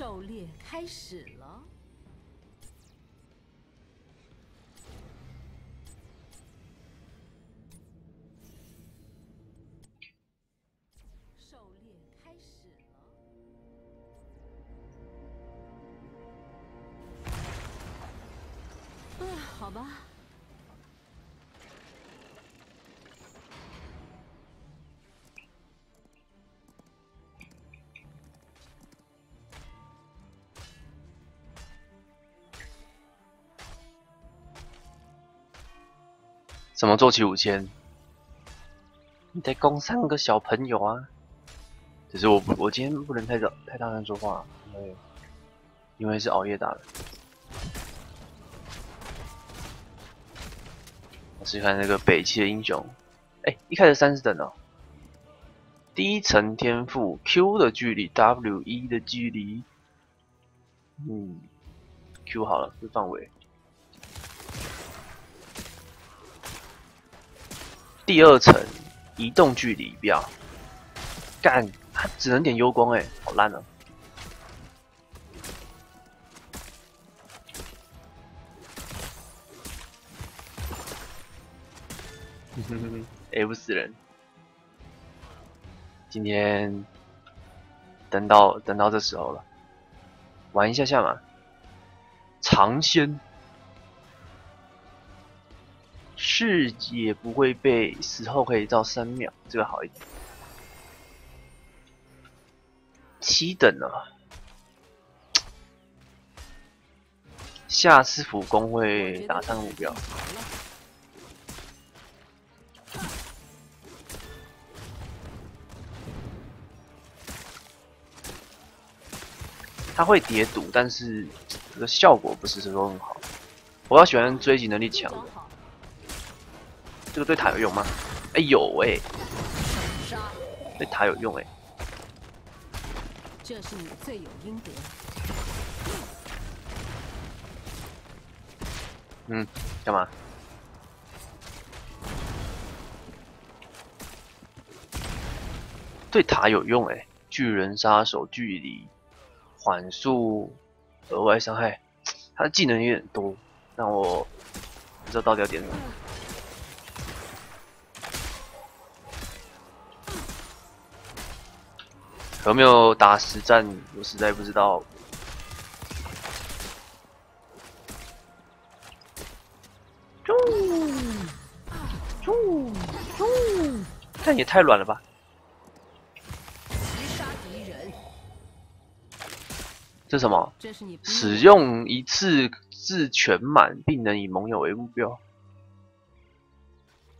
狩猎开始怎么做起五千？你在攻三个小朋友啊！只是我不，我今天不能太早太大声说话，因为因为是熬夜打的。我试看那个北汽的英雄，哎，一开始三十等哦。第一层天赋 Q 的距离，W 一的距离，嗯，Q 好了，是范围。第二层移动距离表，干，他只能点幽光哎，好烂啊！哎，不死人！今天等到等到这时候了，玩一下下嘛，尝鲜。是也不会被死后可以照三秒，这个好一点。七等啊，下次辅攻会打上目标。他会叠毒，但是这个效果不是说很好。我要喜欢追击能力强的。这个对塔有用吗？哎有哎，对塔有用哎。这是你罪有应得。嗯，干嘛？对塔有用哎，巨人杀手距离缓速额外伤害，他的技能有点多，让我不知道到底要点什么。有没有打实战？我实在不知道。中中中！这也太软了吧！这什么？使用一次至全满，并能以盟友为目标。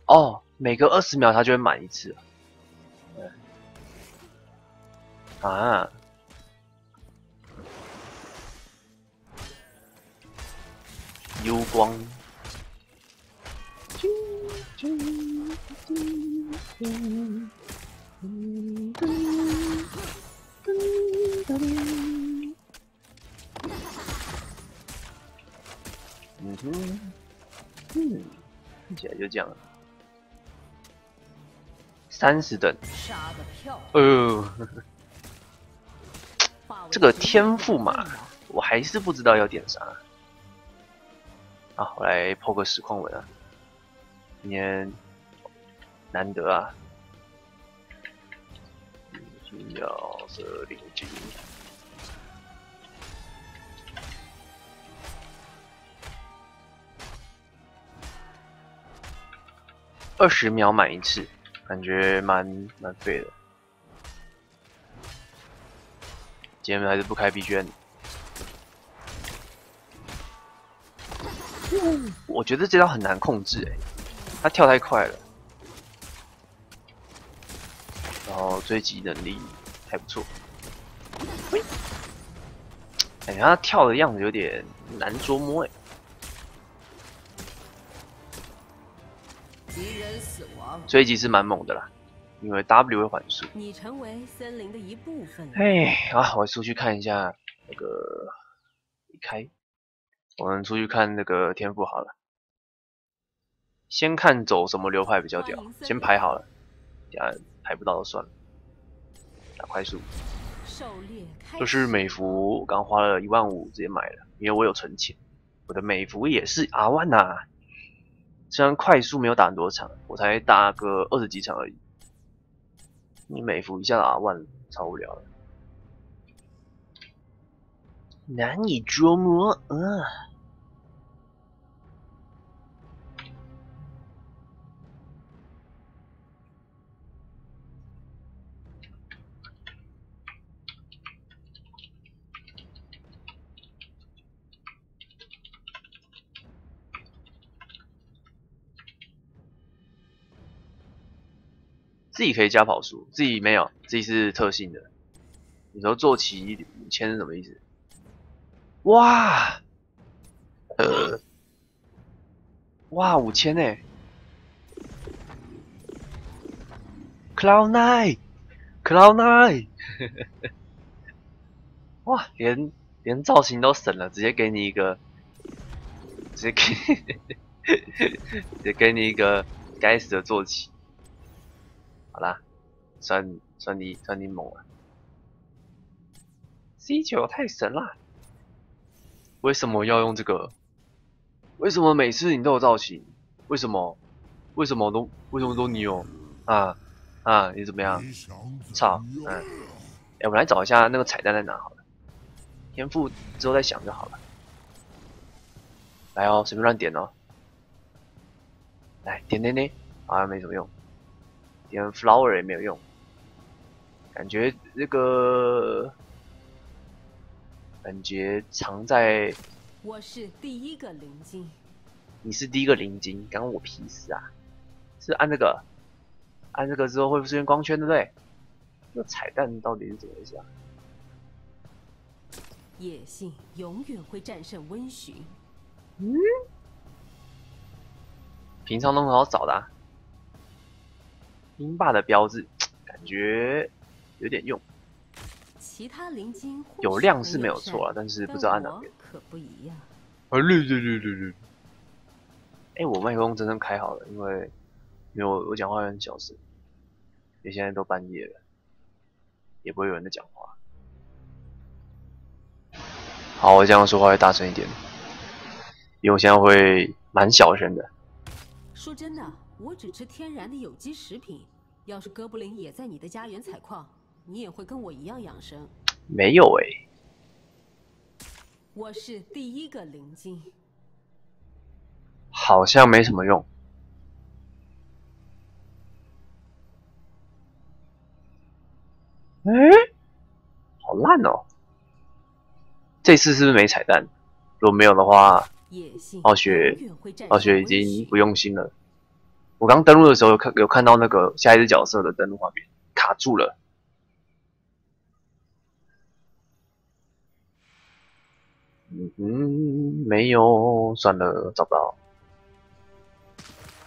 哦，每隔二十秒它就会满一次。啊！幽光。嗯哼，嗯，看起来就这样。三十等。呃。这个天赋嘛，我还是不知道要点啥。啊，我来破个实况文啊，今天难得啊，要这零金，二十秒满一次，感觉蛮蛮废的。今天还是不开 B 卷。我觉得这招很难控制哎，他跳太快了，然后追击能力还不错。哎，他跳的样子有点难捉摸哎。敌人死亡，追击是蛮猛的啦。因为 W 会缓速。你成为森林的一部分。哎，好，我出去看一下那个离开，我们出去看那个天赋好了。先看走什么流派比较屌，先排好了，等下排不到就算了。打快速。就是美服，刚花了一万五直接买了，因为我有存钱。我的美服也是 R one 呐，虽然快速没有打很多场，我才打个二十几场而已。你美服一下啊，万超无聊的，难以捉摸啊！自己可以加跑速，自己没有，自己是特性的。你说坐骑五千是什么意思？哇，呃，哇五千呢？Cloud Nine，Cloud Nine，哇，连连造型都省了，直接给你一个，直接给，直接给你一个该死的坐骑。好啦，算算你算你猛了，C 九太神了！为什么要用这个？为什么每次你都有造型？为什么？为什么都为什么都你有？啊啊！你怎么样？操！嗯，哎，我来找一下那个彩蛋在哪好了。天赋之后再想就好了。来哦，随便乱点哦。来点点点，好像没什么用。点 flower 也没有用，感觉这个感觉藏在。我是第一个灵晶。你是第一个灵晶，关我屁事啊！是按这个，按这个之后会出现光圈，对不对？那彩蛋到底是怎么回事啊？野性永远会战胜温驯。嗯？平常都很好找的。啊。鹰霸的标志 感觉有点用，其他灵晶有量是没有错啊，但是不知道按哪边。可不一样。啊绿绿绿绿绿。哎，我麦克风真正开好了，因为因为我我讲话很小声，因为现在都半夜了，也不会有人在讲话。好，我这样说话会大声一点，因为我现在会蛮小声的。说真的。我只吃天然的有机食品。要是哥布林也在你的家园采矿，你也会跟我一样养生。没有哎。我是第一个灵晶。好像没什么用。哎，好烂哦！这次是不是没彩蛋？如果没有的话，傲雪傲雪已经不用心了。我刚登录的时候有看有看到那个下一只角色的登录画面卡住了。嗯哼，没有，算了，找不到。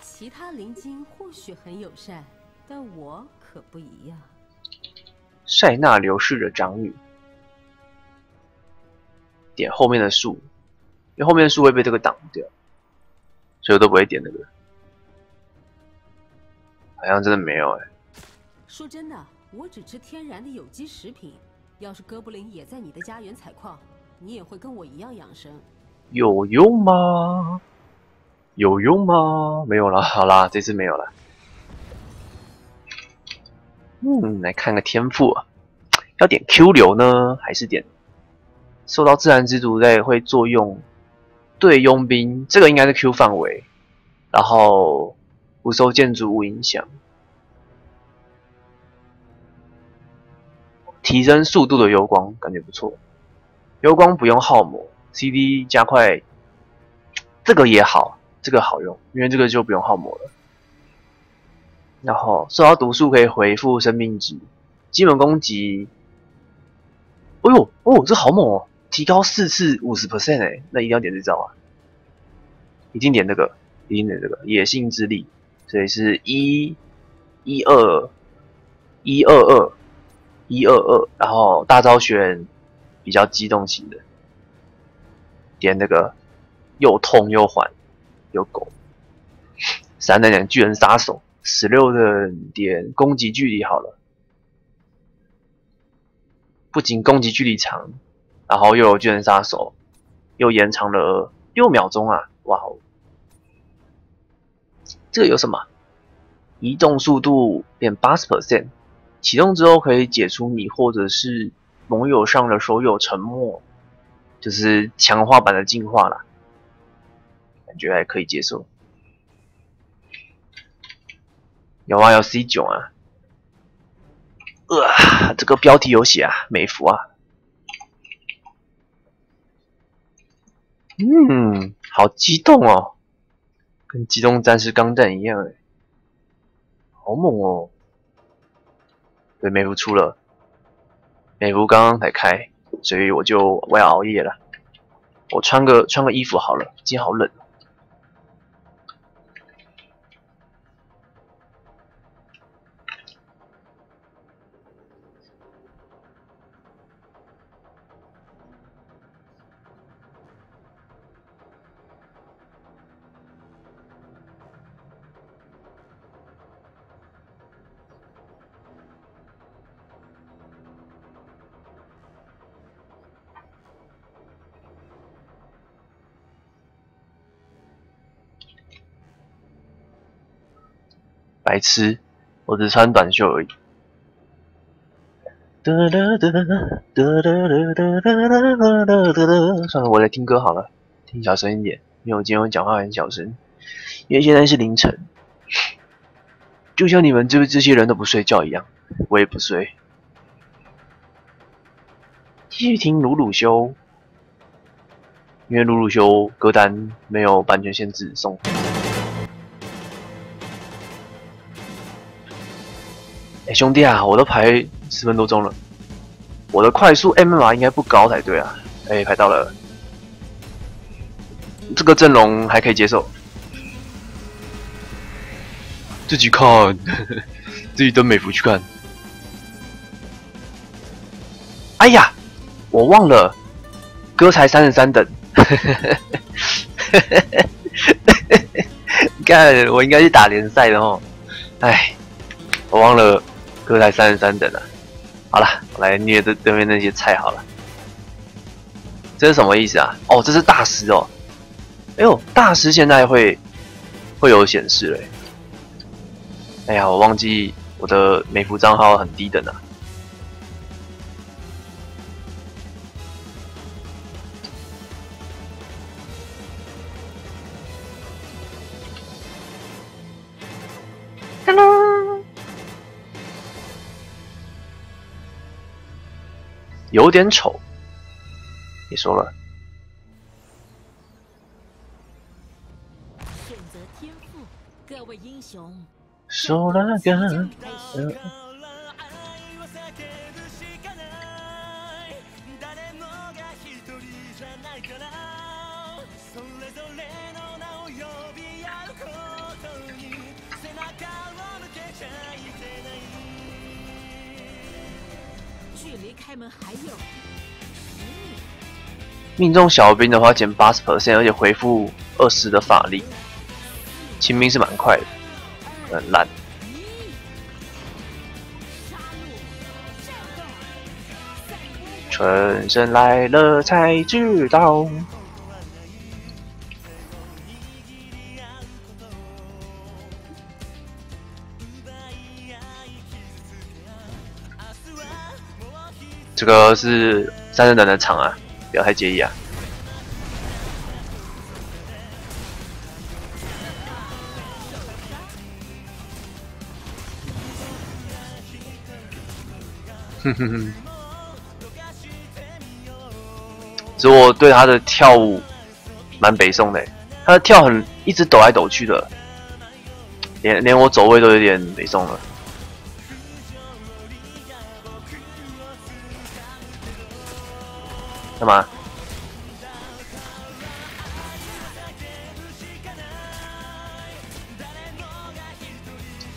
其他灵晶或许很友善，但我可不一样。塞纳流逝的长女，点后面的树，因为后面的树会被这个挡掉，所以我都不会点那个。好像真的没有哎。说真的，我只吃天然的有机食品。要是哥布林也在你的家园采矿，你也会跟我一样养生。有用吗？有用吗？没有了，好啦，这次没有了。嗯，来看个天赋啊，要点 Q 流呢，还是点受到自然之毒在会作用？对佣兵，这个应该是 Q 范围，然后。不受建筑物影响，提升速度的油光感觉不错。油光不用耗磨，CD 加快，这个也好，这个好用，因为这个就不用耗磨了。然后受到毒素可以回复生命值，基本攻击。哎呦哦，这好猛哦！提高四次五十 percent 哎，那一定要点这招啊！一定点这个，一定点这个野性之力。所以是一，一二，一二二，一二二，然后大招选比较机动型的，点那个又痛又缓又狗，三等点巨人杀手，十六的点攻击距离好了，不仅攻击距离长，然后又有巨人杀手，又延长了六秒钟啊！哇哦，这个有什么？移动速度变八十 percent，启动之后可以解除你或者是盟友上的所有沉默，就是强化版的进化啦，感觉还可以接受。有啊，有 C 九啊。呃，这个标题有写啊，美服啊。嗯，好激动哦，跟机动战士钢弹一样哎，好猛哦。对，美服出了，美服刚刚才开，所以我就我要熬夜了。我穿个穿个衣服好了，今天好冷。白痴，我只穿短袖而已。算了，我来听歌好了，听小声一点，因为我今天讲话很小声，因为现在是凌晨，就像你们这这些人都不睡觉一样，我也不睡。继续听鲁鲁修，因为鲁鲁修歌单没有版权限制，送。哎，兄弟啊，我都排十分多钟了，我的快速 M R 应该不高才对啊。哎，排到了，这个阵容还可以接受。自己看，自己登美服去看。哎呀，我忘了，哥才三十三等。你看，我应该去打联赛的哦。哎，我忘了。哥才三十三等了，好了，我来虐这对面那些菜好了。这是什么意思啊？哦，这是大师哦。哎呦，大师现在会会有显示嘞。哎呀，我忘记我的美服账号很低等啊。有点丑，你说了。选择天赋，各位英雄。说那个。命中小兵的话减八十 percent，而且回复二十的法力。清兵是蛮快的，很烂。春神来了才知道。这个是三人等的场啊，不要太介意啊。哼哼哼，只我对他的跳舞蛮北宋的，他的跳很一直抖来抖去的，连连我走位都有点北宋了。干嘛？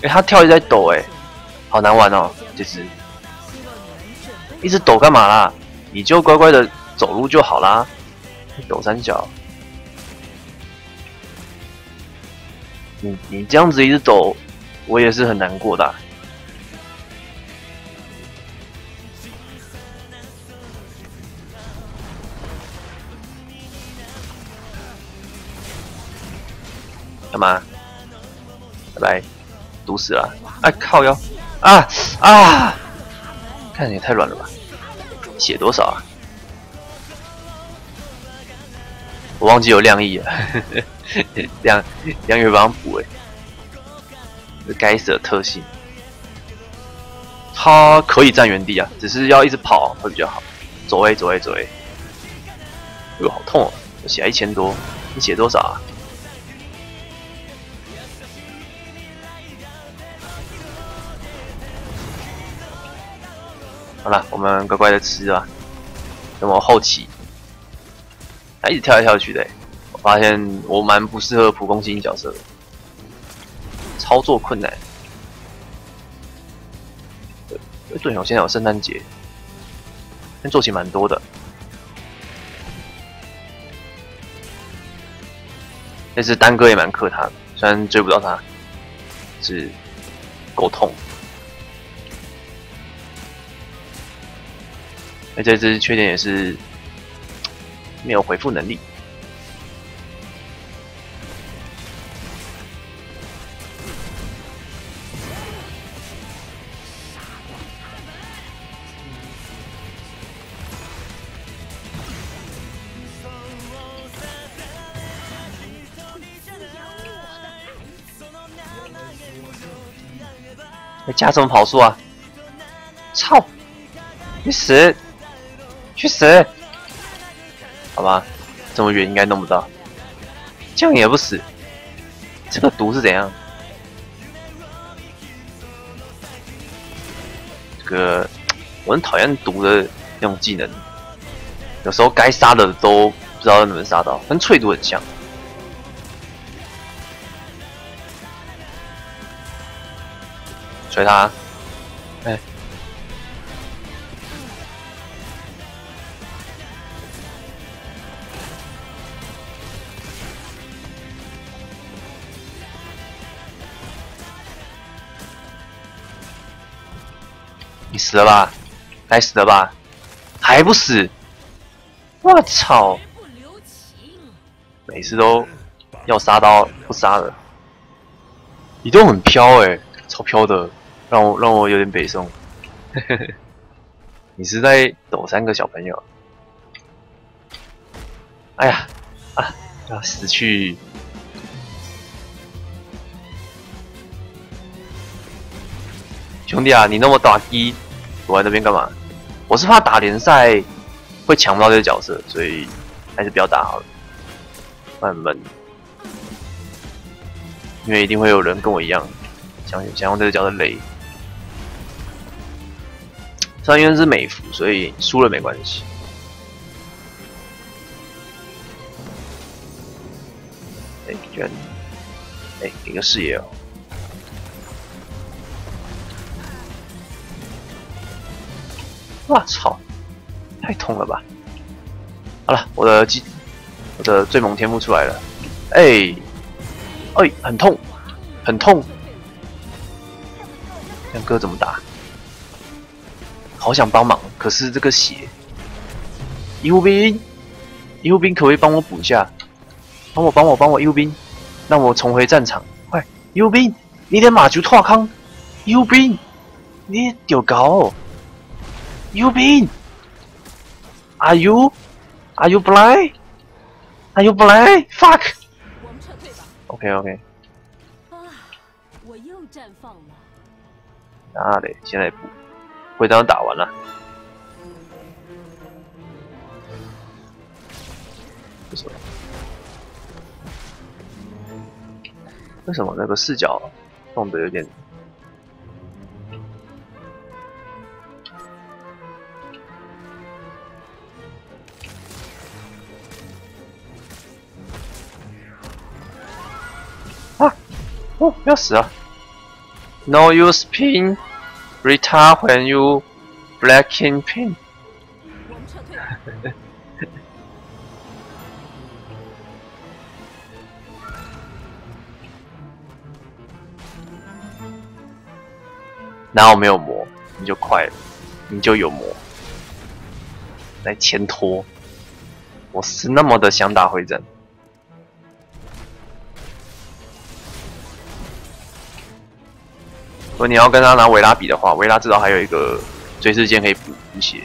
哎，他跳一直在抖，哎，好难玩哦，这只一直抖干嘛啦？你就乖乖的走路就好啦，抖三角。你你这样子一直抖，我也是很难过的。干嘛？拜拜，毒死了！哎，靠腰！啊啊！看也太软了吧？血多少啊？我忘记有亮翼了，亮亮翼帮补哎，这该死的特性。他可以站原地啊，只是要一直跑会比较好。走位走位走 A，哟，好痛啊！我血一千多，你血多少啊？好了，我们乖乖的吃啊。等我后期，他一直跳来跳去的，我发现我蛮不适合普攻精英角色，操作困难。对，对，我现在有圣诞节，但做起蛮多的。但是丹哥也蛮克他的，虽然追不到他，是够痛。那这只缺点也是没有回复能力。加什么跑速啊？操！你死！去死！好吧，这么远应该弄不到。这样也不死，这个毒是怎样？这个我很讨厌毒的那种技能，有时候该杀的都不知道能不能杀到，跟淬毒很像。锤他！哎。你死了吧？该死了吧？还不死？我操！每次都要杀刀不杀的，移动很飘哎，超飘的。让我让我有点北宋，你是在抖三个小朋友？哎呀啊！要死去！兄弟啊，你那么打一，躲在那边干嘛？我是怕打联赛会抢不到这个角色，所以还是不要打好了，慢闷。因为一定会有人跟我一样，想想用这个角色雷。他因为是美服，所以输了没关系。哎，居然，哎，给个视野哦！我操，太痛了吧！好了，我的技，我的最猛天赋出来了！哎，哎，很痛，很痛！亮哥怎么打？好想帮忙，可是这个血，医护兵，医护兵可不可以帮我补一下？帮我，帮我，帮我，医护兵，让我重回战场，快！医护兵，你连马球拓康，医护兵，你丢高，医护兵，Are you？Are you blind？Are you blind？Fuck！我们撤退吧。OK，OK。啊，我又绽放了。哪里？现在补。会章打完了，为什么？为什么那个视角弄得有点？哦，要死啊！No use pin。Retire when you blacking pin。哪有没有魔，你就快了，你就有魔。来前拖，我是那么的想打回针。如果你要跟他拿维拉比的话，维拉至少还有一个追视剑可以补补血。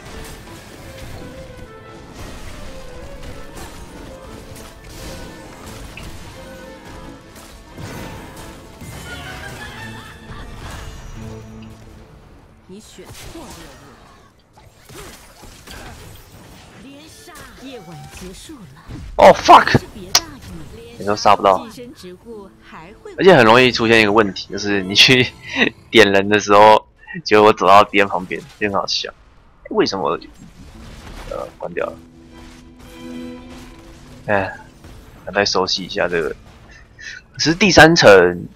你选错猎物了。连杀，夜晚结束了。哦 fuck！是别大意，你都杀不到，而且很容易出现一个问题，就是你去 点人的时候，结果我走到敌人旁边，就很好笑。为什么？呃，关掉了。哎，要再熟悉一下这个。可是第三层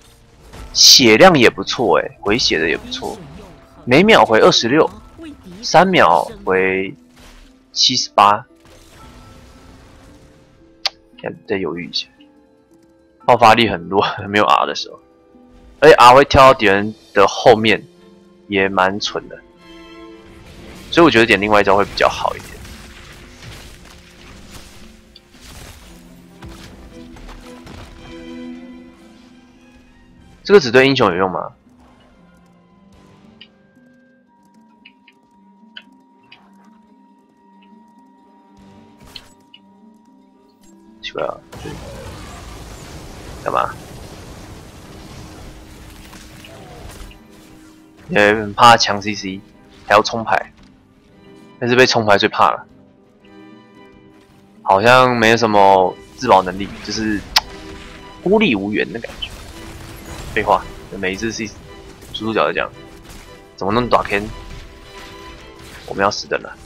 血量也不错哎，回血的也不错，每秒回二十六，三秒回七十八。再犹豫一下，爆发力很弱，没有 R 的时候，而且 R 会跳到敌人的后面，也蛮蠢的，所以我觉得点另外一招会比较好一点。这个只对英雄有用吗？奇怪啊，干嘛？也很怕强 CC，还要冲牌，但是被冲牌最怕了。好像没有什么自保能力，就是孤立无援的感觉。废话，每一次 C 主主角都这样，怎么能打 K？我们要死的了。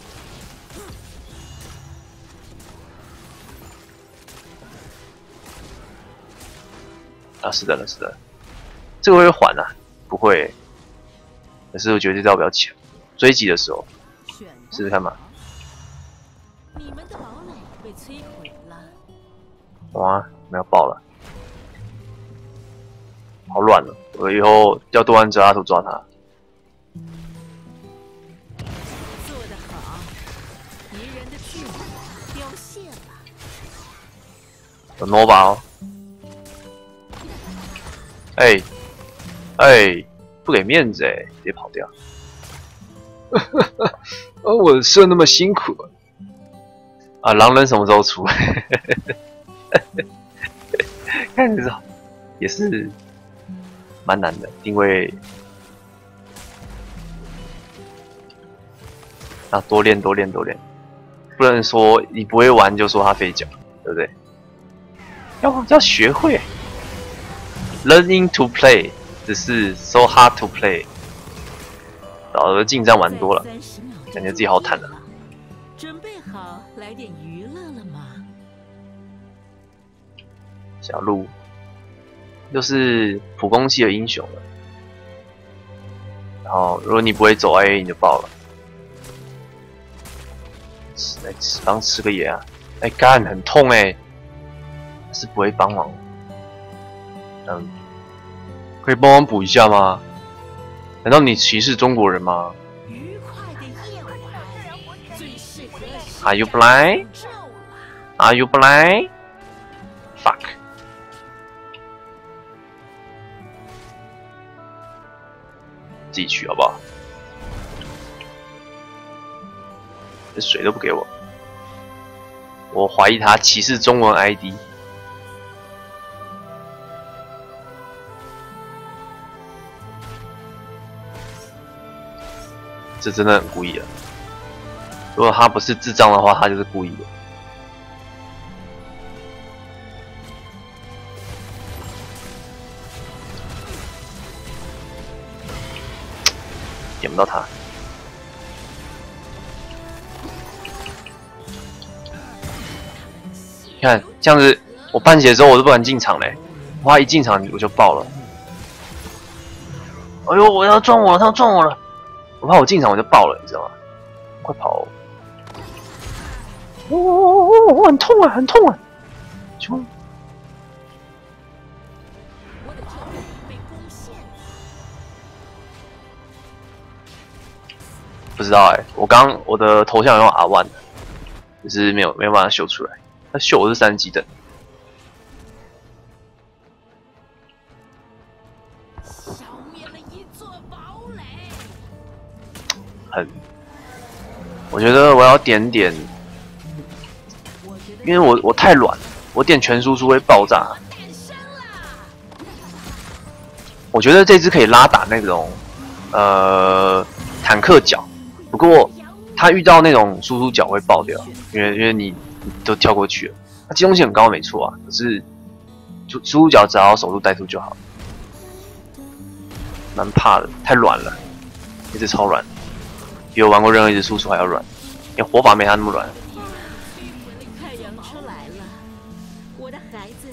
啊，是的了，是的，这个会缓啊，不会。可是我觉得这招比较强，追击的时候试试看吧。你们的堡垒被摧毁了。哇，没有爆了，好乱了。我以后要多按泽拉图抓他。做得好，敌人的巨物凋谢了。有 Nova 哦。哎，哎，不给面子哎，直接跑掉。哦，我射那么辛苦啊！狼人什么时候出？看这招也是蛮难的，因为啊，多练多练多练，不能说你不会玩就说他废脚，对不对？要要学会。Learning to play 只是 so hard to play，老的近战玩多了，感觉自己好坦了。准备好来点娱乐了吗？小鹿，又是普攻系的英雄了。然后如果你不会走 A，你就爆了。来吃刚吃个野啊！哎干，很痛哎，是不会帮忙。嗯，可以帮忙补一下吗？难道你歧视中国人吗？Are you blind? Are you blind? Fuck！自己去好不好？这水都不给我，我怀疑他歧视中文 ID。这真的很故意的。如果他不是智障的话，他就是故意的。点不到他。你看这样子，我半血之后我都不敢进场嘞，我怕一进场我就爆了。哎呦，我要撞我了，他要撞我了。我怕我进场我就爆了，你知道吗？快跑！哦哦哦哦，很痛啊，很痛啊！兄，不知道哎，我刚我的头像用 R one 的，只是没有没有办法秀出来。他秀我是三级的。很，我觉得我要点点，因为我我太软，我点全输出会爆炸。我觉得这只可以拉打那种，呃，坦克角，不过他遇到那种输出角会爆掉，因为因为你都跳过去了，它机动性很高没错啊，可是输输出角只要守住带出就好，蛮怕的，太软了，一只超软，比我玩过任何一只输出还要软，连火法没他那么软。太阳出来了，我的孩子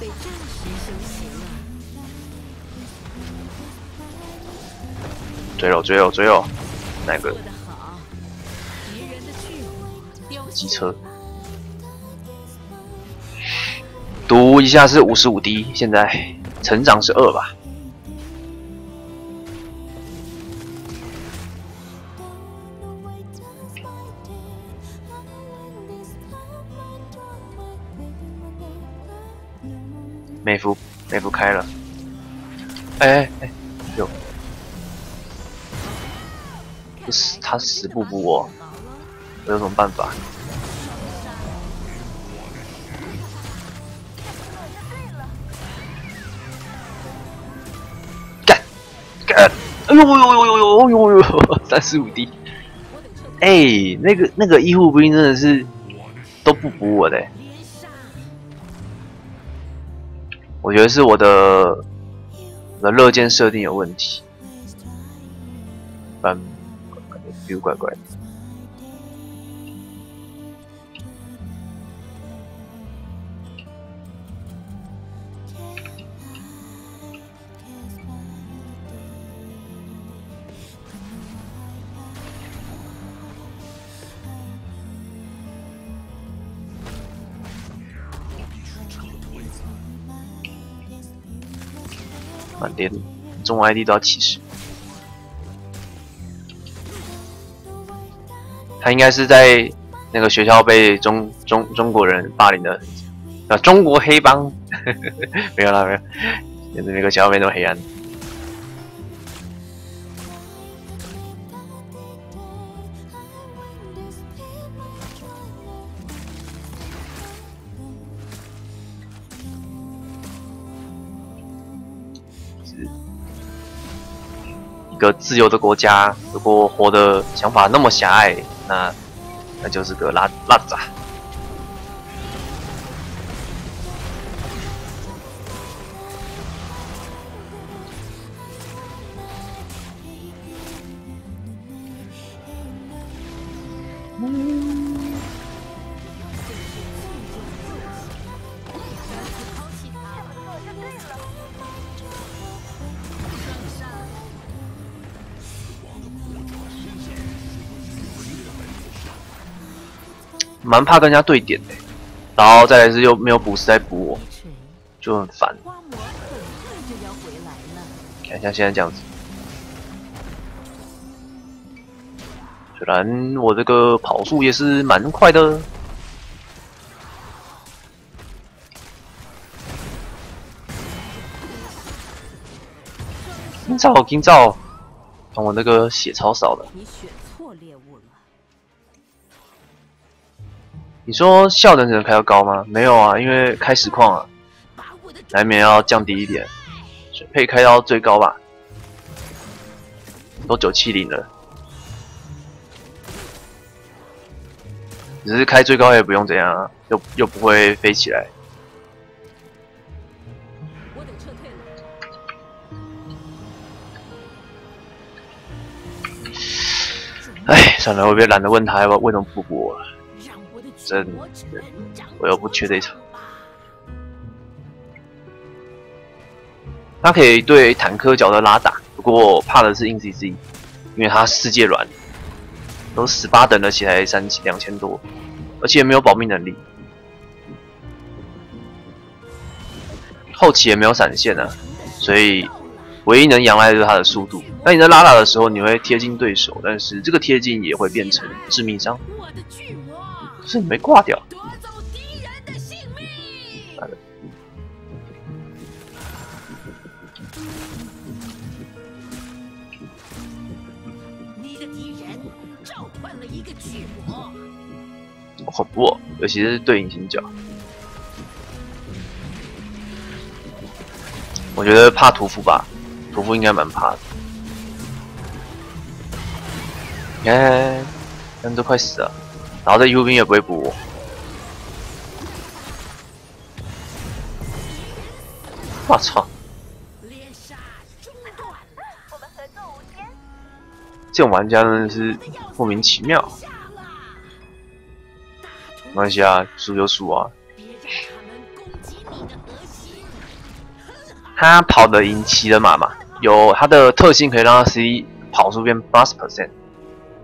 被暂时休息了。追肉追肉追肉，哪个机车？读一下是五十五滴，现在成长是二吧？妹夫，妹夫开了。哎哎哎，有，不是他死不补我，我有什么办法？干干！哎呦呦呦呦呦呦呦！三十五滴。哎，那个那个医护兵真的是都不补我的、欸，我觉得是我的我的热键设定有问题，嗯感觉 feel 怪怪的。满连中 ID 都要歧视，他应该是在那个学校被中中中国人霸凌的，啊，中国黑帮，没有啦没有，那个学校没那么黑暗。个自由的国家，如果活的想法那么狭隘，那那就是个拉拉杂。蛮怕跟人家对点的，然后再来是又没有补时再补我，就很烦。看像现在这样子，虽然我这个跑速也是蛮快的，今早今早，看我那个血超少的。你说效能只能开到高吗？没有啊，因为开实况啊，难免要降低一点，所以可以开到最高吧，都九七零了，只是开最高也不用怎样啊，又又不会飞起来。我得撤退了。唉，算了，我别懒得问他要不为什么不补了，让我又不缺这一场。他可以对坦克角的拉打，不过怕的是硬 cc，因为他世界软，都十八等了起来三两千多，而且没有保命能力，后期也没有闪现啊，所以唯一能仰赖的就是他的速度。那你在拉打的时候，你会贴近对手，但是这个贴近也会变成致命伤，我的巨是你没挂掉。夺走敌人的性命。你的敌人召唤了一个巨魔，好恐怖，尤其是对隐形角。我觉得怕屠夫吧，屠夫应该蛮怕的。你看，人都快死了，然后这 U 兵也不会补我。我操！这种玩家真的是莫名其妙。没关系啊，输就输啊。他。跑得赢骑的马嘛，有他的特性可以让他 C 跑速变八十 percent，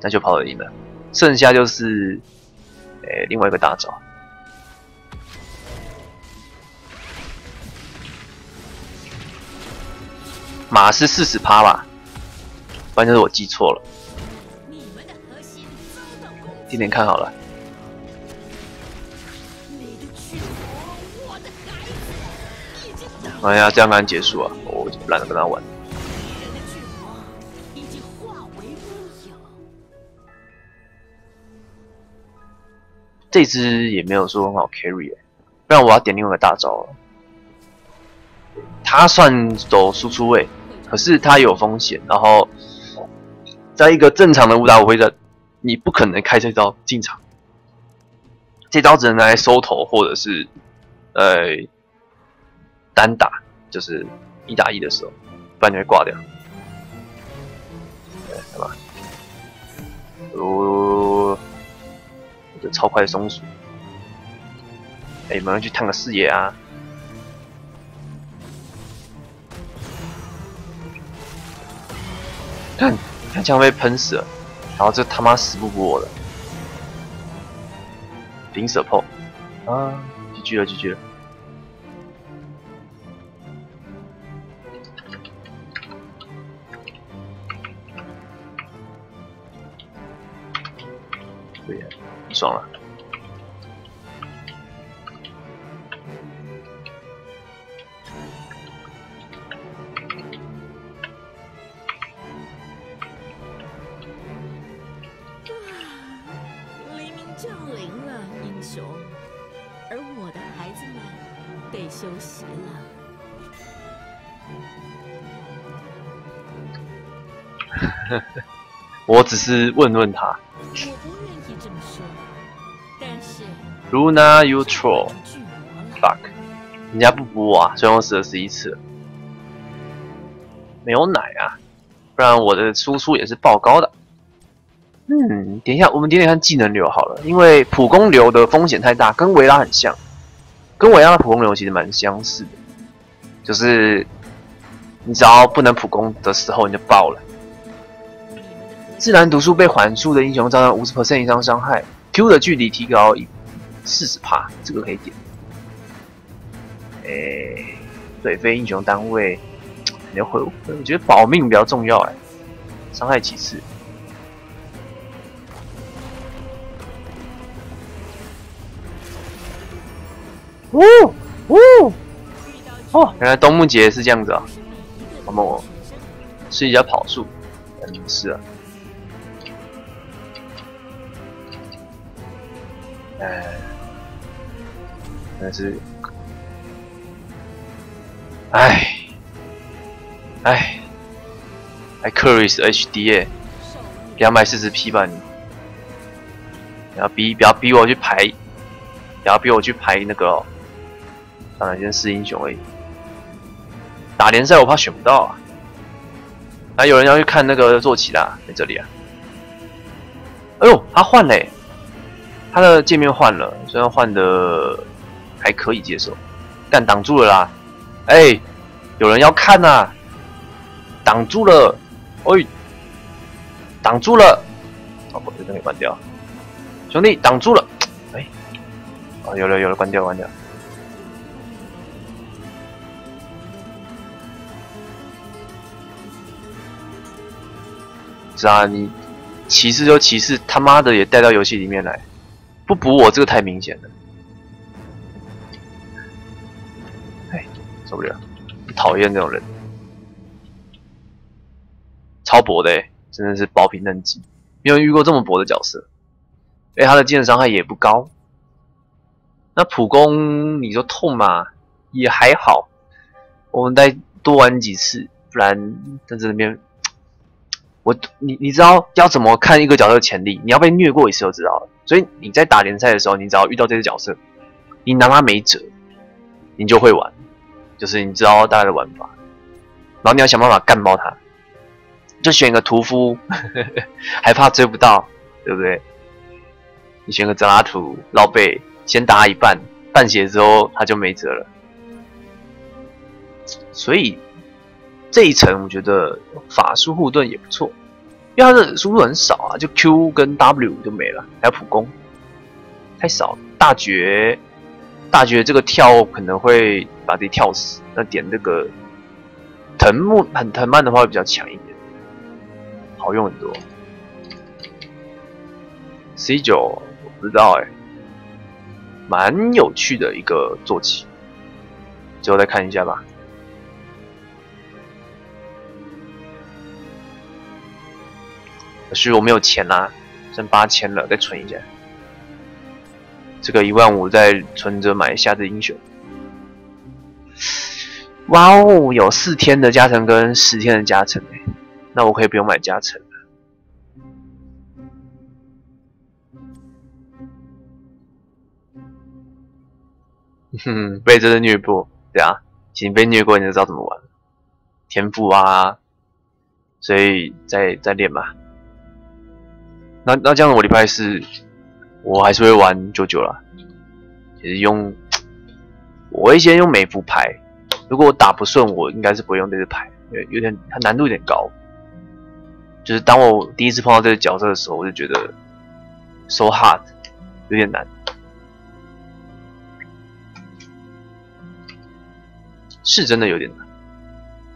那就跑得赢了。剩下就是，诶、另外一个大招。马是四十趴吧，不然就是我记错了。点点看好了，哎呀，这样刚结束啊，我懒得跟他玩。这只也没有说很好 carry，、欸、不然我要点另外一个大招了。他算走输出位，可是他有风险，然后在一个正常的五打五会战，你不可能开这招进场，这招只能拿来收头或者是呃单打，就是一打一的时候，不然你会挂掉。对，干嘛？哦，这超快松鼠，哎、马上去探个视野啊？看，看枪被喷死了，然后这他妈死不补我的，零射炮啊，GG 了，GG 了。爽了。黎明降临了，英雄，而我的孩子们得休息了。我只是问问他，Luna Utrol Fuck，人家不补我啊，虽然我死了十一次，没有奶啊，不然我的输出也是爆高的。嗯，点一下，我们点点看技能流好了，因为普攻流的风险太大，跟维拉很像，跟维拉的普攻流其实蛮相似的，就是你只要不能普攻的时候你就爆了。自然毒素被缓速的英雄造成五十 percent 以上伤害，Q 的距离提高一四十帕，这个可以点。诶、对非英雄单位，你要回，我觉得保命比较重要哎，伤害其次。呜呜哦，原来冬木节是这样子啊！那么我试一下跑速，嗯，是啊。哎，但是，哎，哎，还 Curry 是 HD 耶，两百四十 P 吧你？不要逼，不要逼我去排，不要逼我去排那个、哦，当然先试英雄而已。打联赛我怕选不到啊。还有人要去看那个坐骑啦，在这里啊。哎呦，他换嘞，他的界面换了，虽然换的还可以接受，但挡住了啦。哎，有人要看呐、挡住了，哎，挡住了，哦，我这边给关掉，兄弟挡住了，哎，哦，有了有了，关掉关掉。是啊，你歧视就歧视，他妈的也带到游戏里面来，不补我这个太明显了。受不了，讨厌这种人，超薄的、真的是薄皮嫩肌，没有遇过这么薄的角色。哎，他的技能伤害也不高。那普攻你说痛嘛，也还好。我们再多玩几次，不然在这边，我你你知道要怎么看一个角色的潜力？你要被虐过一次就知道了。所以你在打联赛的时候，你只要遇到这些角色，你拿他没辙，你就会玩，就是你知道大概的玩法，然后你要想办法干爆他。就选一个屠夫，还怕追不到，对不对？你选个泽拉图老贝，先打一半，半血之后他就没辙了。所以这一层我觉得法术护盾也不错，因为他的输出很少啊，就 Q 跟 W 就没了，还有普攻太少。大绝大绝这个跳可能会把自己跳死，那点这个藤木很藤蔓的话会比较强一点。好用很多，C 九我不知道哎，蛮有趣的一个坐骑，之后再看一下吧。可是我没有钱啦，剩八千了，再存一下。这个一万五再存着买下的英雄。哇哦，有四天的加成跟十天的加成哎。那我可以不用买加成了。哼，被真的虐过，对啊，其实被虐过你就知道怎么玩，天赋啊，所以再再练吧。那那这样我礼拜四我还是会玩九九了，其实用我会先用美服牌，如果我打不顺，我应该是不会用这支牌，因为有点它难度有点高。就是当我第一次碰到这个角色的时候，我就觉得 so hard，有点难，是真的有点难。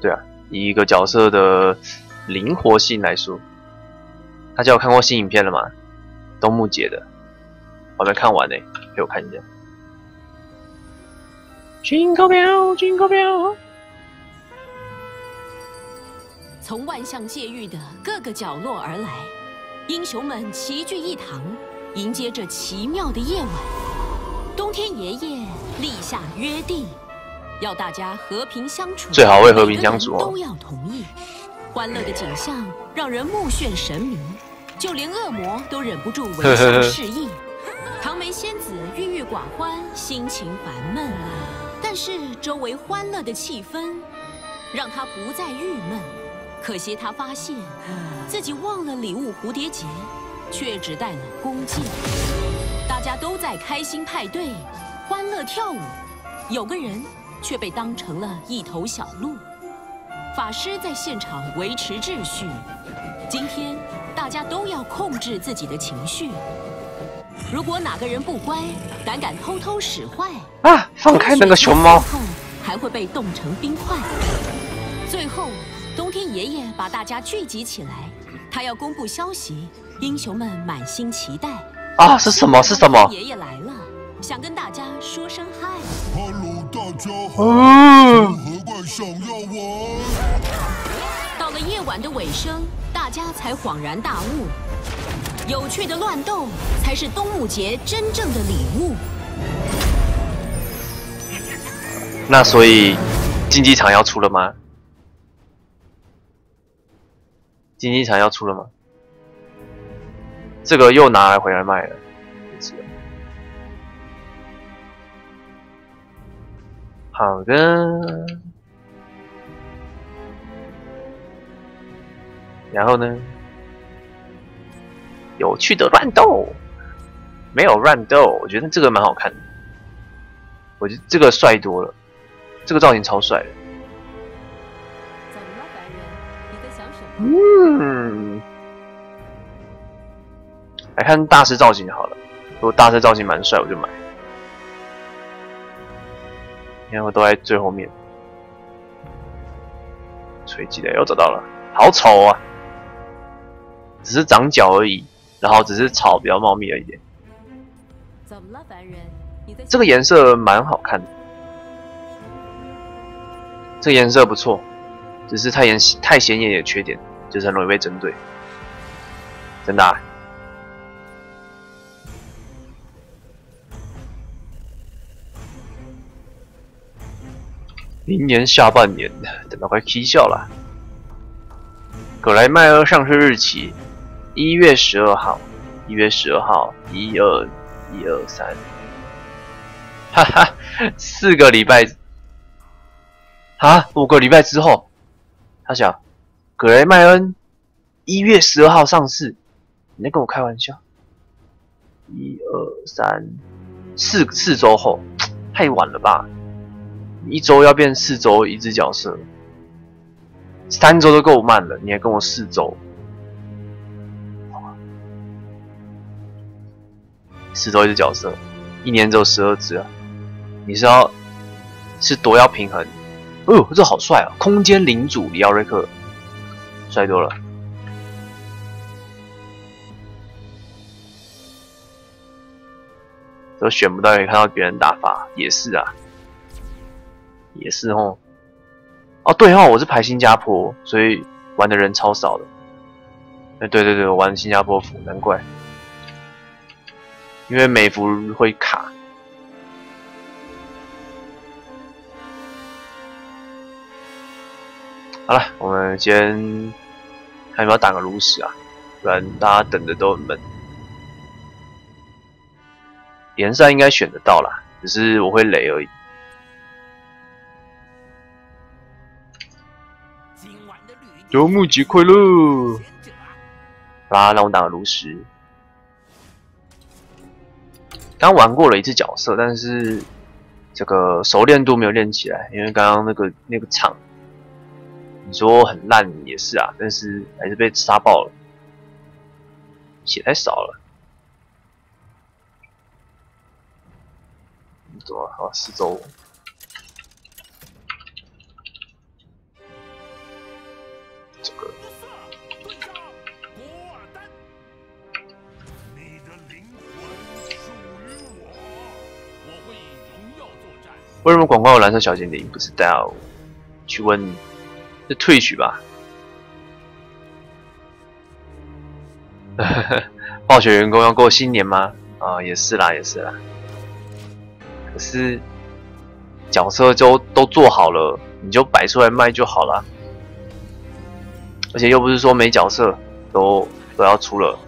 对啊，以一个角色的灵活性来说，大家有看过新影片了吗？东木姐的，我没看完呢，陪我看一下。军高标，军高标。从万象界域的各个角落而来，英雄们齐聚一堂，迎接这奇妙的夜晚。冬天爷爷立下约定，要大家和平相处，最好为和平相处哦。都要同意。欢乐的景象让人目眩神迷，就连恶魔都忍不住微笑 示意。唐梅仙子郁郁寡欢，心情烦闷，但是周围欢乐的气氛让她不再郁闷。可惜她发现自己忘了礼物蝴蝶结，却只带了弓箭。大家都在开心派对、欢乐跳舞，有个人却被当成了一头小鹿。法师在现场维持秩序。今天大家都要控制自己的情绪。如果哪个人不乖，胆敢偷偷使坏啊，放开那个熊猫，还会被冻成冰块。最后。冬天爷爷把大家聚集起来，他要公布消息，英雄们满心期待。啊，是什么？是什么？爷爷来了，想跟大家说声嗨。Hello，大家好。嗯。何怪想要玩？到了夜晚的尾声，大家才恍然大悟，有趣的乱斗才是冬木节真正的礼物。那所以竞技场要出了吗？竞技场要出了吗？这个又拿来回来卖了，好的。然后呢？有趣的乱斗，没有乱斗，我觉得这个蛮好看的。我觉得这个帅多了，这个造型超帅的。嗯，来看大师造型好了。如果大师造型蛮帅，我就买。因为我都在最后面，锤击的又找到了，好丑啊！只是长脚而已，然后只是草比较茂密而已。怎么了，凡人？这个颜色蛮好看的，这个颜色不错，只是太显太显眼的缺点就是很容易被针对。真的啊！明年下半年，等到快踢笑了。格莱迈尔上市日期。一月十二号，一月十二号，一二一二三，哈哈，四个礼拜啊，五个礼拜之后，他想，格雷迈恩一月十二号上市，你在跟我开玩笑？一二三，四四周后，太晚了吧？一周要变四周一只角色，三周都够慢了，你还跟我四周？四周一只角色，一年只有十二只啊！你是要是多要平衡？哦呦，这好帅啊！空间领主里奥瑞克，帅多了。都选不到，也看到别人打法，也是啊，也是哦。哦，对哦，我是排新加坡，所以玩的人超少的。哎，对对对，我玩新加坡服，难怪，因为美服会卡。好了，我们先看有没有打个炉石啊，不然大家等的都很闷。联赛应该选得到啦，只是我会雷而已。周末节快乐！好啦，让我打个炉石。刚玩过了一次角色，但是这个熟练度没有练起来，因为刚刚那个那个场，你说很烂也是啊，但是还是被杀爆了，血太少了。怎么好四周？广告有蓝色小精灵？不是戴尔？去问，是退许吧？暴雪员工要过新年吗？啊，也是啦，也是啦。可是角色就都做好了，你就摆出来卖就好了。而且又不是说没角色都都要出了。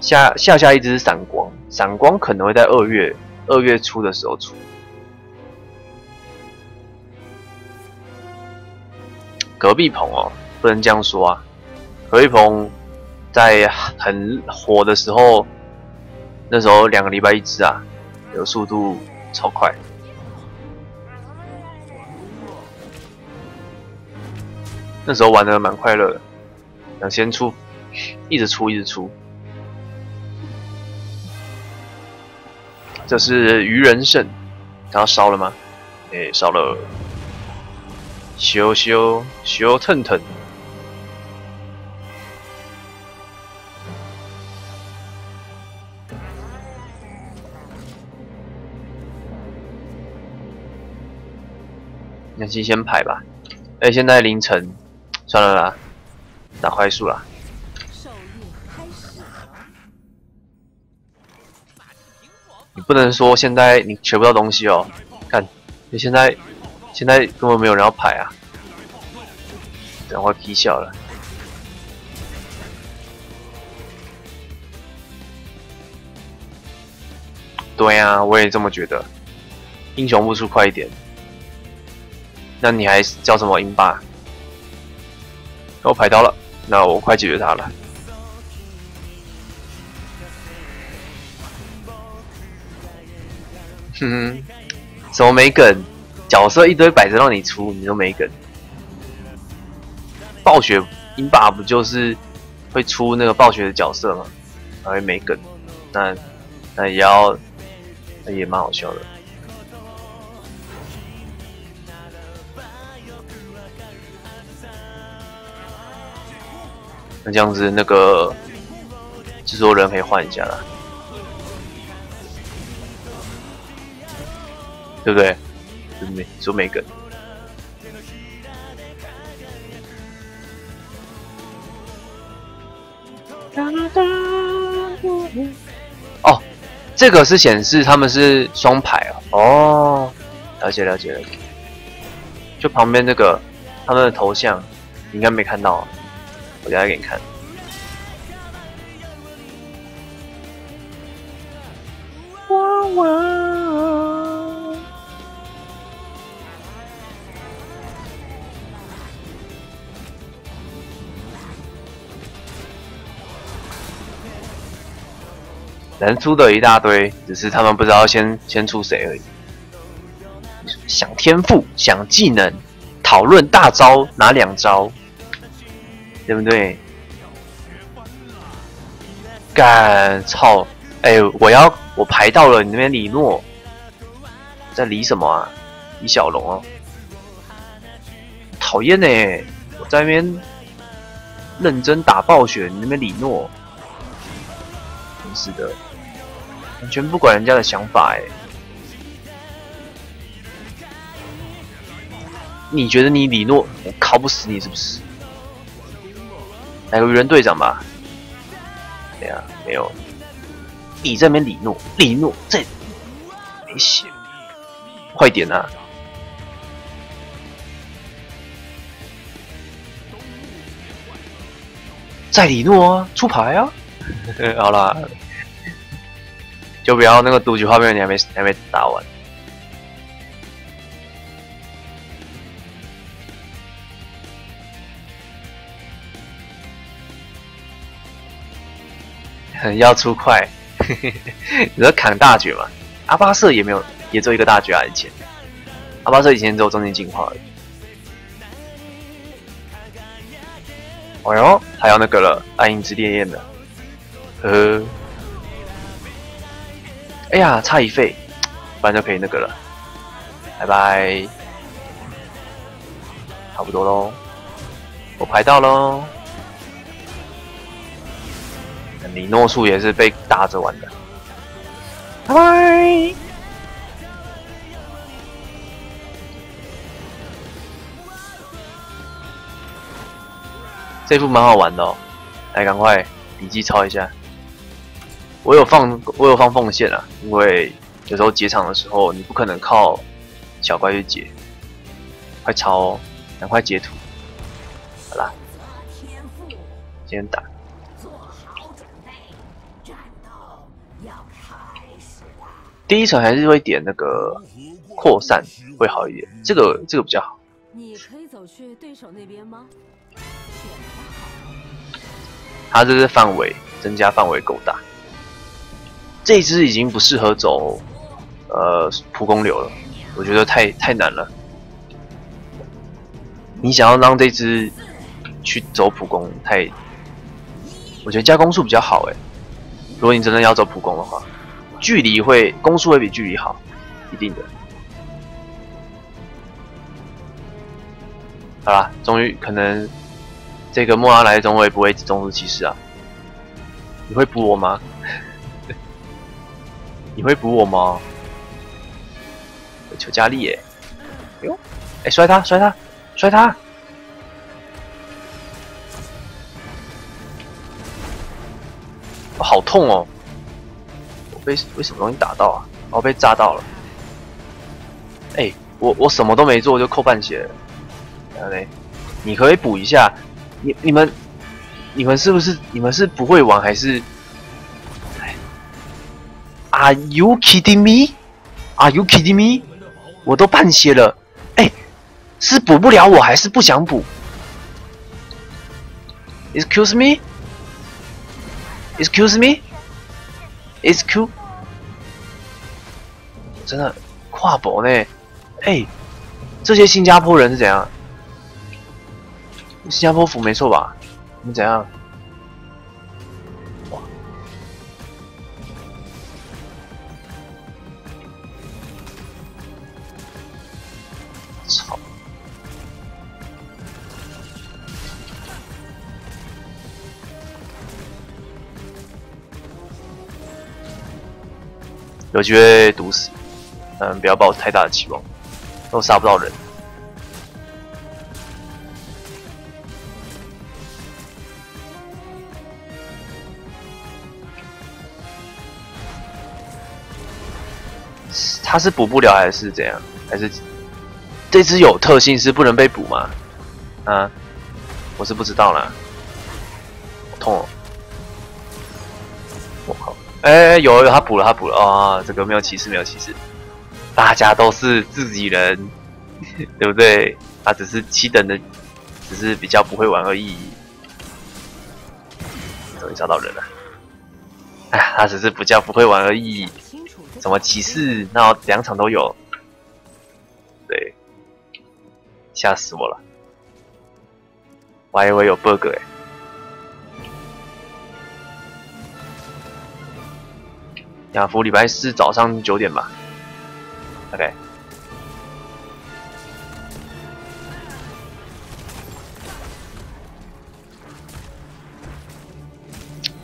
下下下一只是闪光，闪光可能会在二月二月初的时候出。隔壁棚哦，不能这样说啊。隔壁棚在很火的时候，那时候两个礼拜一只啊。有速度超快，那时候玩的蛮快乐的。想先出，一直出，一直出。这是愚人圣，他烧了吗？哎，烧了。修修修腾腾。那先先排吧，哎，现在凌晨，算了啦，打快速啦。你不能说现在你学不到东西哦，看，你现在现在根本没有人要排啊，等会踢笑了。对呀，我也这么觉得，英雄不出快一点。那你还叫什么英霸？我排到了，那我快解决他了。哼哼，怎么没梗？角色一堆摆着让你出，你都没梗。暴雪英霸不就是会出那个暴雪的角色吗？还会没梗，那那也要，那也蛮好笑的。那这样子，那个制作人可以换一下了，对不对？没说没梗。哦，这个是显示他们是双排哦。哦，了解了解了解。就旁边那个他们的头像，你应该没看到，我等下给你看。能出的一大堆，只是他们不知道先先出谁而已。想天赋，想技能，讨论大招哪两招，对不对？干操！哎、我要我排到了你那边李诺，在理什么啊？李小龙哦，讨厌呢！我在那边认真打暴雪，你那边李诺，真是的，完全不管人家的想法哎。你觉得你李诺我考不死你是不是？来个鱼人队长吧。对呀、没有。你这边李诺，李诺这没血，快点啊！在李诺啊，出牌啊！好啦，就不要那个读取画面，你还没还没打完。很 要出快，你说砍大绝嘛？阿巴瑟也没有，也只有一个大绝啊！以前阿巴瑟以前只有中间进化而已。哦哟，还要那个了，暗影之烈焰的，呵呵。哎呀，差一费，不然就可以那个了。拜拜，差不多喽，我排到喽。李诺树也是被打着玩的。拜拜。这副蛮好玩的哦，来赶快笔记抄一下。我有放我有放奉献啊，因为有时候结场的时候你不可能靠小怪去解，快抄哦，赶快截图。好啦，今天打。第一层还是会点那个扩散会好一点，这个这个比较好。你可以走去对手那边吗？它这是范围增加范围够大，这只已经不适合走呃蒲公流了，我觉得太太难了。你想要让这只去走普攻，太，我觉得加攻速比较好诶。如果你真的要走普攻的话。距离会攻速会比距离好，一定的。好啦，终于可能这个莫拉莱中位不会中路骑士啊。你会补我吗？你会补我吗？求加力耶！哎呦，哎摔他摔他摔他！好痛哦！我被被什么东西打到啊？然后被炸到了。哎、我我什么都没做就扣半血了。然后嘞，你可以补一下。你你们你们是不是你们是不会玩还是？Are you kidding me? Are you kidding me? 我都半血了。哎、是补不了我还是不想补？Excuse me? Excuse me? Excuse? 真的跨博呢？哎、这些新加坡人是怎样？新加坡服没错吧？你怎样？有机会毒死，嗯，不要抱太大的期望，都杀不到人。他是补不了还是怎样？还是这只有特性是不能被补吗？啊，我是不知道啦。痛！我靠！哎，有有，他补了，他补了啊！这个没有歧视，没有歧视，大家都是自己人，对不对？他只是七等的，只是比较不会玩而已。终于找到人了。哎，他只是比较不会玩而已。什么骑士？那两场都有。对，吓死我了！我还以为有 bug 哎。亚福礼拜四早上九点吧。OK。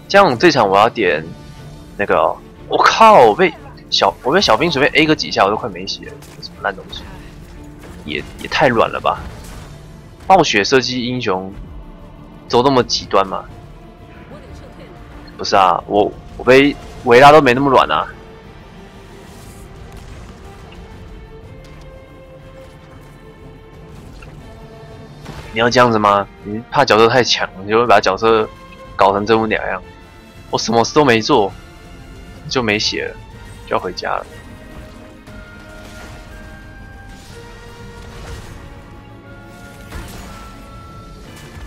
这样这场我要点那个，我靠，我被小我被小兵随便 A 个几下，我都快没血了，什么烂东西，也也太软了吧！暴雪射击英雄走那么极端吗？不是啊，我我被维拉都没那么软啊！你要这样子吗？你怕角色太强，你就会把角色搞成这副鸟样。我什么事都没做，就没血了，就要回家了。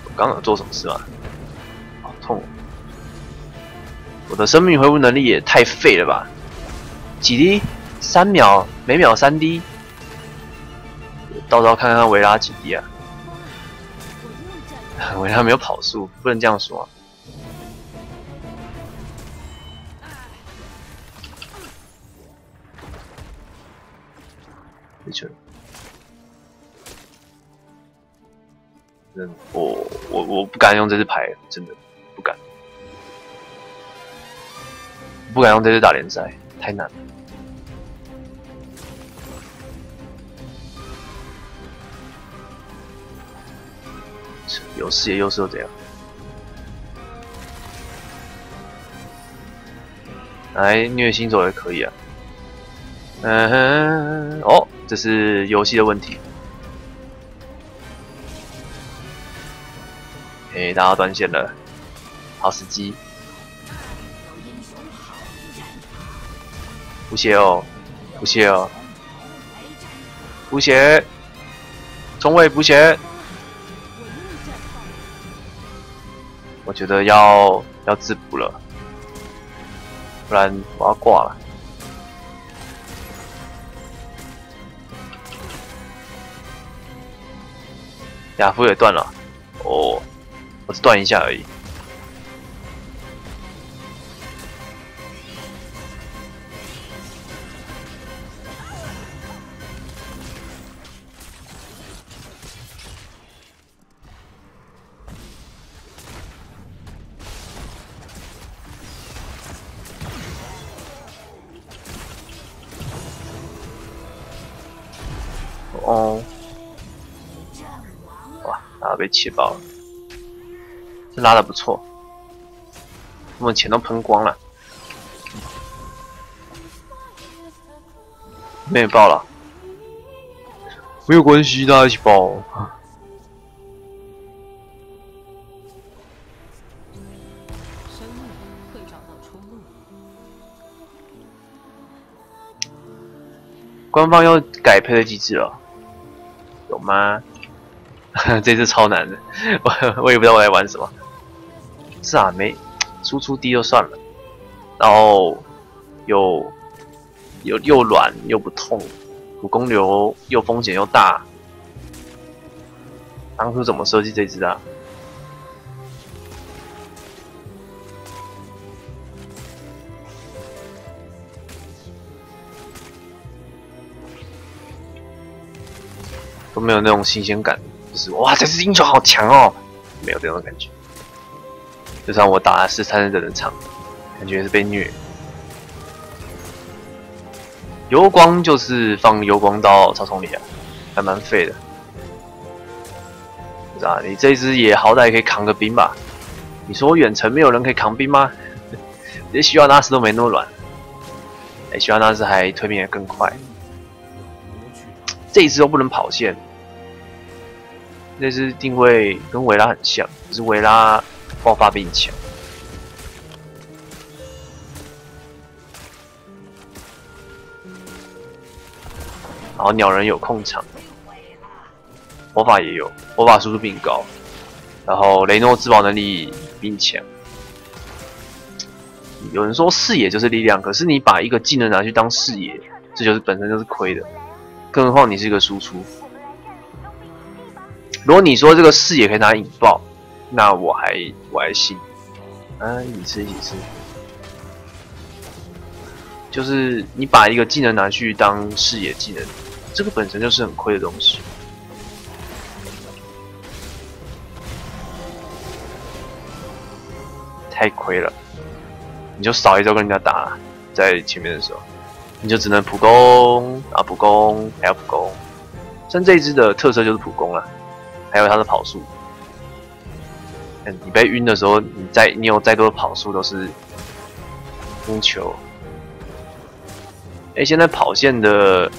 我刚刚做什么事吗？我的生命恢复能力也太废了吧？几滴？三秒？每秒三滴？到时候看看维拉几滴啊？维拉没有跑速，不能这样说。没错，嗯，我我我不敢用这支牌，真的不敢，用这支打联赛，太难了。有视野优势又怎样？来虐新手也可以啊。嗯哼，哦。这是游戏的问题。哎，大家断线了，好时机。补血哦，补血哦，补血，中位补血。我觉得要要自补了，不然我要挂了。亚夫也断了，哦，我是断一下而已。气爆了，这拉的不错，我们钱都喷光了，没爆了，没有关系，大家一起爆。官方要改配的机制了，有吗？这次超难的，我我也不知道我在玩什么。是啊，没输出低就算了，然后又又又软又不痛，主攻流又风险又大。当初怎么设计这只啊？都没有那种新鲜感。就是哇，这只英雄好强哦！没有这种感觉，就算我打的是三人的场，感觉是被虐。油光就是放油光到草丛里啊，还蛮废的。是啊，你这只也好歹可以扛个兵吧？你说远程没有人可以扛兵吗？连需要纳斯都没那么软，哎，需要纳斯还推兵也更快。这一只都不能跑线。这只定位跟维拉很像，只是维拉爆发比你强。然后鸟人有控场，魔法也有，魔法速度比你高，然后雷诺自保能力比你强。有人说视野就是力量，可是你把一个技能拿去当视野，这就是本身就是亏的。更何况你是一个输出。如果你说这个视野可以拿引爆，那我还我还信。啊，一次一次，就是你把一个技能拿去当视野技能，这个本身就是很亏的东西。太亏了，你就少一招跟人家打，在前面的时候，你就只能普攻啊，普攻还要普攻。像这一只的特色就是普攻了。还有他的跑速，嗯，你被晕的时候，你再你有再多的跑速都是攻球。哎，现在跑线的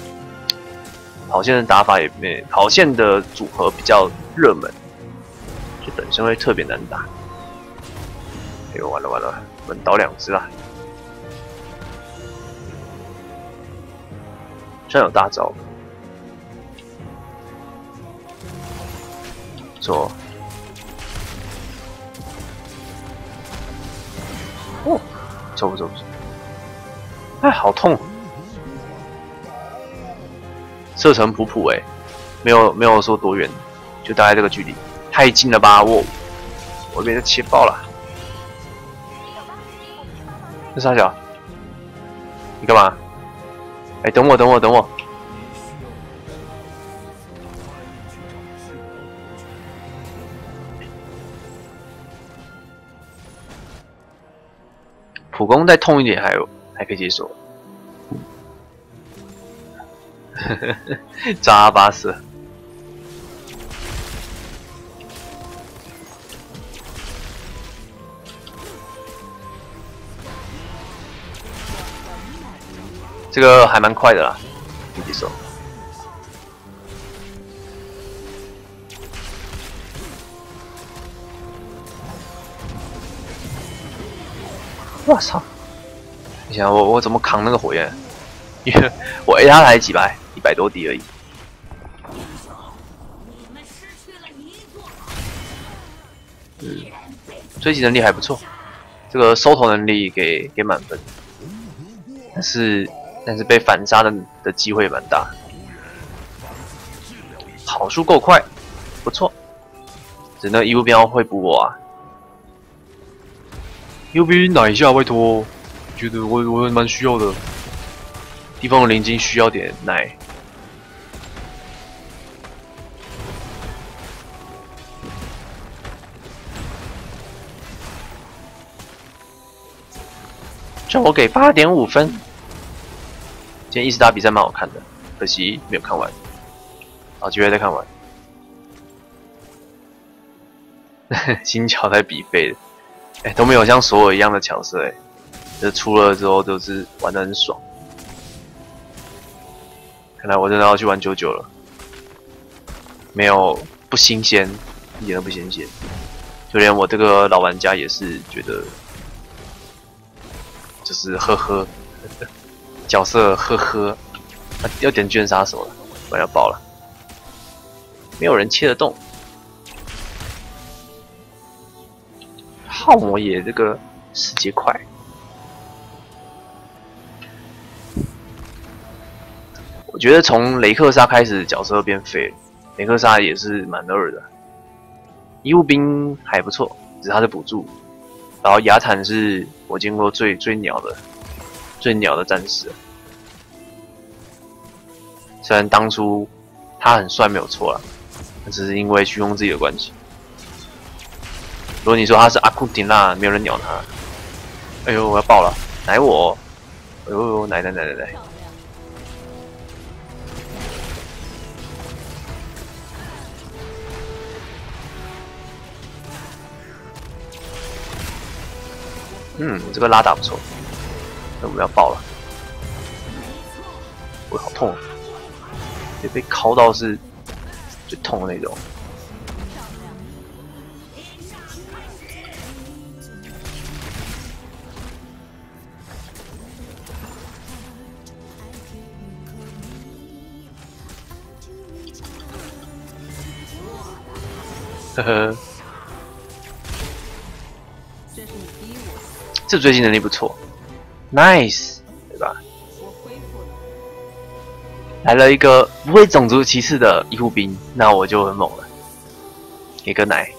跑线的打法也没跑线的组合比较热门，就本身会特别难打。哎呦，完了完了，稳倒两只了，算有大招。错。哦，走不走不走？哎，好痛！射程普普哎，没有没有说多远，就大概这个距离，太近了吧？我我被他切爆了！这傻小，你干嘛？哎，等我等我等我！普攻再痛一点，还还可以接受。扎巴斯，这个还蛮快的啦，我操！你想我我怎么扛那个火焰？因为我 A 他才几百，一百多滴而已。嗯，追击能力还不错，这个收头能力给给满分，但是但是被反杀的的机会蛮大。跑速够快，不错。只能一路标会补我啊。右边奶一下，拜托！觉得我我蛮需要的。地方的灵晶需要点奶。叫我给八点五分。今天一直打比赛蛮好看的，可惜没有看完。好，机会再看完。新桥在比费的。哎，都没有像索尔一样的角色哎，这出了之后都是玩的很爽。看来我真的要去玩九九了，没有不新鲜，一点都不新鲜，就连我这个老玩家也是觉得，就是呵呵，角色呵呵，要点卷杀手了，我要爆了，没有人切得动。泡沫也这个世界快，我觉得从雷克莎开始角色变废，雷克莎也是蛮二的。医务兵还不错，只是他的补助。然后雅坦是我见过最最鸟的、最鸟的战士。虽然当初他很帅没有错啦，只是因为虚空自己的关系。如果你说他是阿库迪娜，没有人鸟他。哎呦，我要爆了！奶我！哎呦，奶奶奶奶奶！嗯，这个拉打不错。那我们要爆了！我好痛！被被敲到是最痛的那种。呵呵，这是你逼我，这追击能力不错，nice，对吧？我恢复了。来了一个不会种族歧视的医护兵，那我就很猛了。给个奶，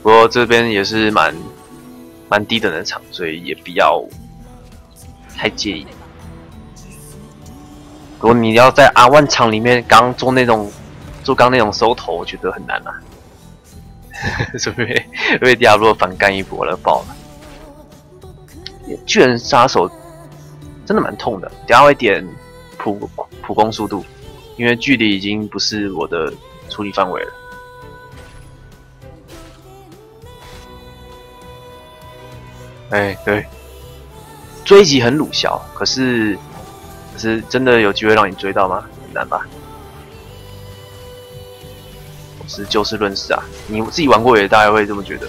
不，过这边也是蛮蛮低等的场，所以也比较太介意。如果你要在阿万场里面刚做那种做刚那种收头，我觉得很难啊。是不是被被迪亚洛反干一波了爆了？巨人杀手真的蛮痛的，等下会点普普攻速度，因为距离已经不是我的处理范围了。哎，对，追击很鲁小，可是可是真的有机会让你追到吗？很难吧？我是就事论事啊，你自己玩过也大概会这么觉得。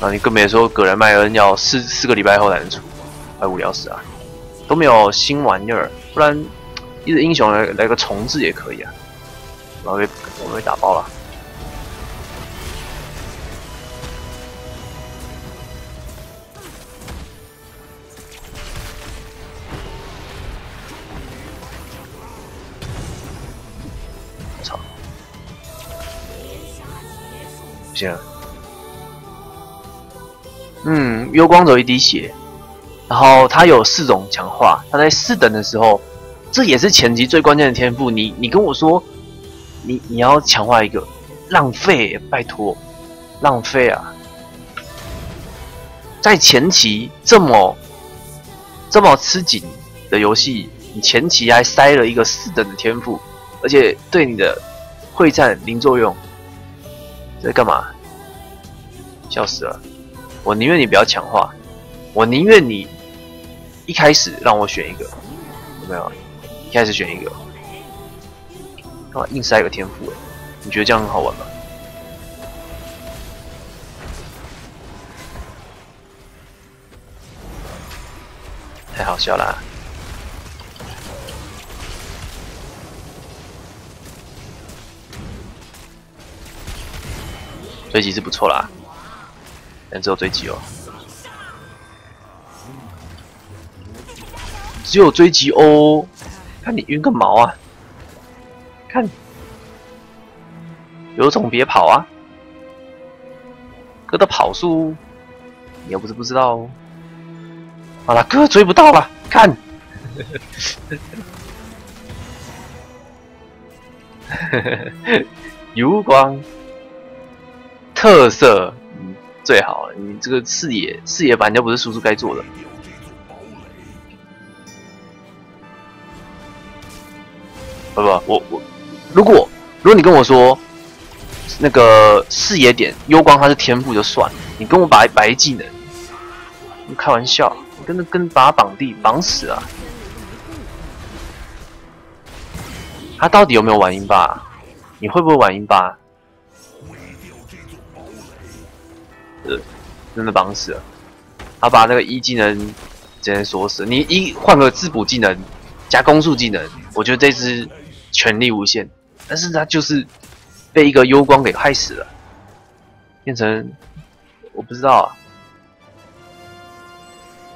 啊，你更别说葛兰麦恩要四四个礼拜后才能出，快无聊死啊！都没有新玩意儿，不然一只英雄来来个重置也可以啊。我被我被打爆了。操！不行。嗯，幽光走一滴血，然后它有四种强化，它在四等的时候，这也是前期最关键的天赋。你你跟我说，你你要强化一个，浪费，拜托，浪费啊！在前期这么这么吃紧的游戏，你前期还塞了一个四等的天赋，而且对你的会战零作用，在干嘛？笑死了！我宁愿你不要强化，我宁愿你一开始让我选一个，有没有？开始选一个，啊，硬塞个天赋，你觉得这样很好玩吗？太好笑了！追击是不错啦。但只有追击哦，只有追击哦，看你晕个毛啊！看，有种别跑啊！哥的跑速，你又不是不知道哦。好了，哥追不到了，看，油光特色。最好，你这个视野视野版就不是叔叔该做的。不不，我我如果如果你跟我说那个视野点幽光它是天赋就算，你跟我把白技能，你开玩笑，你跟跟把他绑地绑死啊！他到底有没有玩音霸？你会不会玩音霸？呃，真的绑死了。他把那个一技能直接锁死。你一换个自补技能加攻速技能，我觉得这只权力无限。但是他就是被一个幽光给害死了，变成我不知道啊。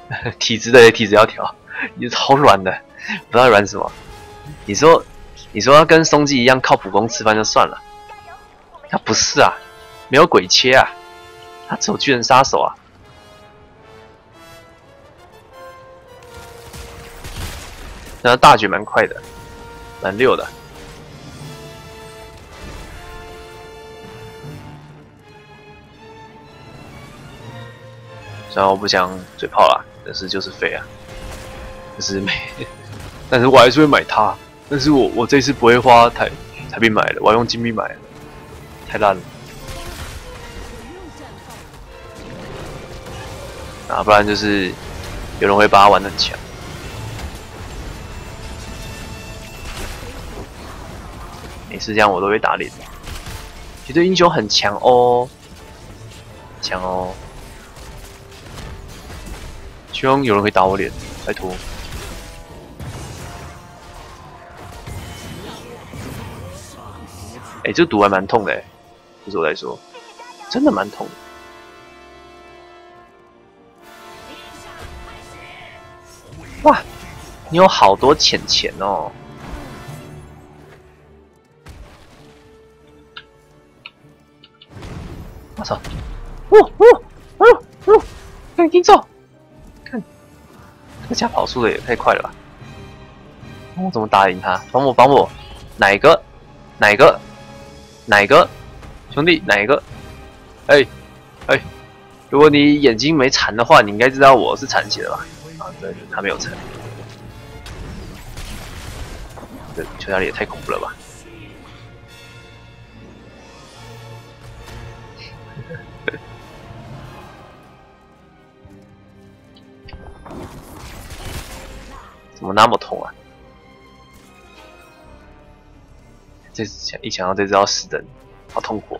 体质的体质要调，你超软的，不知道软什么。你说你说要跟松鸡一样靠普攻吃饭就算了，他不是啊，没有鬼切啊。他走巨人杀手啊！那大绝蛮快的，蛮溜的。虽然我不想嘴炮了，但是就是废啊，就是没，但是我还是会买它，但是我我这次不会花台台币买的，我要用金币买，太烂了。啊，不然就是有人会把它玩的很强。每次这样我都会打脸。绝对英雄很强哦，强哦！希望有人会打我脸，拜托。哎，这毒还蛮痛的，不是我来说，真的蛮痛。哇，你有好多钱钱哦！我操！哦哦哦哦！赶紧走！看，这个家跑速的也太快了吧！我怎么打赢他？帮我帮我！哪个？哪个？哪个？兄弟，哪个？哎哎！如果你眼睛没残的话，你应该知道我是残血的吧？啊，对，他没有残。这球家里也太恐怖了吧！怎么那么痛啊？这想一想到这招死人，好痛苦。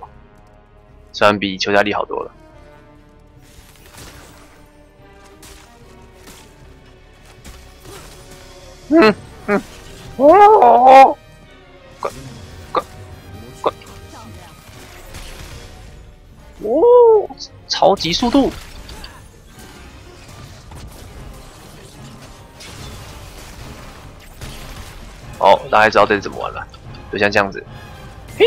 虽然比邱家丽好多了。嗯嗯，哦，滚滚滚！哦，超级速度！哦，大概知道这是怎么玩了，就像这样子，嘿，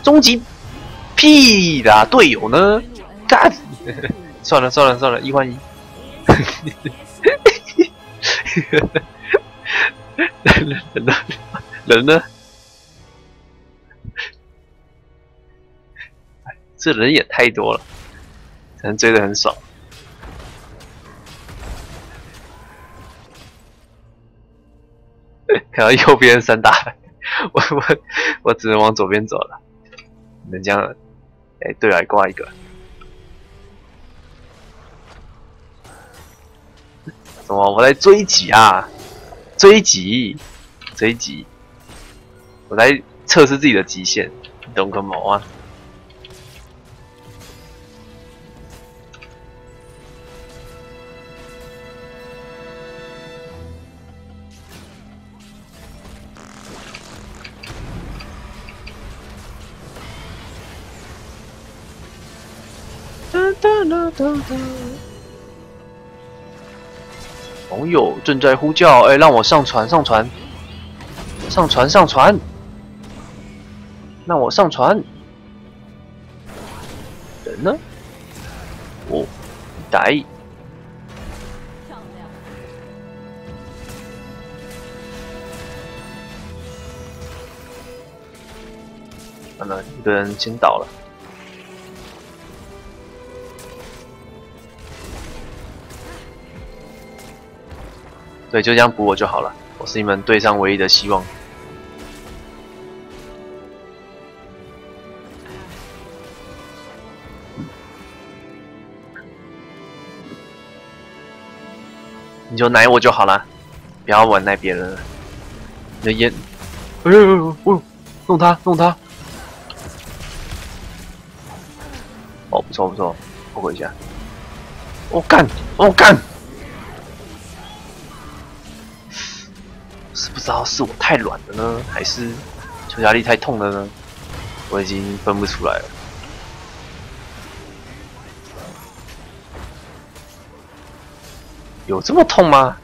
终极屁的队友呢？干！算了算了算了，一换一。人呢？人呢？人呢？这人也太多了，可能追的很爽。看到右边三大，我我我只能往左边走了。能这样？哎，对了，挂一个。怎么？我在追击啊！追击，追击！我在测试自己的极限，你懂个毛啊！朋友正在呼叫，哎，让我上船，上船，上船，上船，让我上船。人呢？哦，逮。完了，一个人先倒了。对，就这样补我就好了。我是你们队上唯一的希望。你就奶我就好了，不要玩奶别人了。你的烟，哎呦呦呦！弄他，弄他！哦，不错不错，后悔一下。我干，我干！知道是我太软了呢，还是球压力太痛了呢？我已经分不出来了。有这么痛吗？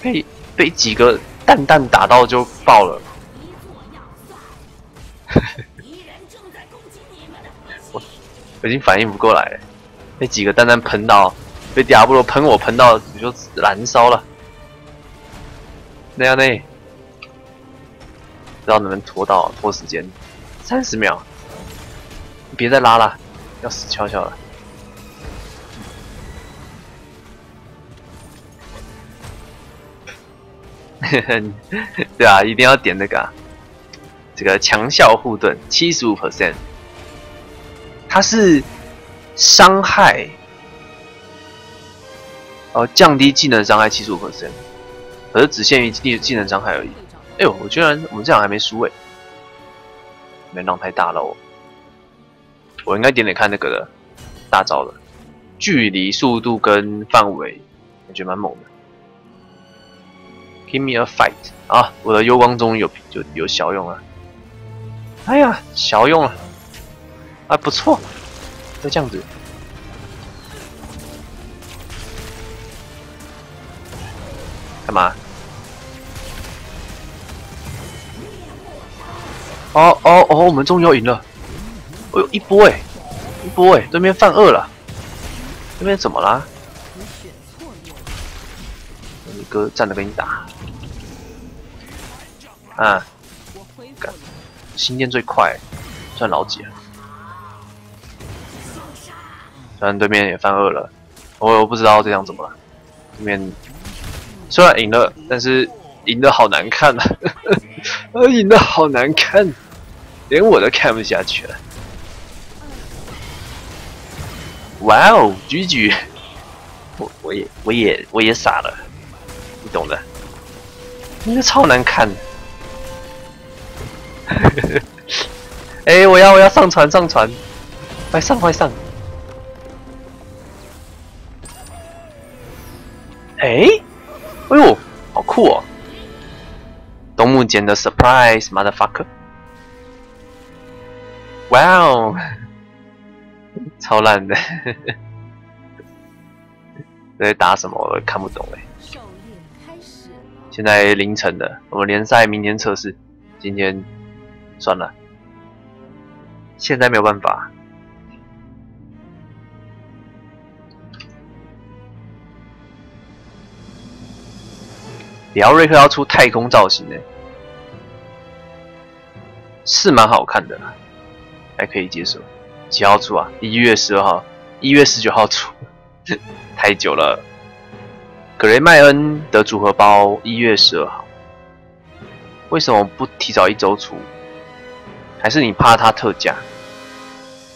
被被几个蛋蛋打到就爆了。我 我已经反应不过来，被几个蛋蛋喷到，被迪亚布罗喷我喷到，你就燃烧了。那样呢？不知道能不能拖到拖时间三十秒？别再拉了，要死翘翘了。对啊，一定要点那个这个强效护盾，七十五 percent，它是伤害哦，降低技能伤害七十五 percent。可是只限于技技能伤害而已。哎呦，我居然我们这场还没输哎，能量太大了哦，我应该点点看那个的大招了，距离、速度跟范围，感觉蛮猛的。Give me a fight 啊！我的幽光终于有有有小用了。哎呀，小用了，啊不错，就这样子。干嘛？哦哦哦！我们终于要赢了！哎呦，一波哎，一波哎，对面犯二了。对面怎么啦？你哥站着跟你打。啊，干，新店最快，算老几了。虽然对面也犯二了，我我不知道这样怎么了。对面虽然赢了，但是赢的好难看啊！啊，赢的好难看，连我都看不下去了。哇哦，狙狙，我我也我也我也傻了，你懂的。那个超难看。哎，我要我要上船上船，快上快上！哎，哎呦，好酷哦！东木间的 surprise motherfucker！哇哦，超烂的，在打什么我看不懂哎。现在凌晨的，我们联赛明天测试，今天。算了，现在没有办法。里奥瑞克要出太空造型呢，是蛮好看的，还可以接受。几号出啊？一月十二号，一月十九号出，太久了。格雷麦恩的组合包一月十二号，为什么不提早一周出？还是你怕它特价？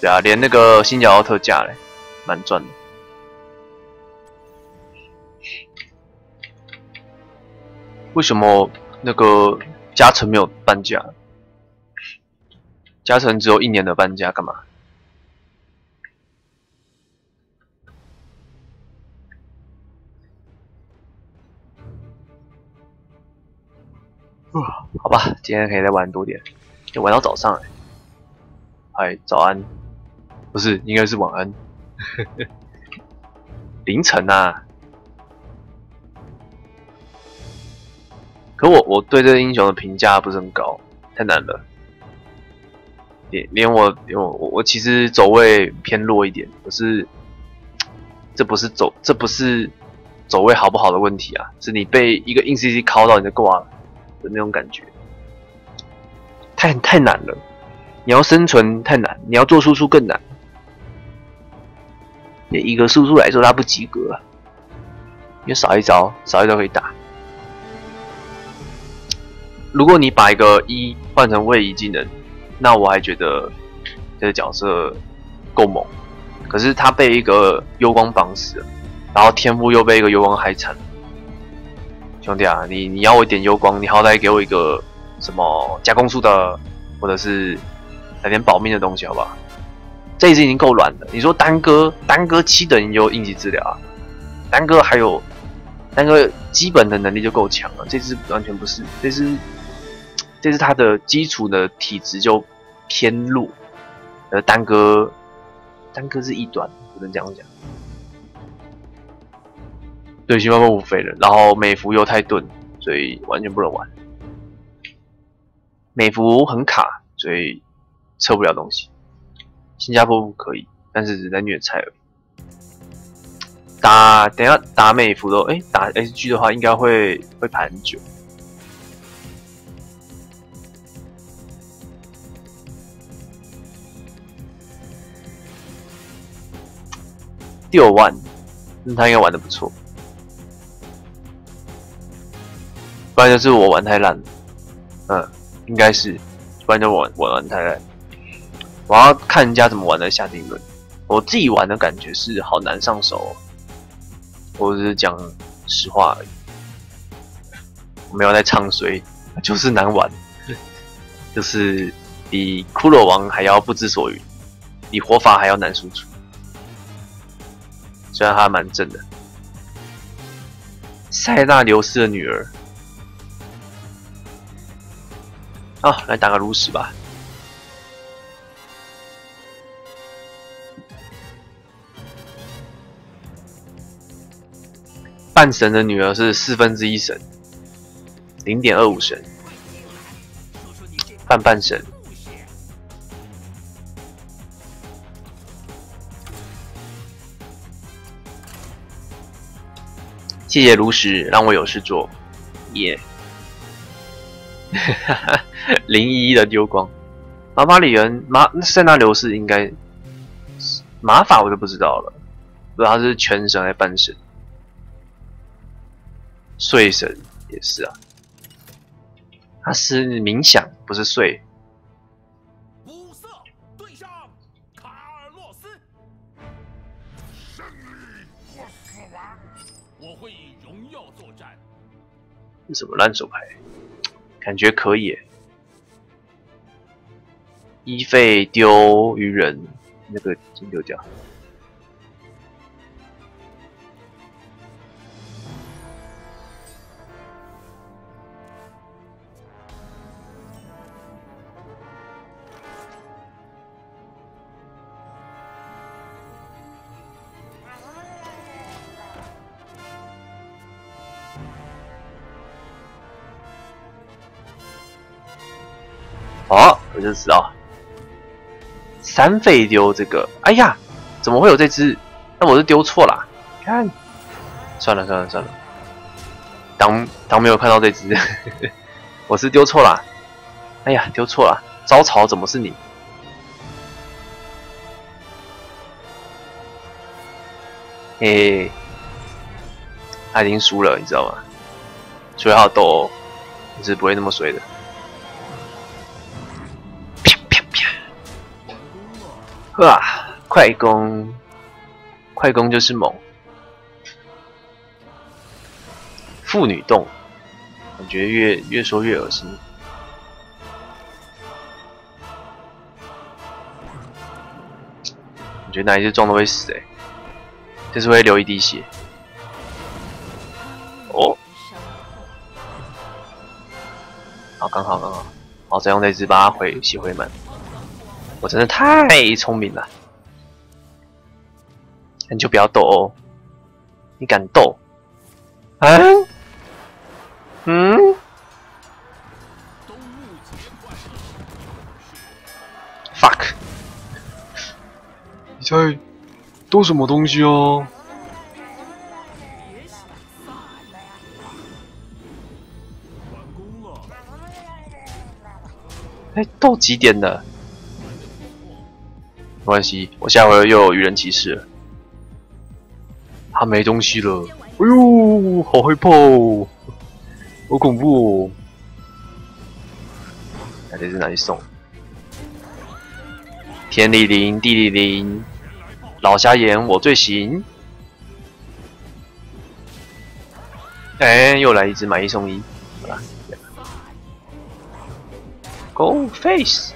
对啊，连那个新角都特价嘞，蛮赚的。为什么那个加成没有半价？加成只有一年的搬家，干嘛？啊，好吧，今天可以再玩多点。就玩到早上哎，嗨，早安，不是，应该是晚安，凌晨啊。可我我对这个英雄的评价不是很高，太难了。连连我连我我其实走位偏弱一点，可是这不是走这不是走位好不好的问题啊，是你被一个硬 CC 敲到你就挂了的那种感觉。太太难了，你要生存太难，你要做输出更难。一个输出来说，他不及格，你少一招，少一招可以打。如果你把一个一换成位移技能，那我还觉得这个角色够猛。可是他被一个幽光绑死了，然后天赋又被一个幽光害惨。兄弟啊，你你要我点幽光，你好歹给我一个。什么加攻速的，或者是来点保命的东西，好不好？这一只已经够软了。你说单哥，单哥七等就应急治疗啊，单哥还有单哥基本的能力就够强了。这只完全不是，这只这只他的基础的体质就偏弱。呃，单哥单哥是一端，不能这样讲。对，新方面无废了，然后美服又太钝，所以完全不能玩。美服很卡，所以测不了东西。新加坡不可以，但是只在虐菜而已。打等下打美服的，哎，打 SG 的话应该会会排很久。六万，那他应该玩的不错。不然就是我玩太烂了。嗯，应该是，不然就我我玩太烂。我要看人家怎么玩的下定论。我自己玩的感觉是好难上手、哦，我只是讲实话而已。我没有在唱衰，就是难玩，就是比骷髅王还要不知所云，比活法还要难输出。虽然他蛮正的，塞纳留斯的女儿。啊，来打个炉石吧。半神的女儿是四分之一神，零点二五神，半半神。谢谢炉石，让我有事做，耶、零一一的丢光。马法里人马塞纳流士应该马法我就不知道了，不知道他是全神还是半神。睡神也是啊，他是冥想，不是睡。什么烂手牌？感觉可以。一费丢鱼人，那个金丢掉。哦，我就知道，三费丢这个，哎呀，怎么会有这只？那我是丢错啦。看，算了算了算了，当当没有看到这只，我是丢错啦。哎呀，丢错了，招潮怎么是你？嘿，他已经输了，你知道吗？所以他斗哦，你是不会那么水的。呵，快攻，快攻就是猛。妇女洞，感觉越越说越恶心。我觉得哪一只撞都会死哎、这次会流一滴血。哦，好，刚好刚好，好，再用那只把它回血回满。我真的太聪明了，你就不要斗哦，你敢斗？哎嗯，，fuck！你在斗什么东西哦？完工了。哎，斗几点的？没关系，我下回又有愚人骑士了。他没东西了，哎呦，好害怕哦，好恐怖哦！那这是哪里送？天里灵，地里灵，老瞎眼我最行。哎，又来一只买一送一，好啦。Go Face，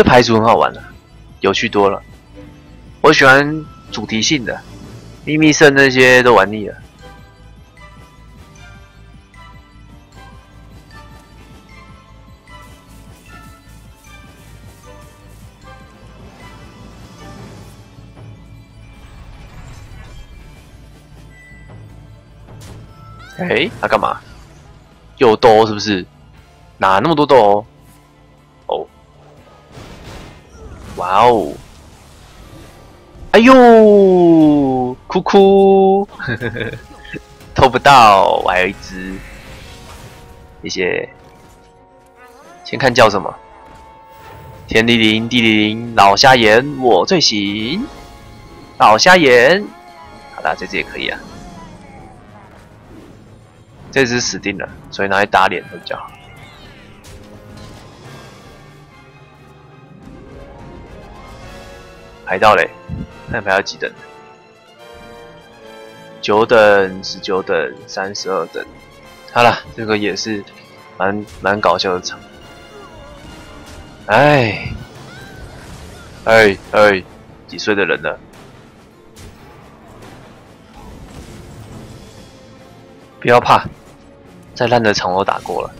这牌组很好玩的、有趣多了。我喜欢主题性的，秘密圣那些都玩腻了。哎，他干嘛？又斗殴是不是？哪那么多斗殴？哇哦！哎呦，哭哭，偷不到，我还有一只，谢谢。先看叫什么？天地灵，地地灵，老瞎眼，我最行。老瞎眼，好的，这只也可以啊。这只死定了，所以拿来打脸会比较好。排到嘞，看排到几等？九等、十九等、三十二等。好了，这个也是蛮蛮搞笑的场。哎，哎哎，几岁的人了？不要怕，再烂的场我都打过了，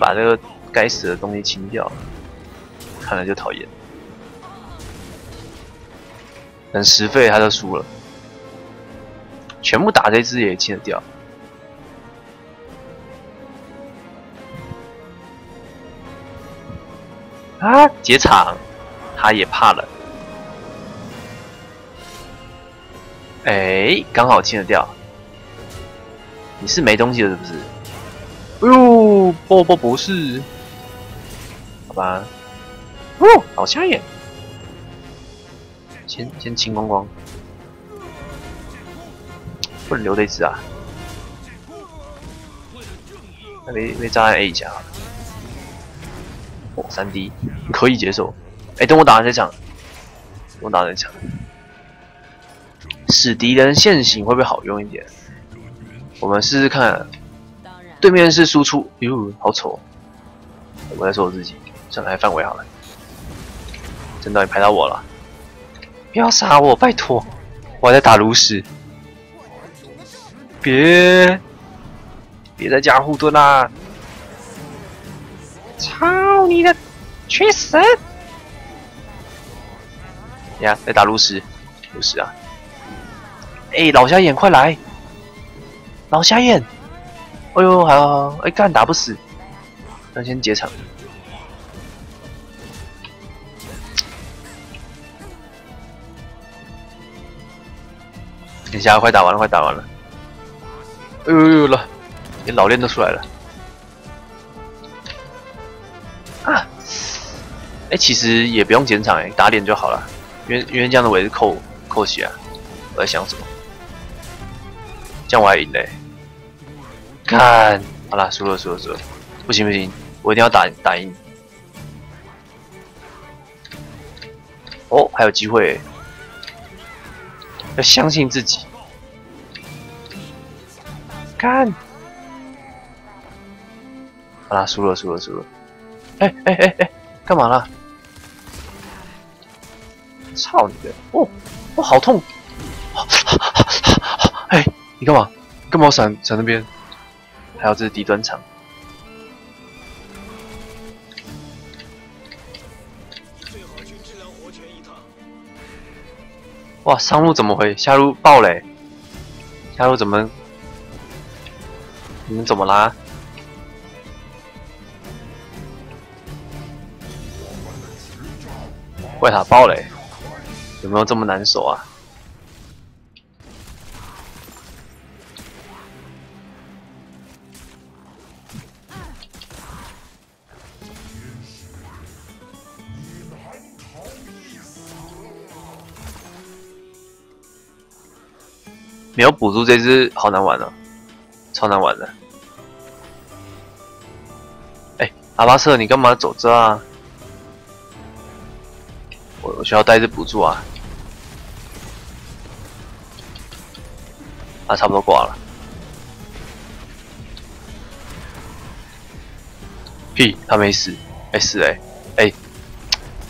把这个该死的东西清掉，看了就讨厌。等十费他就输了，全部打这只也清得掉。啊！结场，他也怕了。哎，刚好清得掉。你是没东西了是不是？哎呦，波波不是，好吧。哦，好香眼。先先清光光，不能留这只啊。那没没障碍 A 一下。哦，三 D 可以接受。哎，等我打完这场，我打完这场，使敌人现形会不会好用一点？我们试试看。对面是输出，哟，好丑。我在说我自己，算了，范围好了。真的，你拍到我了。不要杀我，拜托！我在打炉石。别，别再加护盾啦！操你的，去死！呀，在打炉石，炉石啊！哎，老瞎眼，快来！老瞎眼！哎呦，还好，哎，干打不死，那先结场。等下，快打完了，快打完了！哎呦呦了，连老练都出来了。啊！哎，其实也不用减场哎，打脸就好了。因为因为这样的我也是扣扣血啊。我在想什么？这样我还赢嘞！看，好了，输了输了输了！不行不行，我一定要打打赢。哦，还有机会！要相信自己。看，好啦，输了输了输了！哎哎哎哎，干嘛啦？操你的！哦哦，好痛！哎，你干嘛？干嘛闪闪那边？还有这是低端场。哇，上路怎么回？下路爆嘞！下路怎么？你们怎么啦？怪塔爆嘞！有没有这么难守啊？没有补助这只，好难玩啊，超难玩的。哎，阿巴瑟，你干嘛走这啊？我我需要带着补助啊。啊，差不多挂了。屁，他没死，没死哎哎，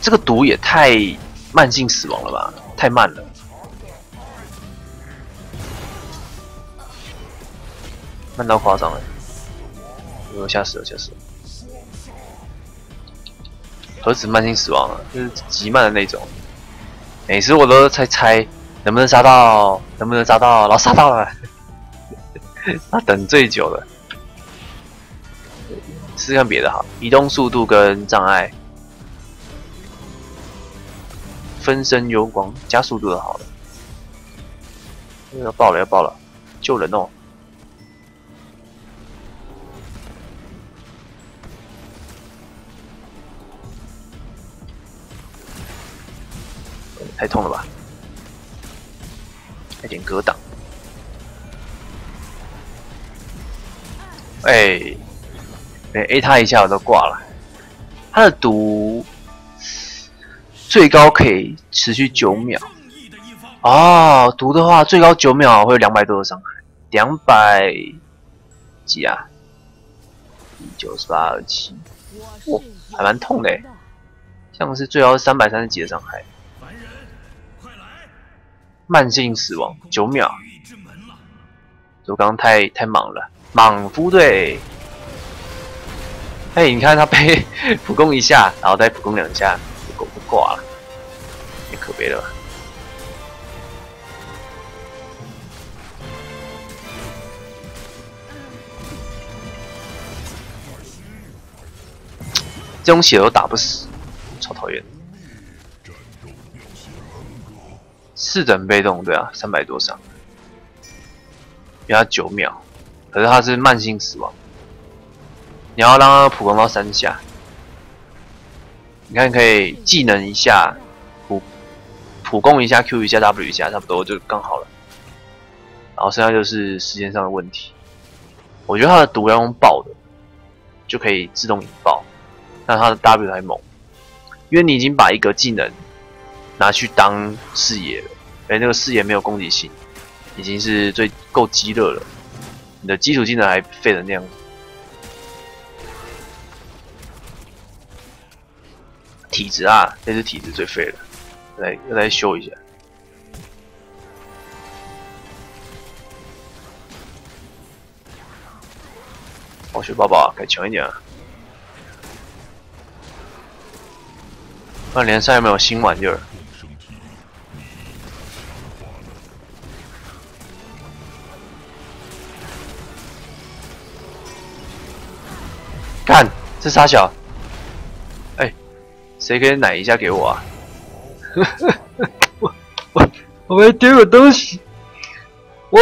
这个毒也太慢性死亡了吧？太慢了。慢到夸张了，我吓死了，吓死了！何止慢性死亡啊，就是极慢的那种。每次我都在猜能不能杀到，能不能杀到，然后杀到了，那等最久了。试试看别的哈，移动速度跟障碍，分身幽光加速度的好了。要爆了，要爆了，救人哦！太痛了吧！来点格挡。哎，哎 A 他一下我都挂了。他的毒最高可以持续九秒。正义的一方，哦，毒的话最高九秒会有两百多的伤害，两百几啊？九十八二七，哇，还蛮痛的欸像是最高三百三十几的伤害，慢性死亡九秒。地狱之门了。我刚刚太太莽了，莽夫队。嘿，你看他被普攻一下，然后再普攻两下，就狗就挂了，也可悲了吧。这种血都打不死，超讨厌。四等被动，对啊，三百多伤，因为他九秒，可是他是慢性死亡，你要让他普攻到三下，你看可以技能一下普普攻一下 Q 一下 W 一下，差不多就刚好了。然后剩下就是时间上的问题，我觉得他的毒要用爆的，就可以自动引爆，但他的 W 还猛，因为你已经把一个技能拿去当视野了，而那个视野没有攻击性，已经是最够激热了。你的基础技能还废成那样，体质啊，这是体质最废了，来要来修一下。暴雪宝宝该强一点啊！那联赛有没有新玩意儿？看这傻小，哎，谁可以奶一下给我啊？我我我被丢个东西，我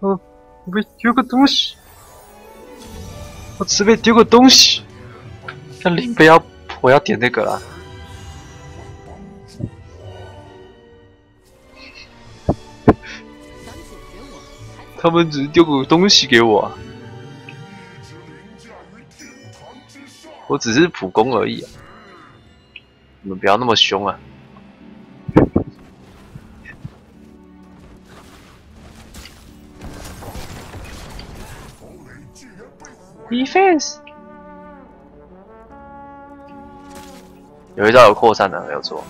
我我被丢个东西，我只被丢个东西。那林不要，我要点那个了。他们只是丢个东西给我、我只是普攻而已啊！你们不要那么凶啊！Defense 有一招有扩散的，没有错。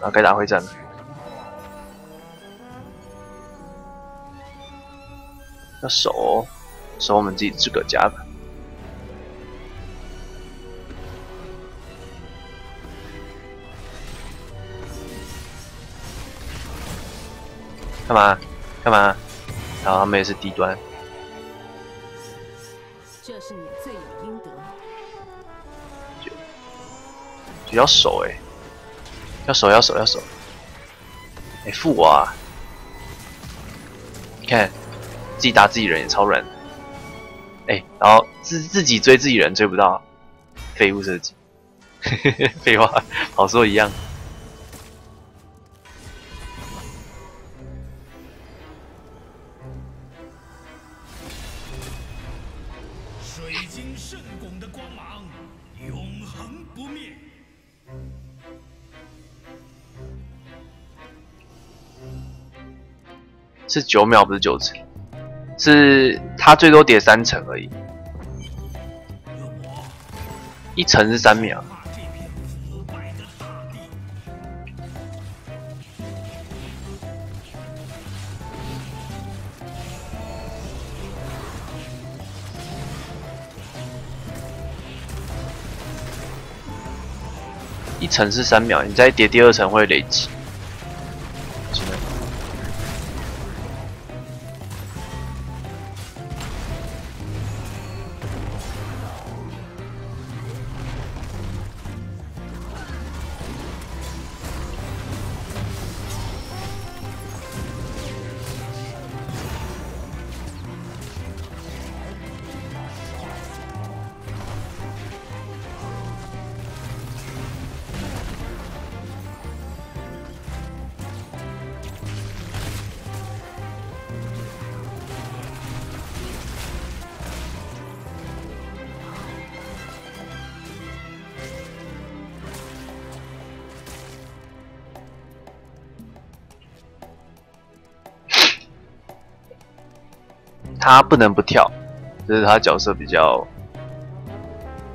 啊，该打会战了。要守，守我们自己自个家吧。干嘛？干嘛？然后他们也是低端，这是你罪有应得。就要守哎、要守要守要守。哎、负我啊！你看，自己打自己人也超软的。哎、然后自自己追自己人追不到，废物设计。废话，好说一样。水晶圣拱的光芒永恒不灭。是九秒，不是九层，是它最多叠三层而已，一层是三秒。一层是三秒，你再叠第二层会累积。他不能不跳，就是他角色比较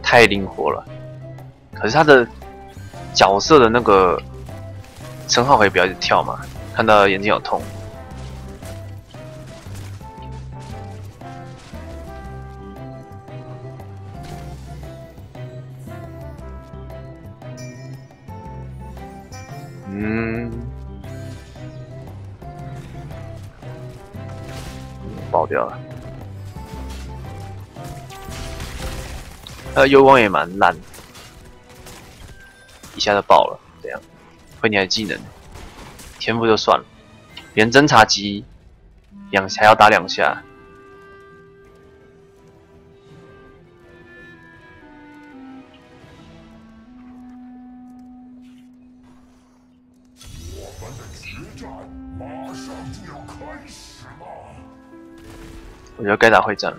太灵活了。可是他的角色的那个称号可以不要去跳嘛？看到眼睛有痛。掉了。呃，幽光也蛮烂，一下就爆了，这样亏你的技能，天赋就算了，连侦察机两还要打两下。我觉得该打会战了。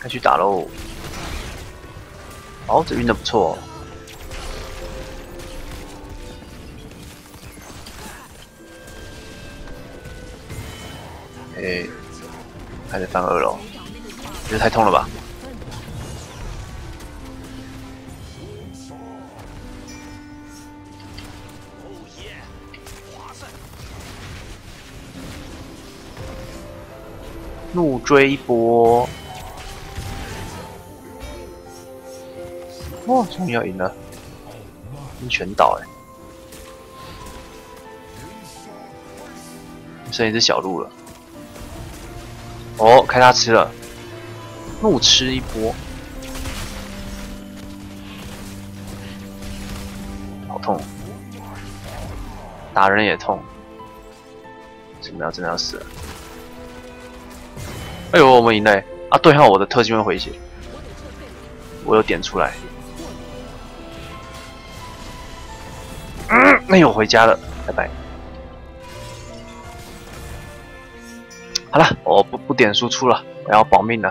该去打喽！哦，这运的不错哦。开始翻二楼，这太痛了吧！怒追一波！哇，终于要赢了，全倒哎！剩一只小鹿了。哦，开大吃了，怒吃一波，好痛，打人也痛，怎么样？真的要死了！哎呦，我们赢了！啊，对哈，我的特技会回血，我有点出来。嗯，那我回家了，拜拜。点输出了，我要保命了。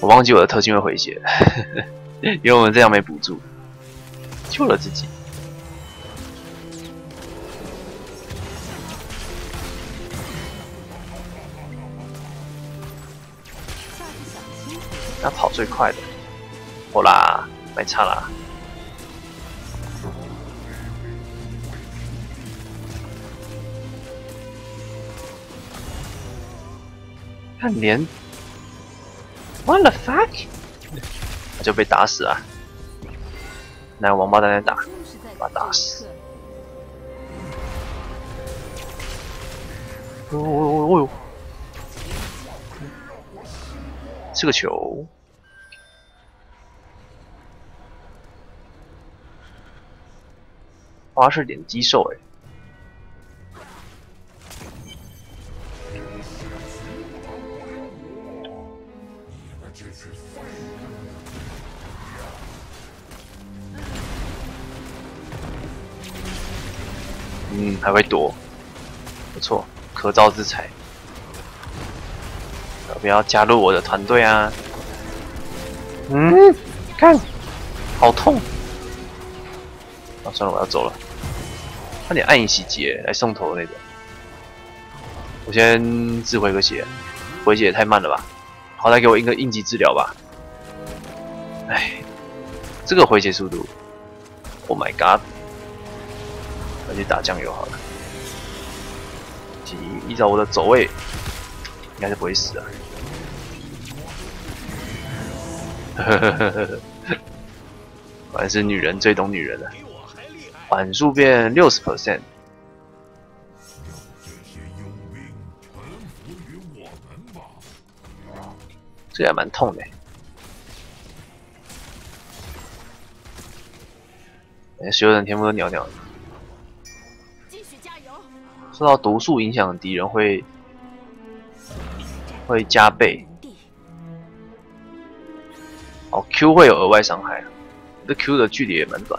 我忘记我的特技会回血，因为我们这样没补助，救了自己。他跑最快的，好啦，没差啦。看连，what the fuck，他就被打死啊！那王八蛋在打，把他打死。哦哦哦哟！这个球。花式点击兽哎。错，可造之材。要不要加入我的团队啊？嗯，看，好痛！啊，算了，我要走了。快点暗影洗劫来送头那个。我先自回个血，回血也太慢了吧？好歹给我一个应急治疗吧。哎，这个回血速度，Oh my god！那去打酱油好了。依照我的走位，应该是不会死的。呵呵呵呵呵，果然是女人最懂女人了。缓速变六十 percent，这些佣兵臣服于我们吧。这也蛮痛的。哎，所有人天赋都鸟鸟的。受到毒素影响的敌人会会加倍。哦，Q 会有额外伤害，这 Q 的距离也蛮短。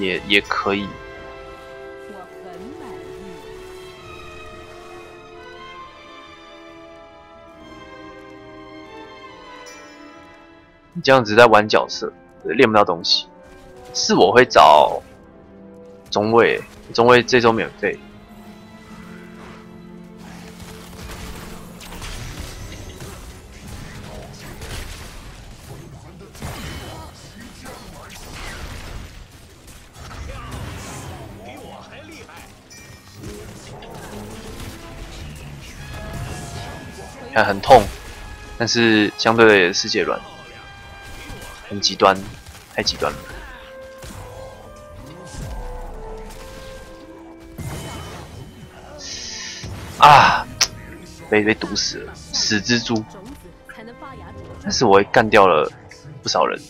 也也可以，这样子在玩角色，练不到东西。是我会找中卫，中卫这周免费。看很痛，但是相对的也是世界乱，极端，太极端了。啊！被被毒死了，死蜘蛛。但是我也干掉了不少人。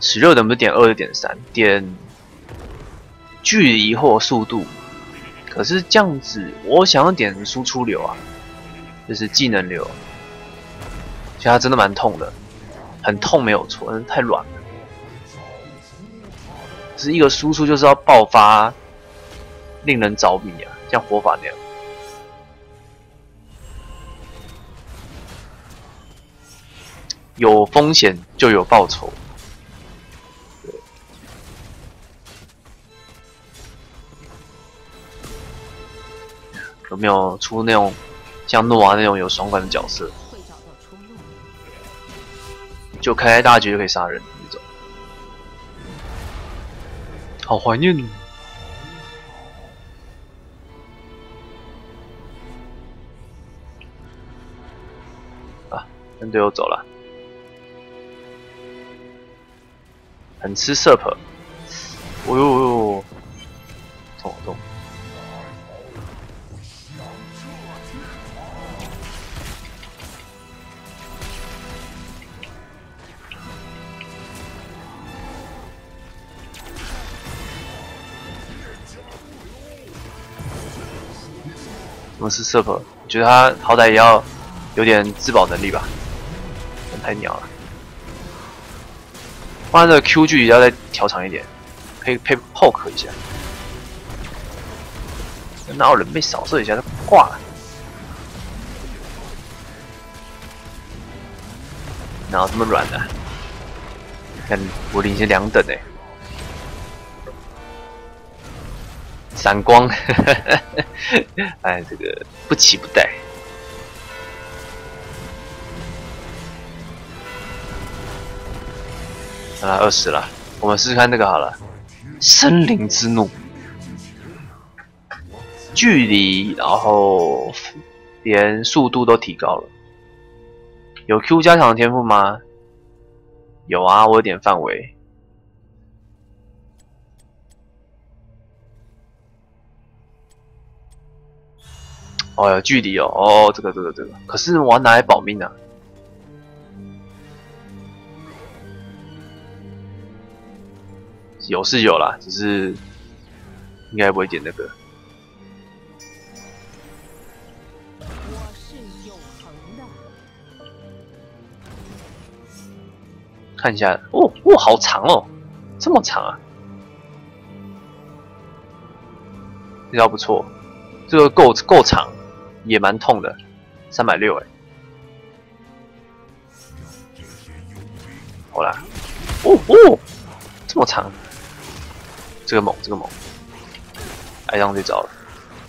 十六能不能点二，点三，点距离或速度。可是这样子，我想要点输出流啊，就是技能流。其实他真的蛮痛的，很痛没有错，但是太软了。是一个输出就是要爆发，令人着迷啊，像火法那样。有风险就有报酬。有没有出那种像诺瓦那种有爽感的角色？就开开大局就可以杀人那种。好怀念！啊，跟队友走了，很吃 SUP。哦呦呦，痛痛！我是 SUP？我觉得他好歹也要有点自保能力吧，太鸟了。不然这个 Q 距离要再调长一点，可以配 poke 一下。哪有人被扫射一下他挂了？哪有这么软的？看我领先两等哎、闪光，哎，这个不期不待。啊，二十了，我们试试看这个好了。森林之怒，距离，然后连速度都提高了。有 Q 加强的天赋吗？有啊，我有点范围。哦，有距离哦，哦，这个这个这个，可是我要拿来保命啊。有是有啦，只是应该不会点那个。看一下，哦哦，好长哦，这么长啊，这招不错，这个够够长，也蛮痛的，三百六哎，好啦，哦哦，这么长，这个猛，这个猛，爱上这招了，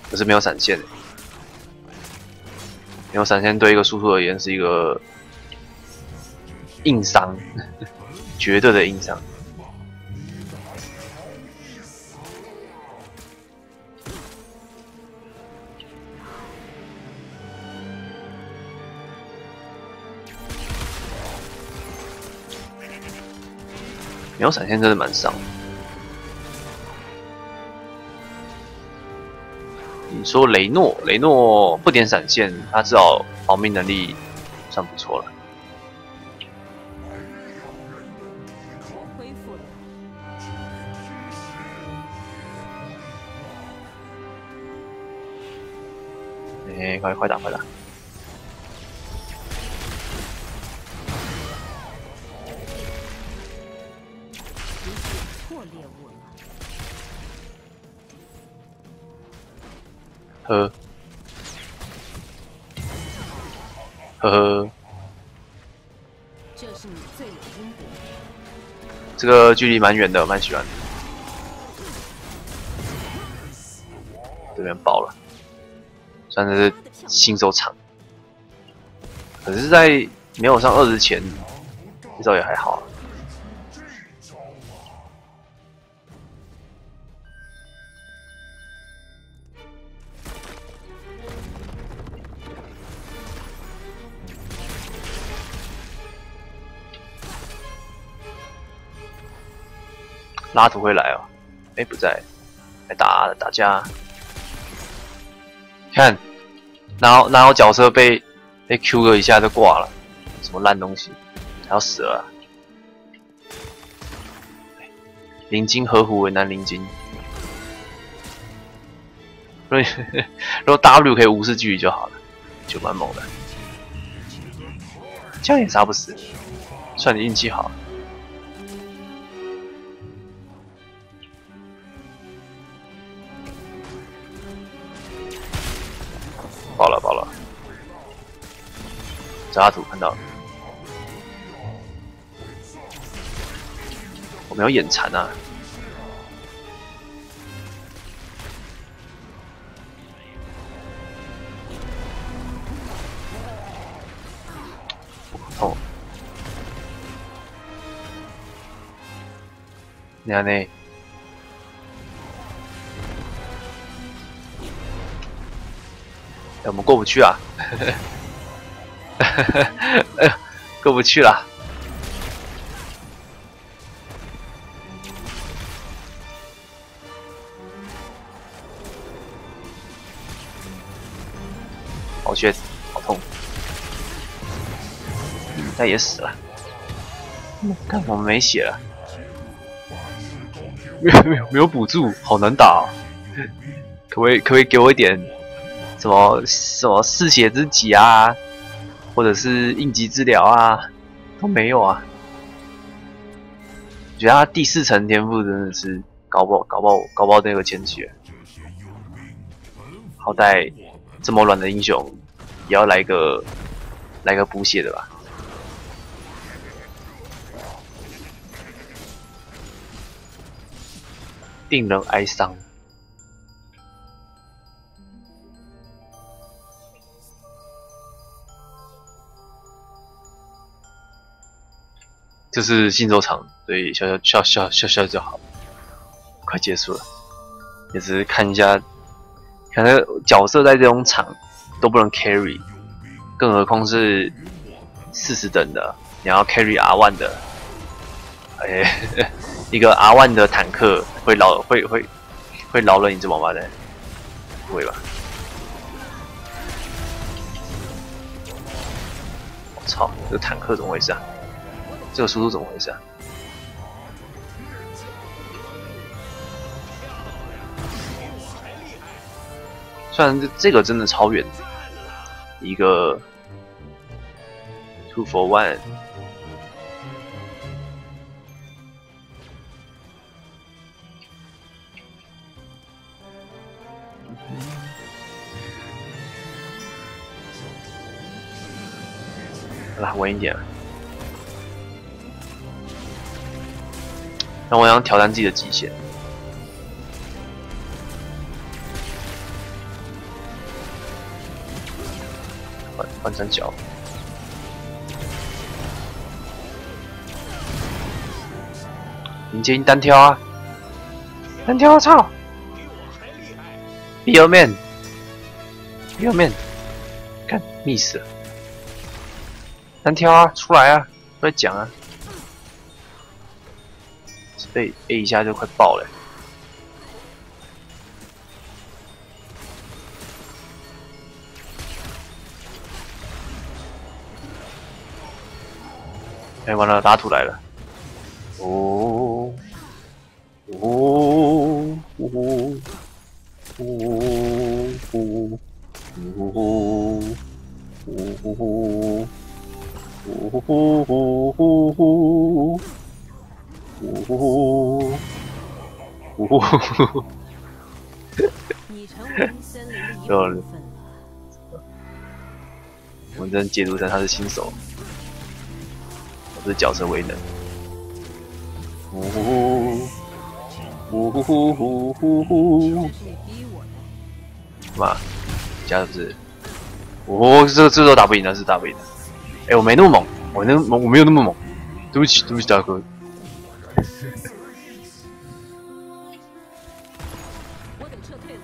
可是没有闪现，没有闪现对一个输出而言是一个硬伤，绝对的硬伤。没有闪现真的蛮伤。你说雷诺雷诺不点闪现，他至少保命能力算不错了。哎，快快打快打。呵，呵呵，这是你罪有应得。这个距离蛮远的，蛮喜欢的。这边爆了，算是新手场。可是，在没有上二之前，这招也还好拉图会来哦，哎、不在，来打打架。看，然后然后角色被被 Q 了一下就挂了，什么烂东西，还要死了啊、灵晶合虎为难灵晶。所 以如果 W 可以无视距离就好了，就蛮猛的。这样也杀不死，算你运气好。爆了爆了！扎图看到了，我没有眼馋啊！痛！你看那。我们过不去啊！哎呦，过不去了。好血，好痛！他也死了。看我们没血了，没有没有没有补助，好难打、哦。可不可以可不可以给我一点什么什么嗜血之己啊，或者是应急治疗啊，都没有啊。我觉得他第四层天赋真的是搞爆搞爆搞爆那个前期，好歹这么软的英雄也要来个来个补血的吧。令人哀伤。这是新手场，所以笑笑笑笑笑笑就好，快结束了。也只是看一下，看那个角色在这种场都不能 carry，更何况是四十等的，你要 carry R one 的，哎，一个 R one 的坦克会饶会会会饶了你这王八蛋？不会吧？我操，这坦克怎么回事啊？这个速度怎么回事啊？虽然这这个真的超远，一个 two for one，来稳一点。让我想挑战自己的极限。换换成脚，迎接单挑啊！单挑，操！必要面，必要面，看 miss 了。单挑啊，出来啊，出来讲啊！被 A 一下就快爆了。哎，完了，打土来了！哦，哦，哦，哦，哦，呼呼呼呼呼呼呼呜呜呜！哈哈哈哈！叫你！我真解读成他是新手，我是角色为能。呜呜呜呜呜！妈，这样子，我这这都打不赢的，是打不赢的。哎，我没那么猛，我那我没有那么猛，对不起，对不起，大哥。我得撤退了。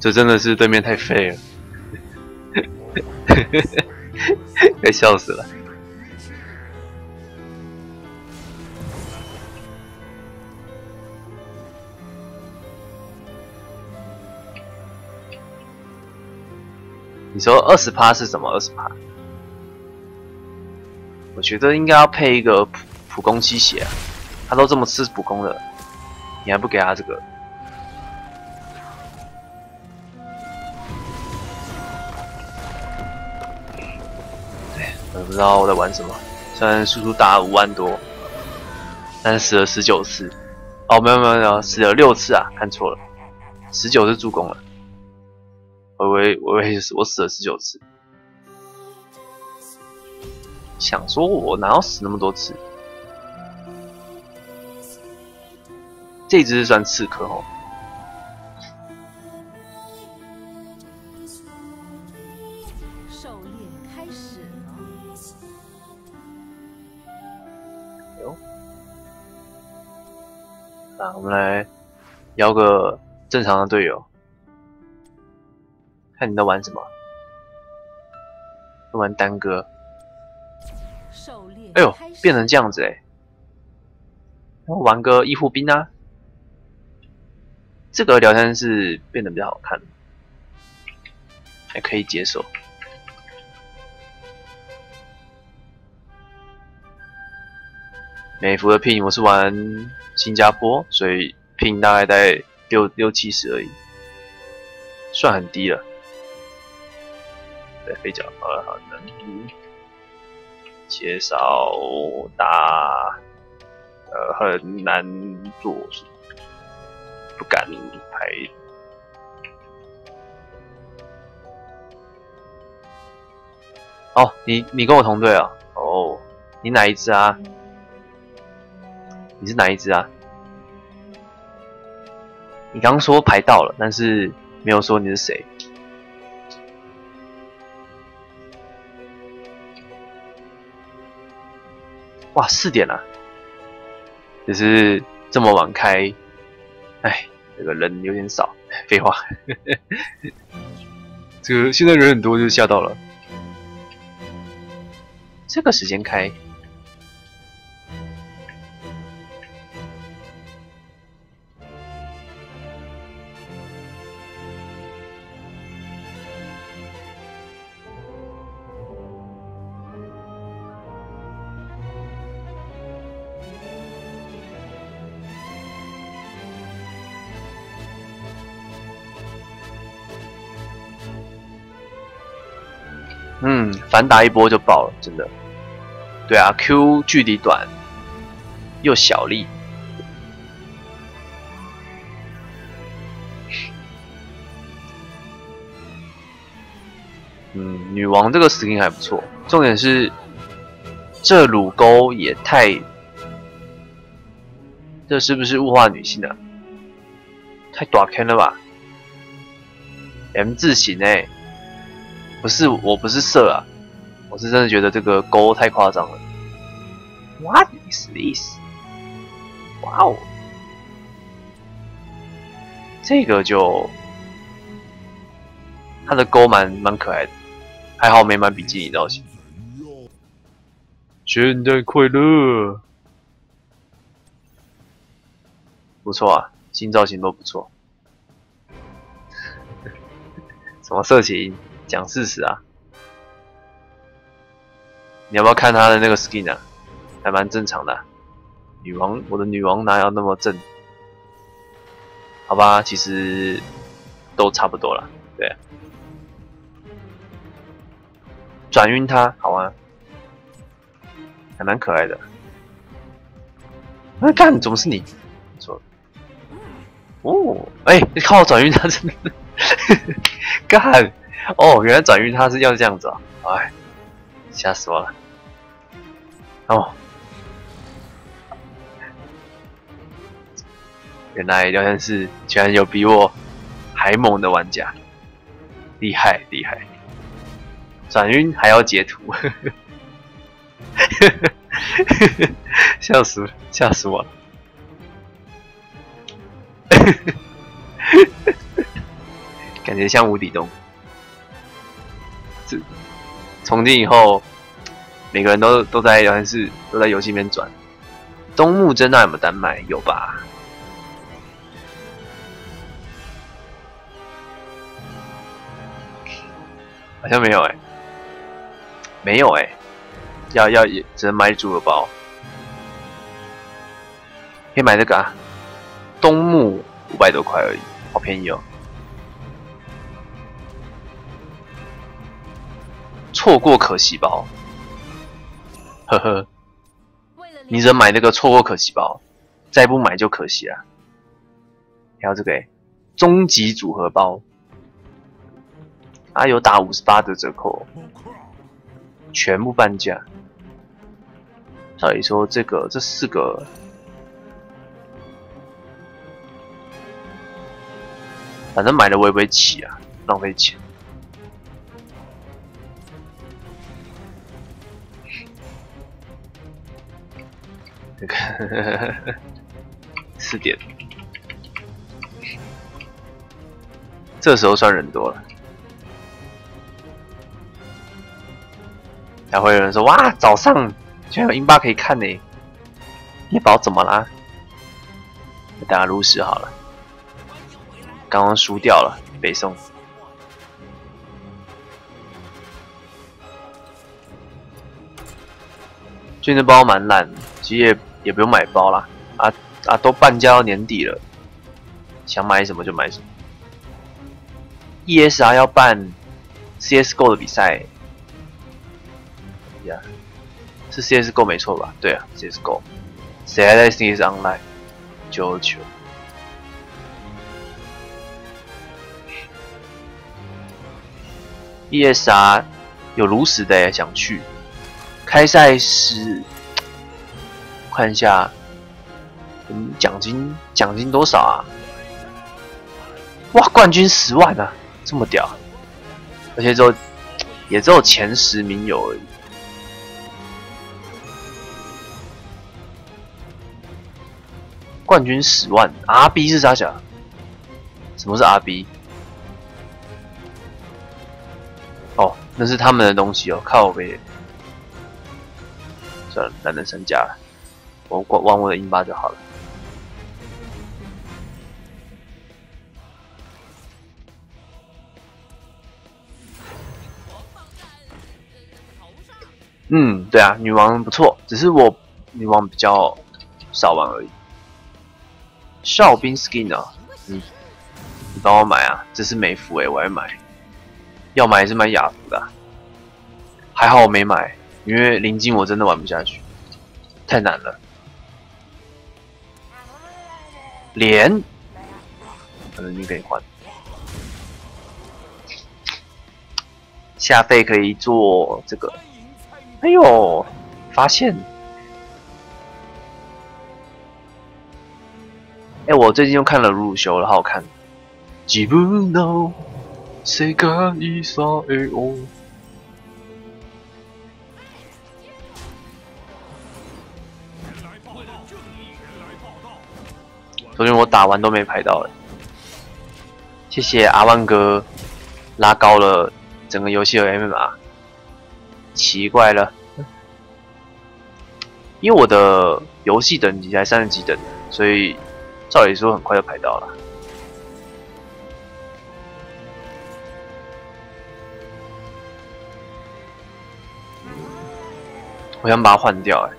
这真的是对面太废了，被笑死了。你说二十趴是什么？二十趴？我觉得应该要配一个普普攻吸血啊，他都这么吃普攻了，你还不给他这个？我不知道我在玩什么。虽然输出打五万多，但是死了十九次。哦，没有没有没有，死了六次啊，看错了，十九是助攻了。我以为我以为是我死了十九次，想说我哪有死那么多次？这只是算刺客哦。狩猎开始了。那我们来邀个正常的队友，看你在玩什么？玩单歌？哎呦，变成这样子哎、然后玩个医护兵啊，这个聊天室变得比较好看，还可以接受。美服的拼我是玩新加坡，所以拼大概在六六七十而已，算很低了。对，飞脚好了，好能力介绍大，呃，很难做，不敢拍。哦，你你跟我同队啊？哦，你哪一支啊？你是哪一支啊？你刚说排到了，但是没有说你是谁。哇，四点了、只是这么晚开，哎，这个人有点少。废话，这个现在人很多，就吓到了。这个时间开，反打一波就爆了，真的。对啊，Q 距离短，又小力。嗯，女王这个 skin 还不错，重点是这乳沟也太，这是不是物化女性啊？太短 K 了吧？M 字形哎、不是，我不是色啊，我是真的觉得这个勾太夸张了。What is this？哇哦，这个就它的勾蛮蛮可爱的，还好没买比基尼造型。圣诞快乐！不错啊，新造型都不错。什么色情？讲事实啊！你要不要看他的那个 skin 啊？还蛮正常的、女王，我的女王哪有那么正？好吧，其实都差不多了。对，转晕他，好啊，还蛮可爱的。干，怎么是你？错。哦，哎，你看我转晕他，真的，干，哦，原来转晕他是要这样子啊！哎，吓死我了。哦。原来聊天室居然有比我还猛的玩家，厉害厉害！转晕还要截图，呵呵呵笑死吓死我了！感觉像无底洞。这从今以后，每个人都都在聊天室，都在游戏里面转。东木真奈有没有单卖？有吧？好像没有哎，没有哎，要要只能买组合包，可以买这个啊，东木五百多块而已，好便宜哦。错过可惜包，呵呵，你只能买那个错过可惜包，再不买就可惜了。还有这个哎，终极组合包。啊，有打五十八的折扣，全部半价。所以说，这个这四个，反正买了我也不会起啊，浪费钱。这个 四点，这时候算人多了。还会有人说：“哇，早上居然有英巴可以看呢！叶宝怎么啦？大家如实好了，刚刚输掉了，北宋。最近的包蛮烂，其实也也不用买包啦，啊啊，都半价到年底了，想买什么就买什么。ESR 要办 CSGO 的比赛，Yeah，。”是 CSGO 没错吧？对啊，CSGO。谁还在 CS Online？九九。ESR 有如实的想去开赛时，看一下，嗯，奖金奖金多少啊？哇，冠军十万啊，这么屌！而且只有也只有前十名有而已。冠军十万，RB 是啥讲？什么是 RB？哦，那是他们的东西哦，靠呗。算了，懒得参加了，我玩玩我的英巴就好了。嗯，对啊，女王不错，只是我女王比较少玩而已。哨兵 skin 啊，你你帮我买啊！这是美服哎，我要买。要买还是买雅服的？还好我没买，因为灵晶我真的玩不下去，太难了。连，可能你可以换。下费可以做这个。哎呦，发现。哎，我最近又看了《鲁鲁修》了，好看。自分の世界さえを。 昨天我打完都没排到，谢谢阿万哥拉高了整个游戏的 M M R。奇怪了，因为我的游戏等级才三十几等，所以。照理说很快就排到了，我想把它换掉，哎，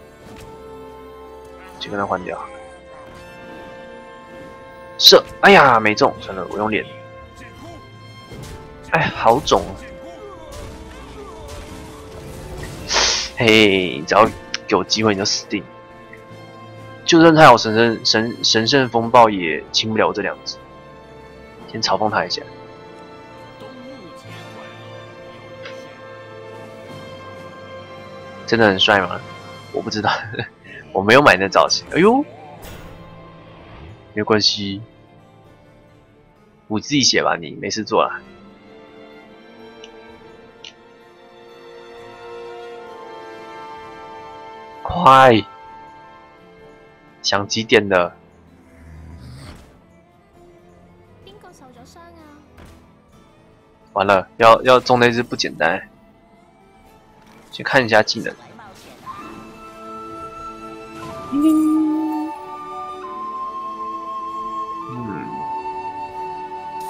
就跟他换掉。射！哎呀，没中，算了，我用脸。哎，好肿啊！嘿，只要给我机会，你就死定。就算他有神圣神神圣风暴，也清不了我这两只。先嘲讽他一下。真的很帅吗？我不知道，我没有买那造型。哎呦，没关系，我自己写吧，你没事做了。快，想几点了？完了，要要中那只不简单。去看一下技能。嗯，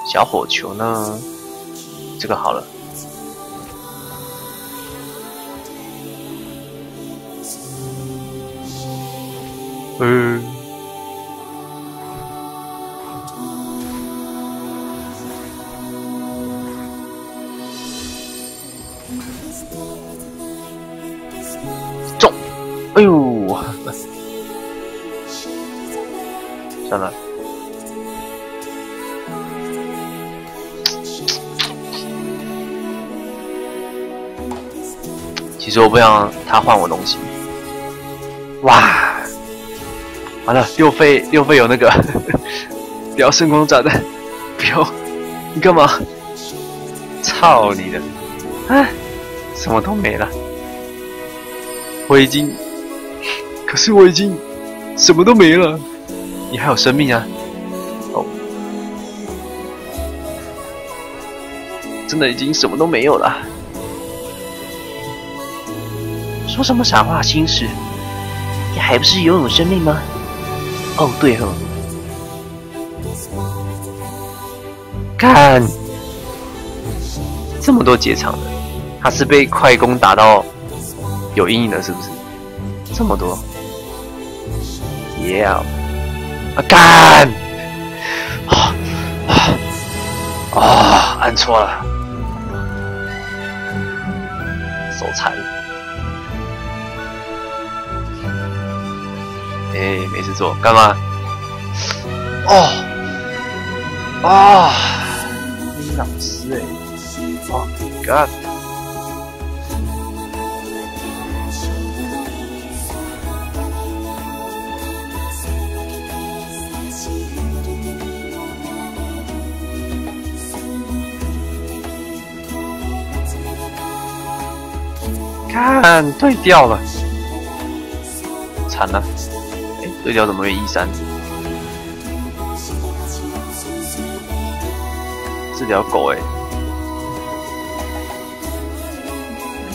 小火球呢？这个好了。嗯。就不想他换我东西。哇，完了，六费六费有那个，不要圣光炸弹，不要，你干嘛？操你的！哎，什么都没了，我已经。可是我已经什么都没了，你还有生命啊！哦，真的已经什么都没有了。说什么傻话心事？你还不是拥有生命吗？哦，对哦。看，这么多结场的，他是被快攻打到有阴影了，是不是？这么多。，Yeah，啊干！啊啊啊！按错了，哎，没事做，干嘛？哦啊！老师哎，Oh God！看，对掉了，惨了！哎，对调怎么有一三？这条狗哎，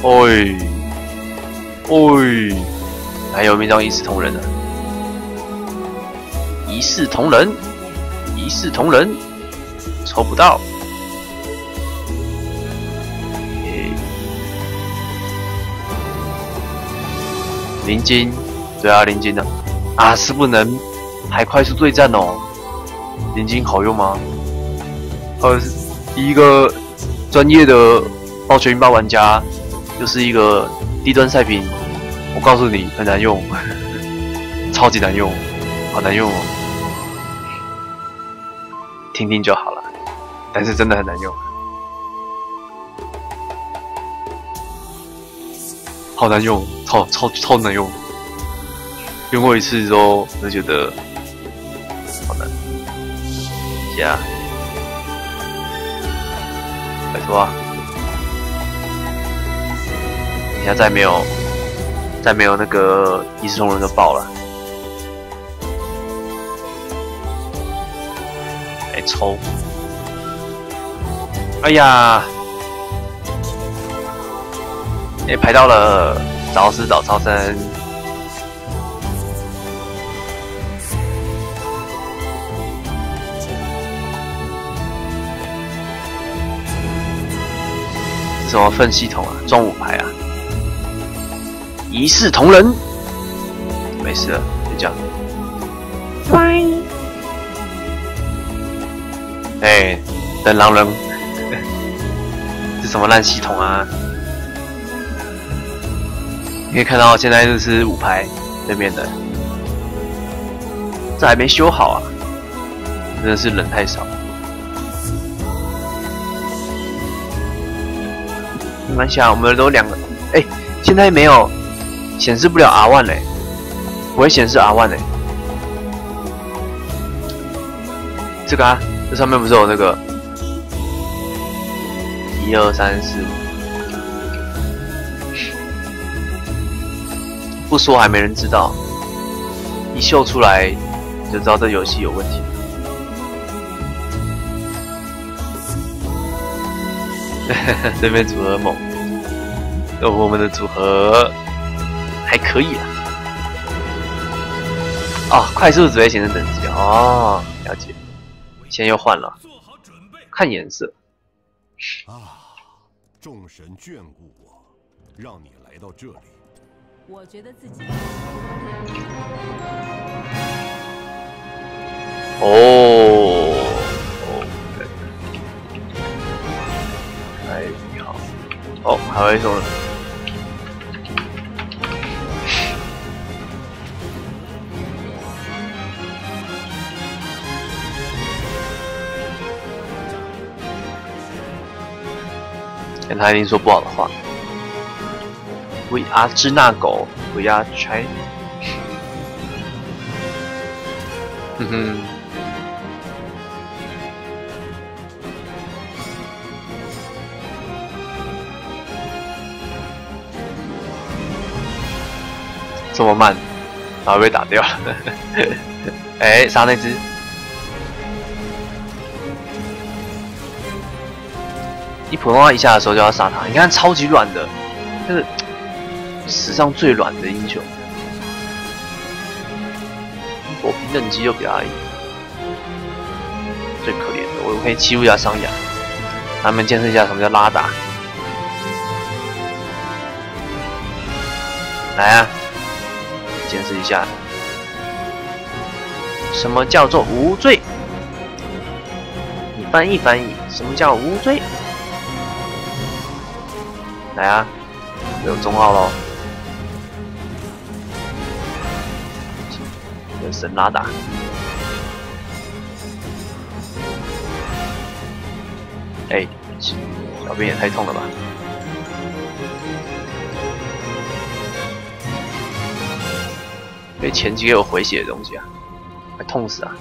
哎，哎，还有没张一视同仁呢？一视同仁，一视同仁，抽不到。灵晶，对啊，灵晶的啊，啊是不能还快速对战哦。眼睛好用吗？呃，一个专业的暴拳八玩家，又是一个低端赛品，我告诉你很难用，超级难用，好难用哦。听听就好了，但是真的很难用，好难用。超超超难用，用过一次之后就觉得好难。加，拜托啊！现在再没有，再没有那个一视同仁就爆了。来抽！哎呀！也排到了。早死早超生，什么分系统啊？中午排啊？一视同仁，没事了，就这样。哎，等狼人，这什么烂系统啊？你可以看到现在就是五排对面的，这还没修好啊，真的是人太少。没关系啊，我们都两个。哎，现在没有显示不了 R one 嘞，不会显示 R one 嘞。这个啊，这上面不是有那个一二三四五，不说还没人知道，一秀出来就知道这游戏有问题。对面组合猛，那我们的组合还可以啊。哦，快速紫薇形成等级哦，了解。现在又换了，做好准备。看颜色。啊，众神眷顾我，让你来到这里。我觉得自己哦，还有一种。跟他一定说不好的话。We are 支那狗，We are China。哼哼。这么慢，然后被打掉了。哎，杀那只。你普通话一下的时候就要杀他，你看超级软的，这是史上最软的英雄。我平等级又比他硬，最可怜的，我可以欺负一下桑雅，让他们见识一下什么叫拉打。来啊，见识一下什么叫做无罪。你翻译翻译，什么叫无罪？来啊，有中号喽！有神拉打，哎，小兵也太痛了吧！被前期给我回血的东西啊，还痛死啊！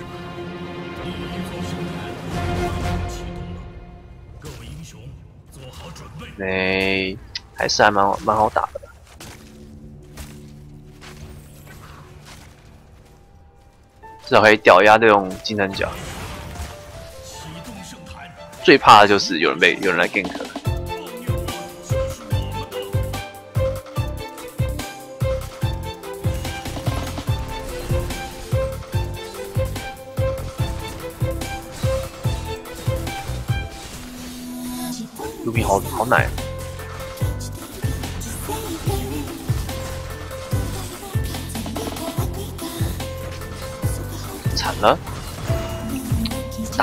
各位英雄做好准备。哎，还是还蛮蛮好打的。至少可以屌压这种金三角。最怕的就是有人被有人来 gank 了。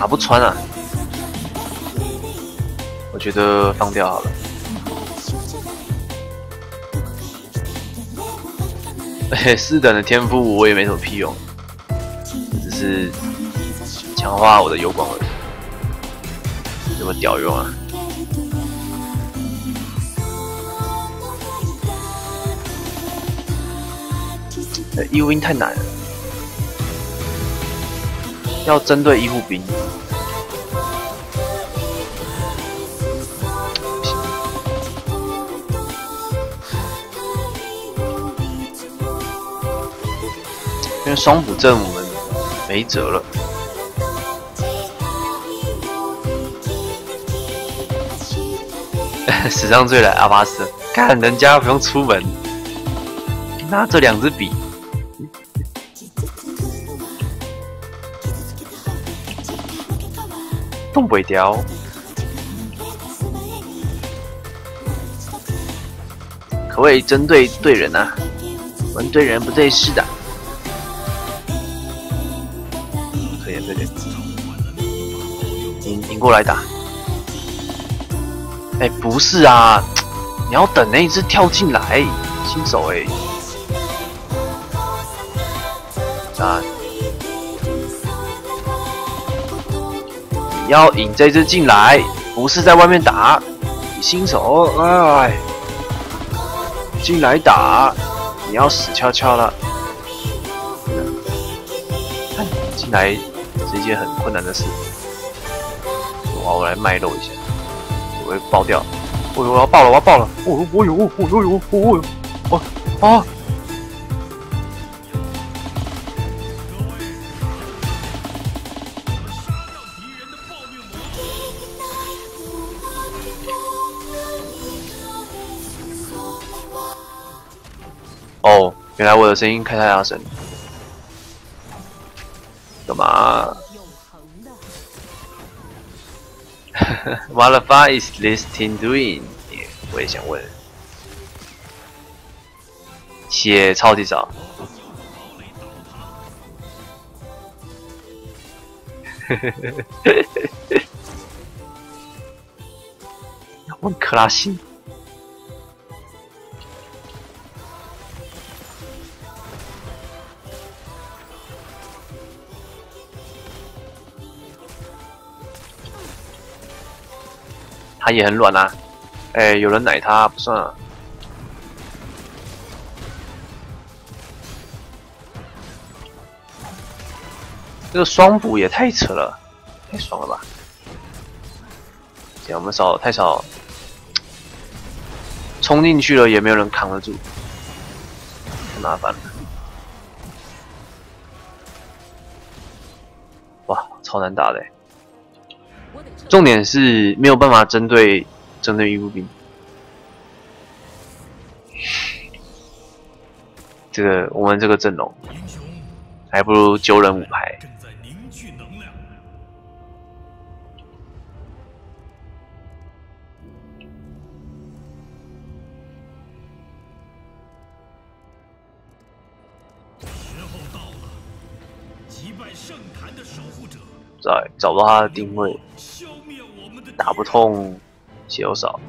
不穿啊！我觉得放掉好了。嘿，四等的天赋我也没什么屁用，只是强化我的油光而已，有么屌用啊？呃，义务兵太难了，要针对医护兵。双补阵我们没辙了。史上最懒阿巴斯，看人家不用出门，拿这两支笔。动不掉，可谓针对对人啊，我们对人不对事的。过来打。哎，不是啊，你要等那一只跳进来，新手哎。啊，你要引这只进来，不是在外面打。你新手，哎，进来打，你要死翘翘了。进来是一件很困难的事。哇，我来脉络一下，我会爆掉。我我要爆了，我要爆了！哦哦呦哦哦呦哦哦啊！哦，原来我的声音开太大声。？What the fuck is this team doing？我也想问。血超级少。问克拉西。 他也很软啊，哎，有人奶他不算啊。这个双补也太扯了，太爽了吧！这样我们少太少，冲进去了也没有人扛得住，太麻烦了。哇，超难打的。重点是没有办法针对针对义务兵，这个我们这个阵容还不如九人五排。找找不到他的定位。打不痛，血又少。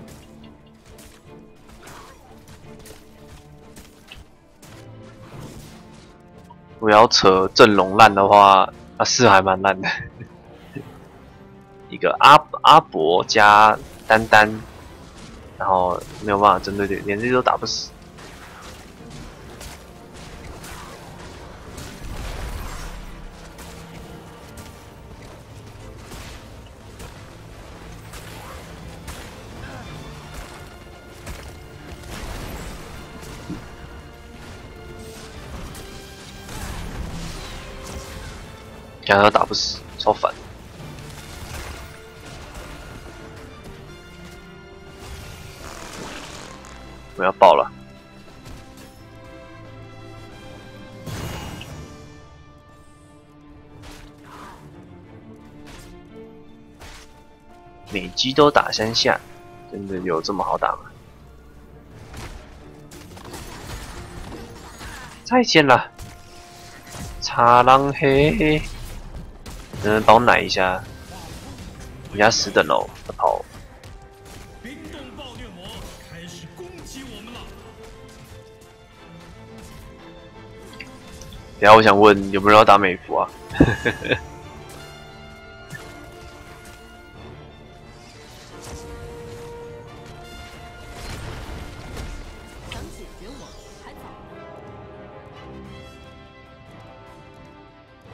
我要扯阵容烂的话，啊是还蛮烂的。一个阿阿伯加丹丹，然后没有办法针对对，连这都打不死。想要打不死，超烦！我要爆了！每击都打三下，真的有这么好打吗？再见了，擦浪嘿！能不能帮我奶一下？我家死等喽，他跑。冰冻暴虐魔开始攻击我们了。等下我想问，有没有人要打美服啊？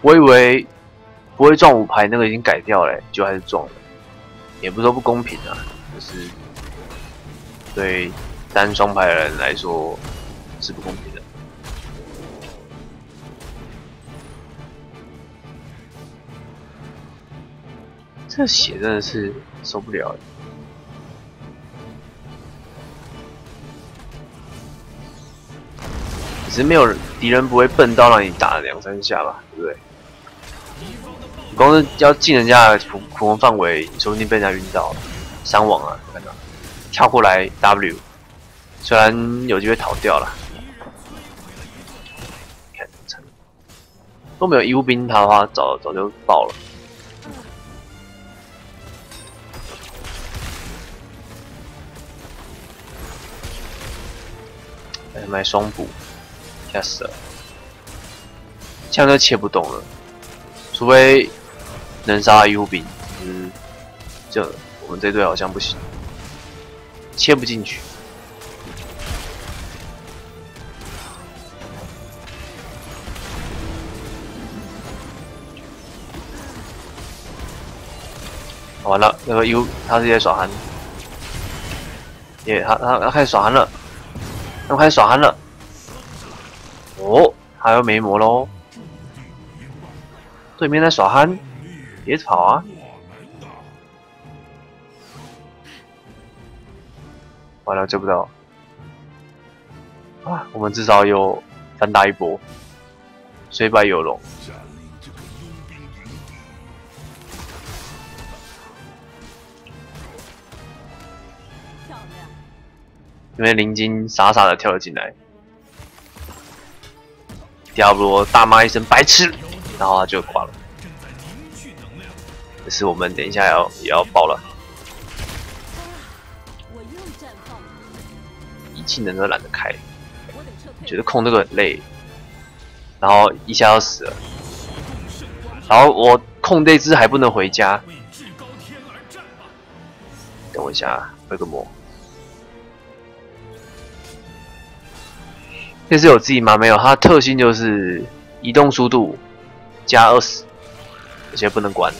我以为。不会撞五排那个已经改掉了，就还是撞了，也不是说不公平啊，就是对单双排的人来说是不公平的。这血真的是受不了，只是没有敌人不会笨到让你打两三下吧，对不对？光是要进人家的普普攻范围，说不定被人家晕到，伤亡啊！看到跳过来 W，虽然有机会逃掉了，看成，都没有医务兵他的话，早早就爆了。哎，买双补，吓死了！枪都切不动了，除非能杀医护兵。嗯，这我们这队好像不行，切不进去。完了，那个 U 他直接耍憨，耶，他他他开始耍憨了，他开始耍憨了。哦，他要没魔喽！对面在耍憨，别跑啊！完了，追不到。啊，我们至少有三打一波，虽败犹荣。因为灵晶傻傻的跳了进来，第二波大骂一声“白痴”，然后他就挂了。可是我们等一下要也要爆了，一技能都懒得开，觉得控这个很累，然后一下要死了，然后我控这只还不能回家，等我一下，回个魔。这是有自己吗？没有，它特性就是移动速度加二十，而且不能关。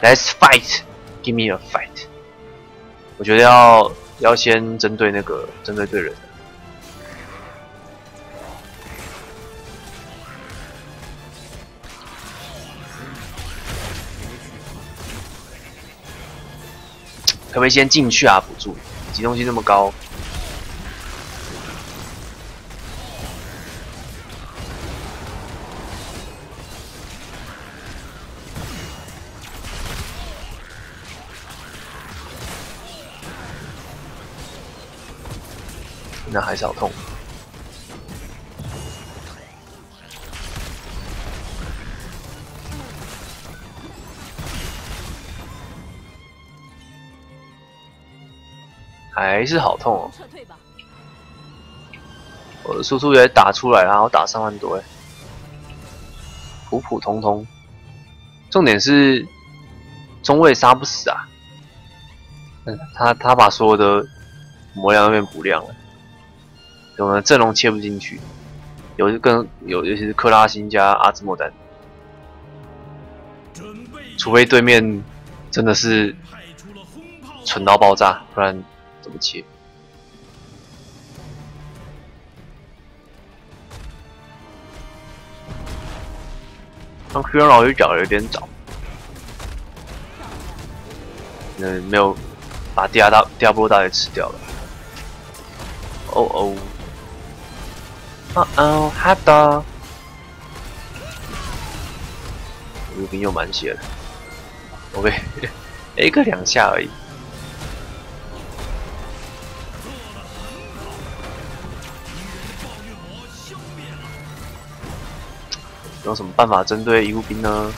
Let's fight, give me a fight。我觉得要要先针对那个针对对人。可不可以先进去啊？辅助机动性那么高。还是好痛，还是好痛哦！我的输出也打出来然后打三万多哎，普普通通。重点是中位杀不死啊！嗯，他他把所有的魔量都变补量了。我们阵容切不进去，有更有尤其是克拉辛加阿兹莫丹，除非对面真的是蠢到爆炸，不然怎么切？让轩老师讲的有点早，嗯，没有把第二大第二波大给吃掉了，哦哦。哦哦，好的。卢兵又满血了，OK，A 个两下而已。有什么办法针对医务兵呢？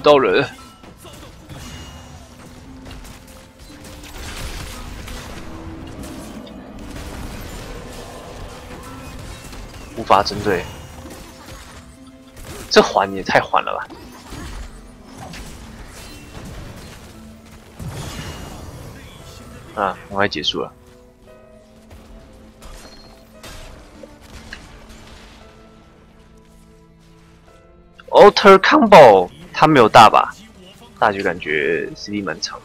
到人。无法针对，这缓也太缓了吧！啊，很快结束了。Alter Combo，他没有大吧？大就感觉 CD 蛮长。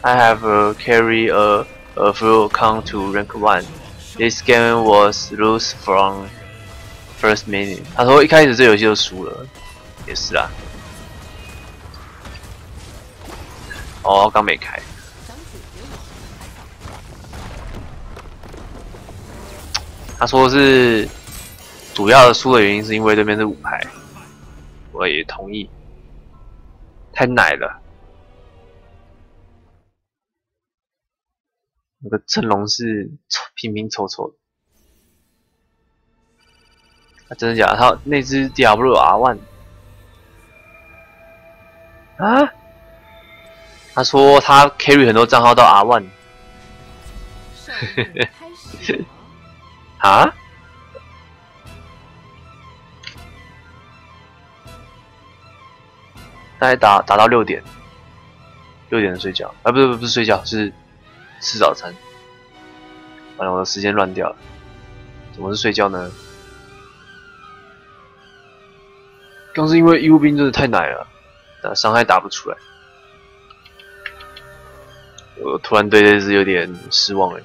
I have carry a a full count to rank one. This game was lose from first minute. 他说一开始这游戏就输了，也是啦。哦，刚没开。他说是主要的输的原因是因为对面是五排，我也同意。太奶了，那个阵容是拼拼凑凑的。真的假的？他那只 DW R One 啊？他说他 carry 很多账号到 R One。啊？大概打打到六点，六点睡觉啊？不是不是睡觉，是吃早餐。完了，我的时间乱掉了。怎么是睡觉呢？刚是因为义务兵真的太奶了，打伤害打不出来。我突然对这只有点失望了，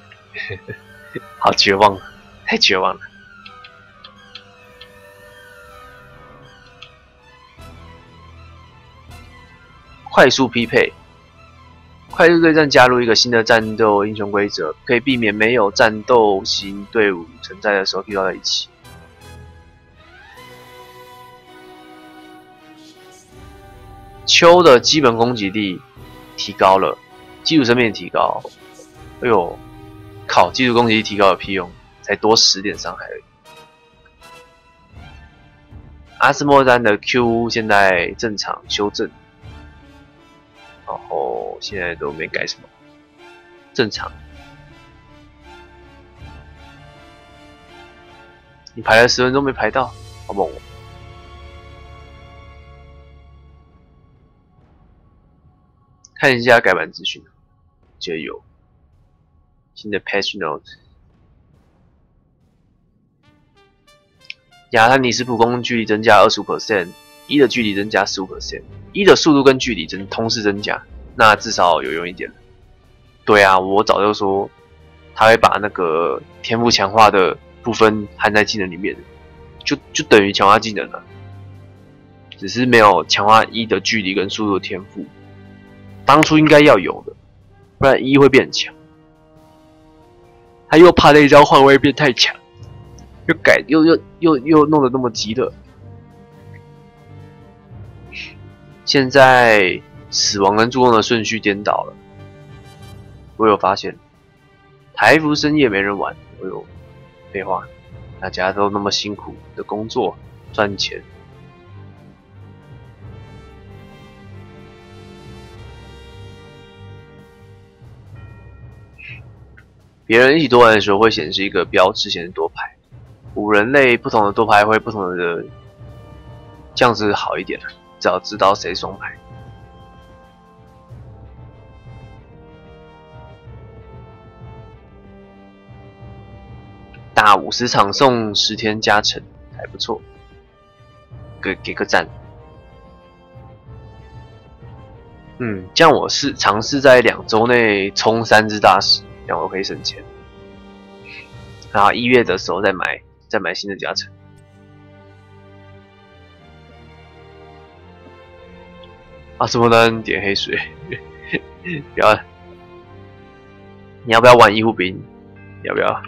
好绝望，太绝望了。快速匹配，快速对战加入一个新的战斗英雄规则，可以避免没有战斗型队伍存在的时候遇到在一起。秋的基本攻击力提高了，基础生命提高。哎呦，靠！基础攻击力提高有屁用？才多十点伤害而已。阿斯莫丹的 Q 现在正常修正。然后现在都没改什么，正常。你排了十分钟没排到，好猛！看一下改版资讯，就有新的 patch note。亚特尼斯普攻距离增加二十五 percent。一的距离增加十五 percent，一的速度跟距离增同时增加，那至少有用一点。对啊，我早就说他会把那个天赋强化的部分含在技能里面，就就等于强化技能了，只是没有强化一的距离跟速度天赋，当初应该要有的，不然一会变强。他又怕那一招换位变太强，又改又又又又弄得那么急的。现在死亡跟助攻的顺序颠倒了，我有发现。台服深夜没人玩，我有废话，大家都那么辛苦的工作赚钱，别人一起多玩的时候会显示一个标志，显示多排。五人类不同的多排会不同的，这样子好一点只要知道谁双排。打五十场送十天加成，还不错，给给个赞。嗯，这样我是尝试在两周内冲三只大师，这样我可以省钱。然后一月的时候再买，再买新的加成。阿斯莫丹点黑水，不要！你要不要玩医护兵？要不要？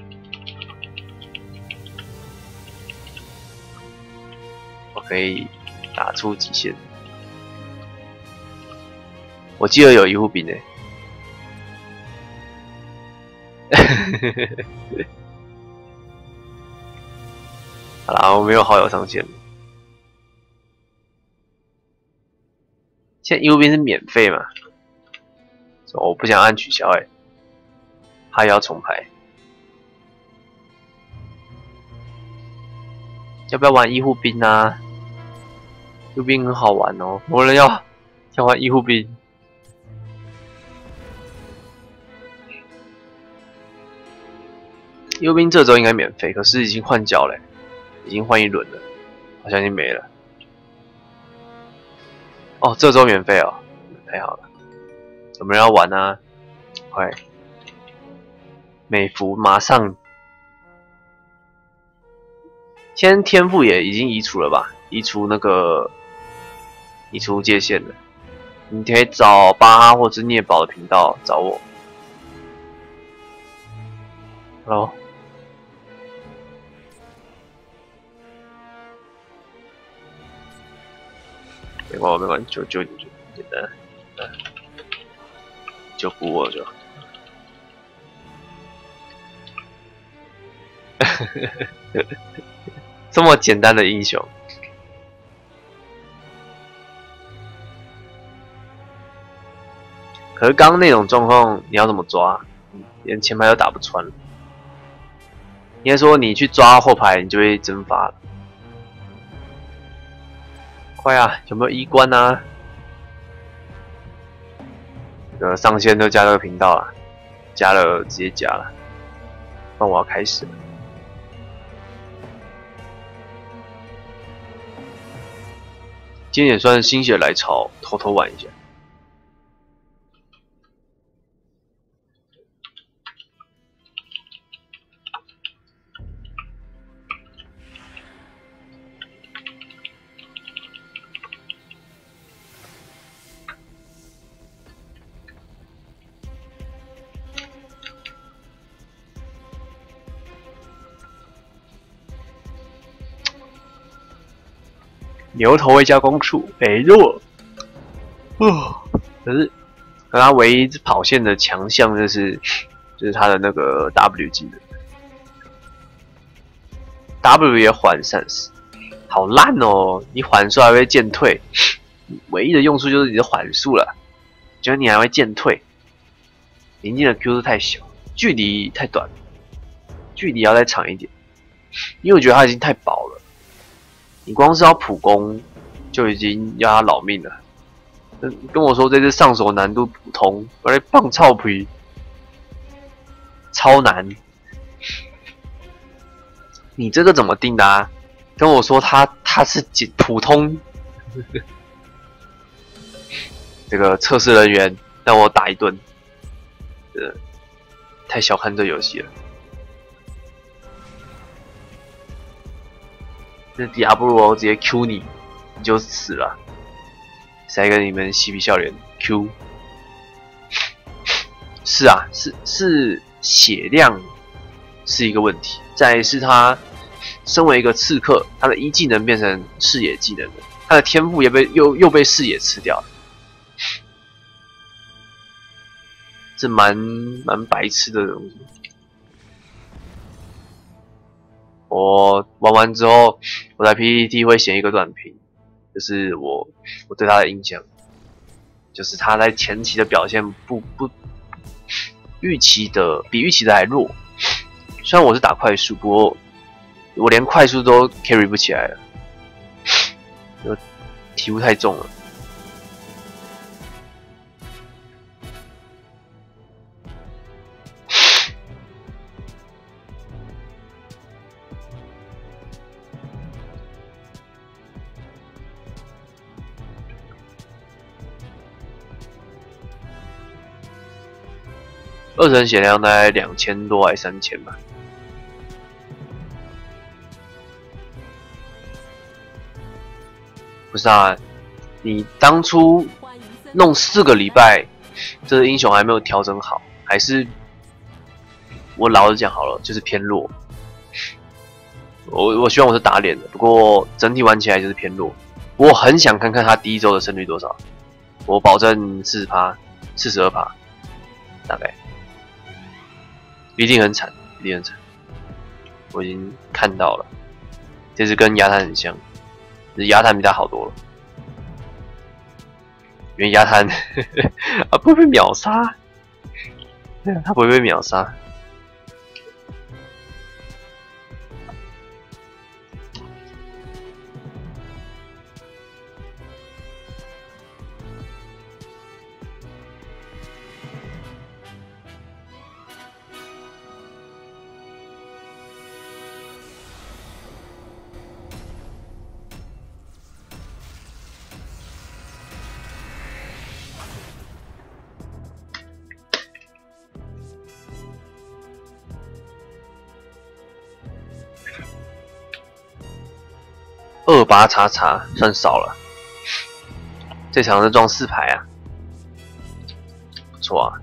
我可以打出极限。我记得有医护兵呢。好啦，我没有好友上线。现在右边是免费嘛？我不想按取消哎，还要重排。要不要玩医护兵啊？医护兵很好玩哦，有人要要玩医护兵。右兵这周应该免费，可是已经换角了，已经换一轮了，好像已经没了。哦，这周免费哦，太好了！有没有人要玩啊？快，美服马上。现在天赋也已经移除了吧？移除那个移除界限了。你可以找巴哈或者涅宝的频道找我。Hello。没关系，没关系，就就就简单，就补我就。这么简单的英雄，可是刚刚那种状况，你要怎么抓？连前排都打不穿。应该说，你去抓后排，你就会蒸发了。快啊！有没有衣冠啊？呃，上线就加这个频道了，加了直接加了。那我要开始了。今天也算心血来潮，偷偷玩一下。牛头未加攻速，肥弱。哦，可是，可他唯一跑线的强项就是，就是他的那个 W 技能，W 也缓闪死，好烂哦！你缓速还会渐退，唯一的用处就是你的缓速了，觉得你还会渐退。临近的 Q 是太小，距离太短，距离要再长一点，因为我觉得他已经太薄了。你光是要普攻，就已经要他老命了。跟跟我说这次上手难度普通，我来棒操皮，超难。你这个怎么定的啊？跟我说他他是简普通，这个测试人员让我打一顿，呃，太小看这游戏了。这迪亚布罗直接 Q 你，你就死了。谁跟你们嬉皮笑脸 Q？是啊，是是血量是一个问题。再是他身为一个刺客，他的一技能变成视野技能了，他的天赋也被又又被视野吃掉了，这蛮蛮白痴的东西。我玩完之后，我在 PPT 会写一个短评，就是我我对他的印象，就是他在前期的表现不不预期的比预期的还弱。虽然我是打快速，不过我连快速都 carry 不起来了，就体物太重了。二层血量大概两千多还三千吧。不是啊，你当初弄四个礼拜，这个英雄还没有调整好，还是我老实讲好了，就是偏弱。我我希望我是打脸的，不过整体玩起来就是偏弱。我很想看看他第一周的胜率多少，我保证四十趴，四十二趴，大概。一定很惨，一定很惨。我已经看到了，这只跟牙坦很像，只是牙坦比他好多了。因为牙坦 啊不会被秒杀，他不会被秒杀。二八叉叉算少了，这场是装四排啊，不错啊，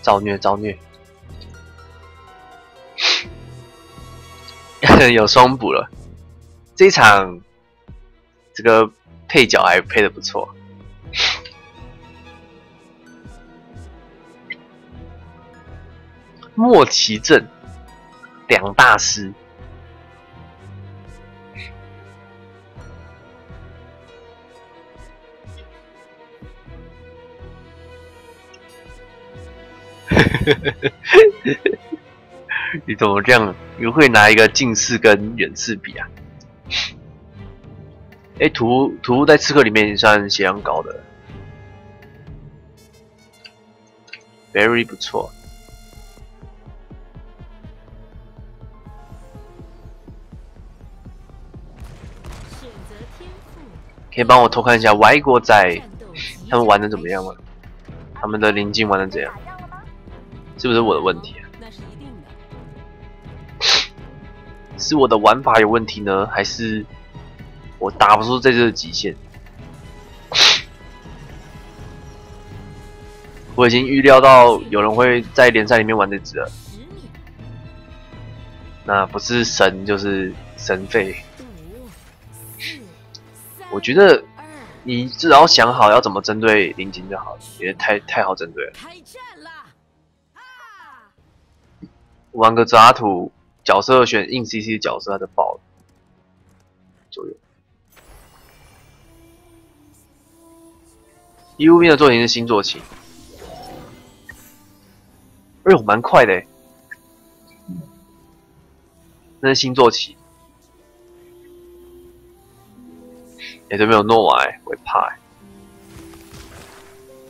造虐造虐，有双补了，这一场这个配角还配的不错。莫奇镇两大师，你怎么这样？你会拿一个近视跟远视比啊？哎，图图在刺客里面算血量高的，very 不错。可以帮我偷看一下外国仔他们玩的怎么样吗？他们的临近玩的怎样？是不是我的问题啊？那是一定的。是我的玩法有问题呢，还是我打不出这次的极限？我已经预料到有人会在联赛里面玩这只了，那不是神就是神废。我觉得二，你只要想好要怎么针对临近就好了，也太太好针对了。玩个杂图角色选硬 CC 角色，他就爆了左右。一路兵的作品是星座旗，哎呦，蛮快的欸，那是星座旗。哎、这边有诺瓦哎，我会怕哎。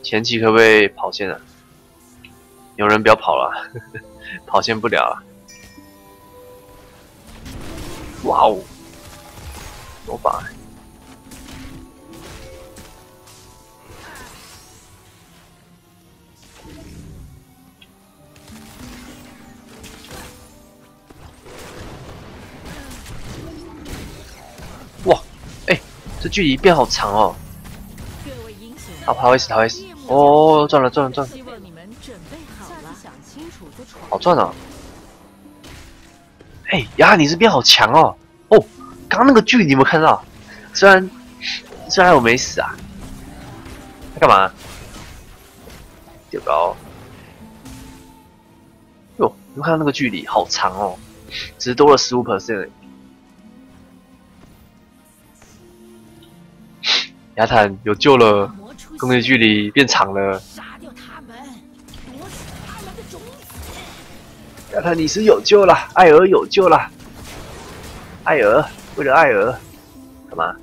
前期可不可以跑线啊？有人不要跑了，跑线不了了。哇哦，魔法欸！哇，哎、这距离变好长哦！各位英雄，啊，他会死，他会死！哦，赚了，赚了，赚了！好赚啊！哎呀，你这边好强哦！哦，刚刚那个距离你有没有看到？虽然虽然我没死啊，他干嘛？丢高！哟，你们看到那个距离好长哦，只多了十五 percent。亚坦有救了，攻击距离变长了。亚坦，你是有救了，艾尔有救了。艾尔，为了艾尔，干嘛？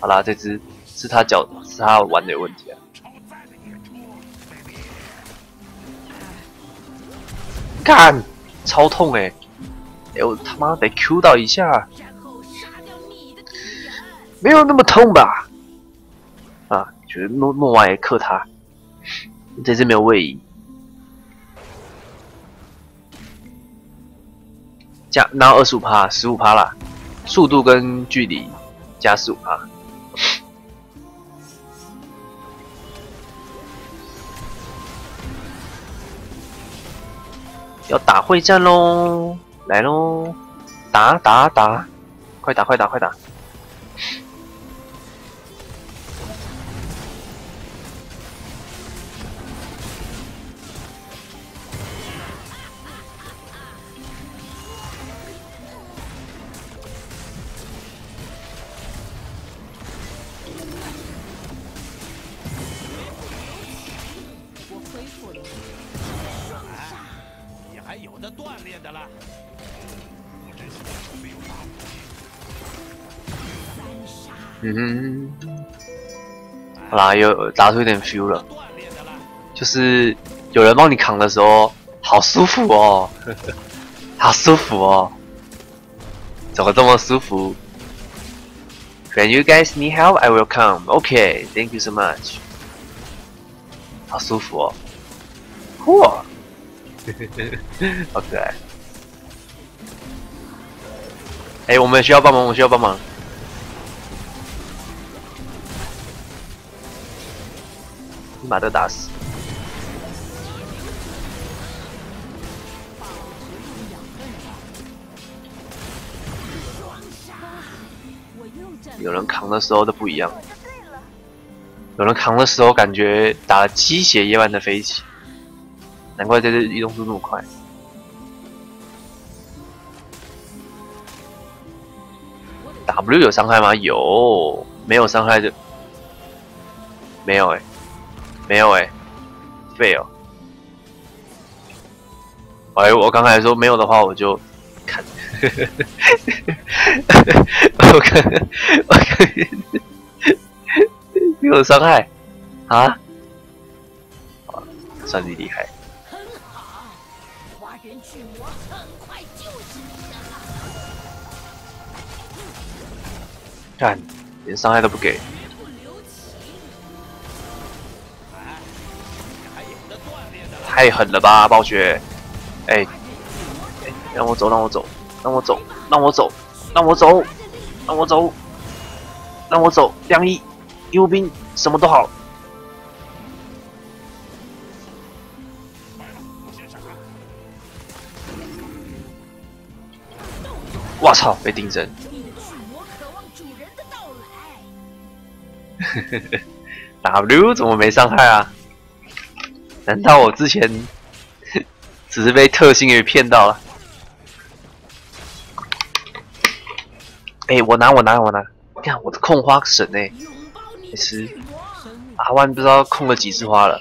好啦，这只是他脚，是他玩的有问题啊。干，超痛哎、欸！哎、我他妈得 Q 到一下，没有那么痛吧？啊，觉得诺诺瓦也克他，这只没有位移。加拿二十五趴，十五趴啦，速度跟距离加十五趴。要打会战喽！来喽，打打打，快打快打快打！好啦，有打出一点 feel 了，就是有人帮你扛的时候，好舒服哦，好舒服哦，怎么这么舒服？When you guys need help, I will come. OK, thank you so much. 好舒服哦，嚯，好可爱。哎，我们需要帮忙，我们需要帮忙。把这个打死。有人扛的时候都不一样，有人扛的时候感觉打了鸡血一般的飞起，难怪在这移动速度那么快。W 有伤害吗？有，没有伤害就没有哎、没有哎、废哦。哎，我刚才说没有的话，我就看。我看，我看，没 有伤害啊！算你厉害。花人巨魔很快就是你的了。干，连伤害都不给，太狠了吧，暴雪！哎、哎，让我走，让我走，让我走，让我走，让我走，让我走，让我走，亮一，幽兵，什么都好。我操，被定人的到来。W 怎么没伤害啊？难道我之前 只是被特性给骗到了？哎、我拿我拿我拿！看我的控花神哎、拥抱你的没事，阿万不知道控了几次花了，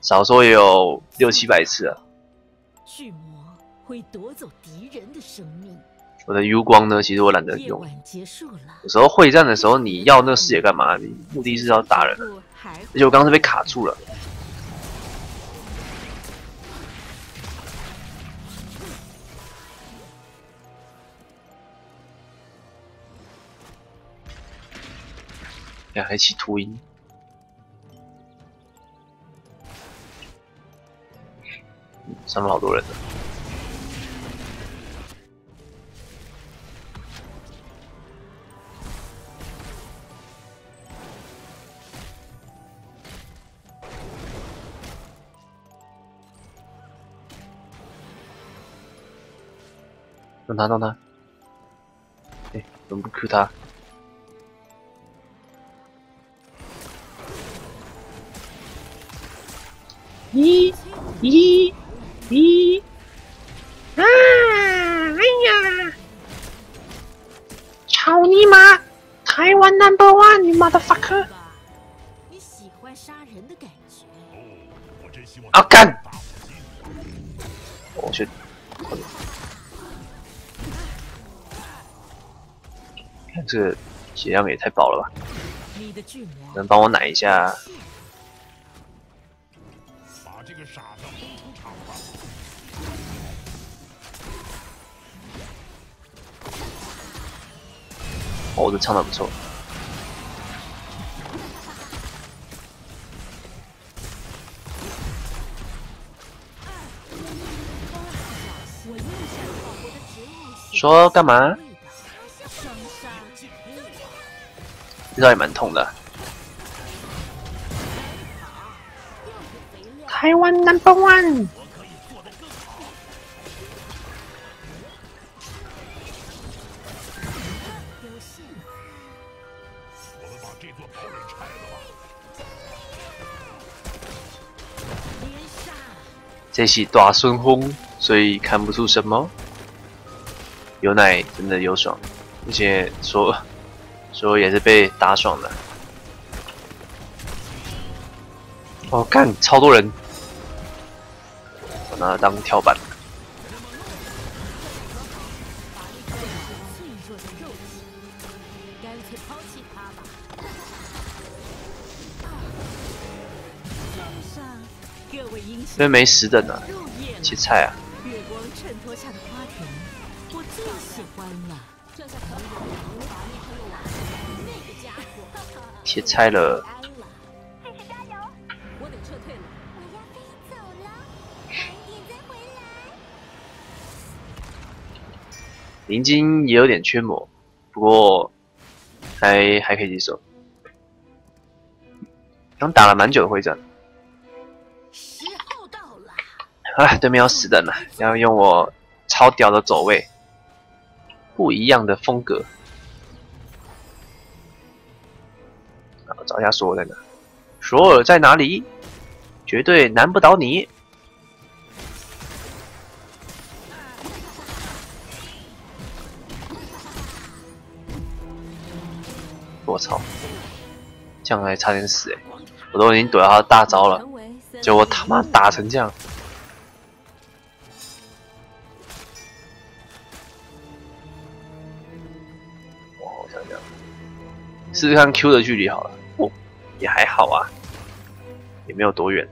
少说也有六七百次了。巨魔会夺走敌人的生命。我的 U 光呢，其实我懒得用。有时候会战的时候，你要那个视野干嘛？你目的是要打人，而且我刚刚是被卡住了。呀，还起秃鹰，上面好多人呢。弄他弄他，哎，怎么不 Q 他？一、一、一，啊！哎呀！操你妈！台湾 number one，你 motherfucker！吧？你喜欢杀人的感觉？我真希望啊干！我去，看这血量也太饱了吧？能帮我奶一下？傻子轰出场吧。哦，我这唱的不错。说干嘛？双杀这招也蛮痛的。台湾 number one，我们把这座堡垒拆了吧。这是大孙轰，所以看不出什么。有奶真的有爽，而且说说也是被打爽的。哦，干超多人，拿它当跳板。脆弱的肉体，干脆抛弃它吧。双杀，各位英雄因为没十等啊，入夜了切菜啊！切菜了，灵晶也有点缺魔，不过还还可以接受。刚打了蛮久的会战，时候到了，哎，对面要死人了，要用我超屌的走位，不一样的风格。啊，找一下索尔在哪？索尔在哪里？绝对难不倒你！我操！这样还差点死哎！我都已经躲到他的大招了，结果他妈打成这样。哇，我想想，试试看 Q 的距离好了。哦，也还好啊，也没有多远。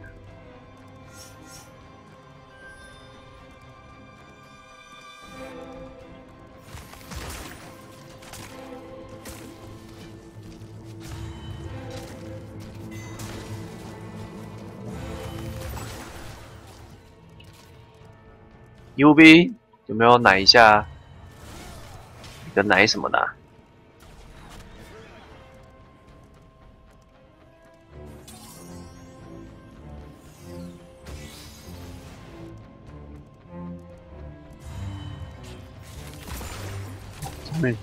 U B 有没有奶一下？你的奶什么的、终于，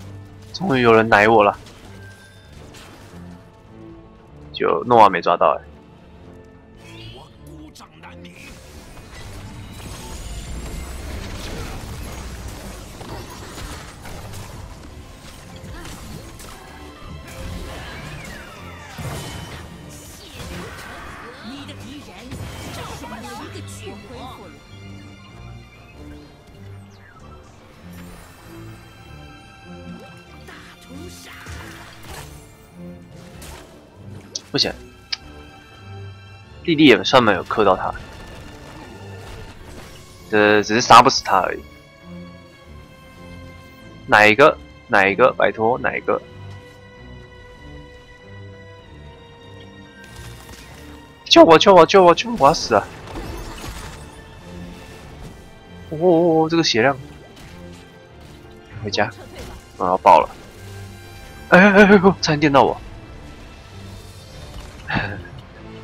终于有人奶我了。就诺瓦没抓到哎、莉莉也算没有克到他，呃，只是杀不死他而已。哪一个？哪一个？拜托，哪一个？救我！救我！救我！救我！我要死了！哦哦哦，这个血量！回家，我要爆了！哎哎哎哎！差点电到我！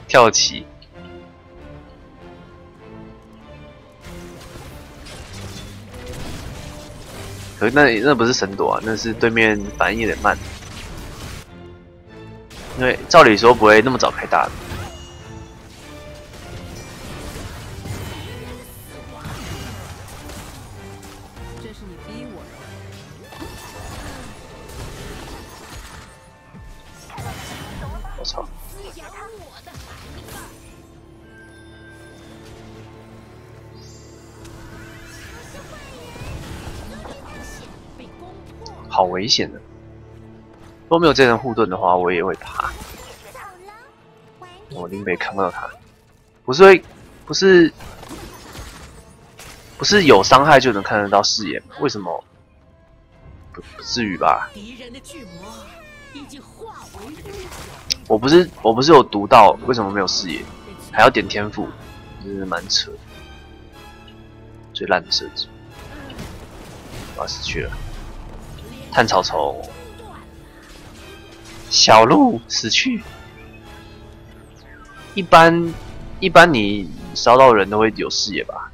跳起！可那那不是神躲啊，那是对面反应有点慢。因为照理说不会那么早开大的。危险的！如果没有这人护盾的话，我也会怕。我林北看不到他，不是会，不是，不是有伤害就能看得到视野吗？为什么？不不至于吧？我不是我不是有读到，为什么没有视野？还要点天赋，真是蛮扯。最烂的设置，我要死去了。探草丛，小鹿死去。一般一般你烧到人都会有视野吧？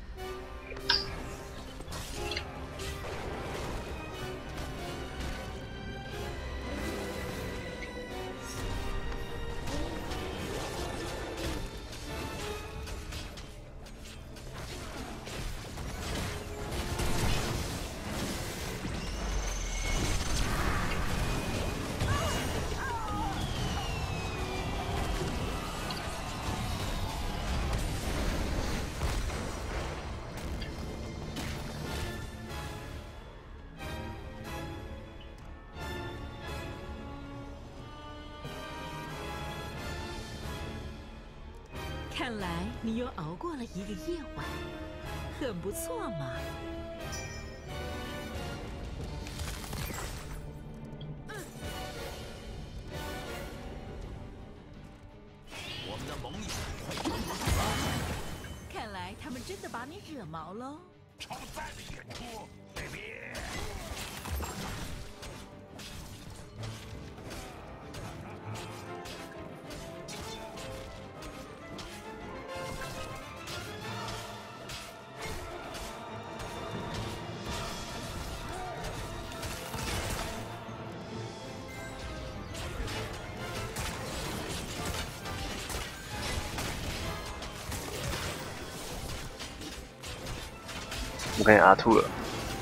我看见阿兔了，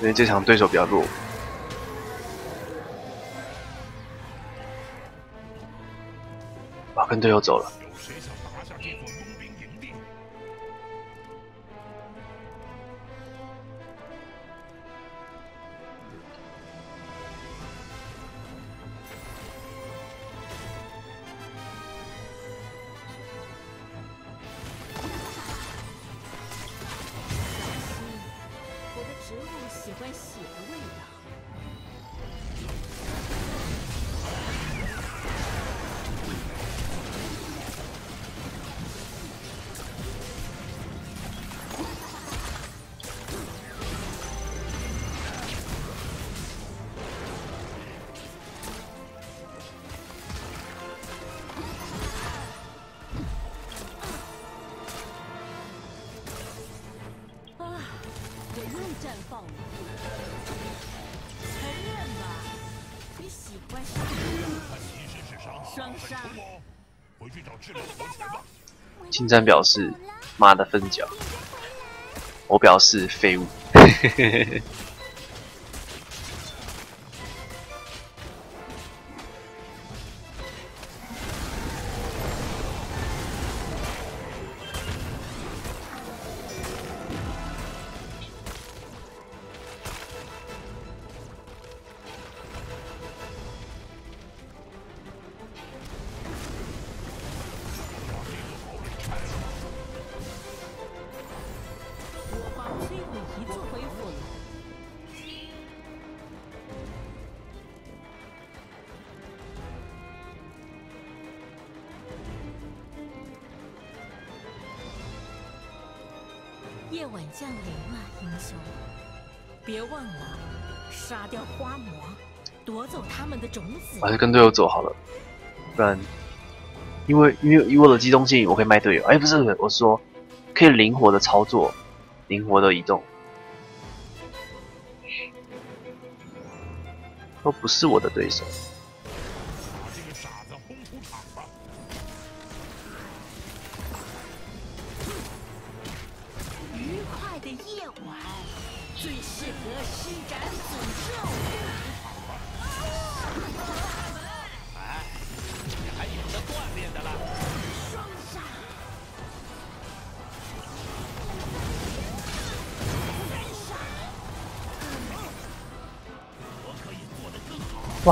因为这场对手比较弱。哇，跟队友走了。青山表示：“妈的分脚。”我表示废物。嘿嘿嘿嘿还是跟队友走好了，不然，因为因为以我的机动性，我可以卖队友。哎，不是，我说可以灵活的操作，灵活的移动，都不是我的对手。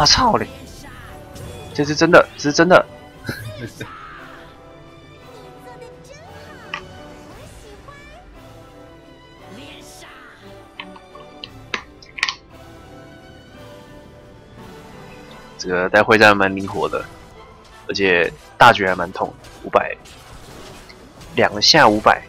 我。操嘞！这是真的，这是真的。这个在会战蛮灵活的，而且大局还蛮痛，五百，两下五百，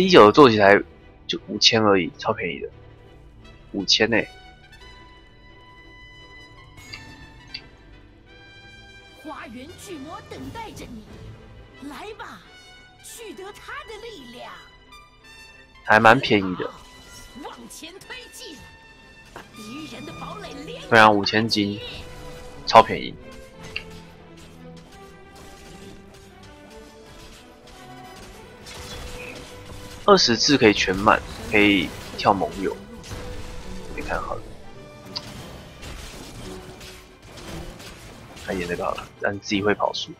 C 九做起来就五千而已，超便宜的，五千呢。花园巨魔等待着你，来吧，取得他的力量。还蛮便宜的，往前推进，把敌人的堡垒连对啊，五千金，超便宜。二十次可以全满，可以跳盟友，你看好了。看演那个好了，但自己会跑速。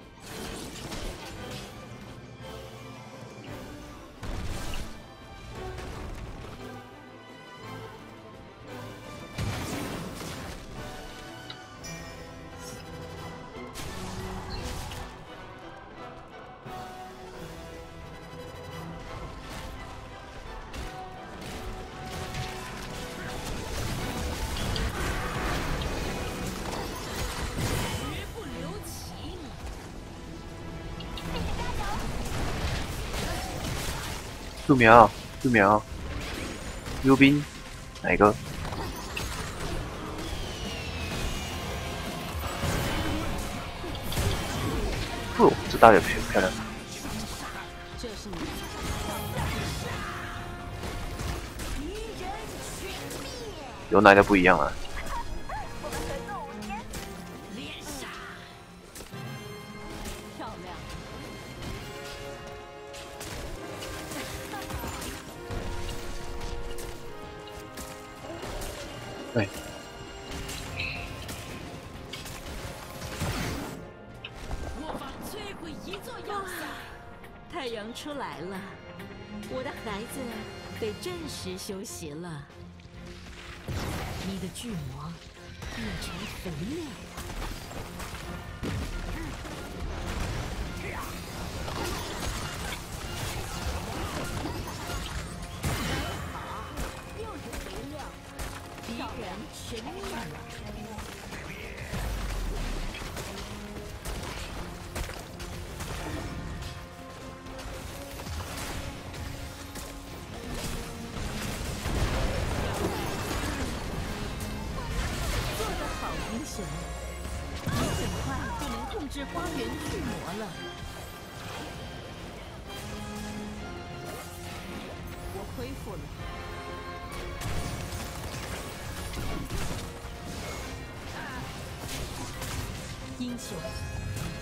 树苗，树苗，溜冰，哪个？哦，这大姐漂漂亮。有哪个不一样啊？休息了。你的巨魔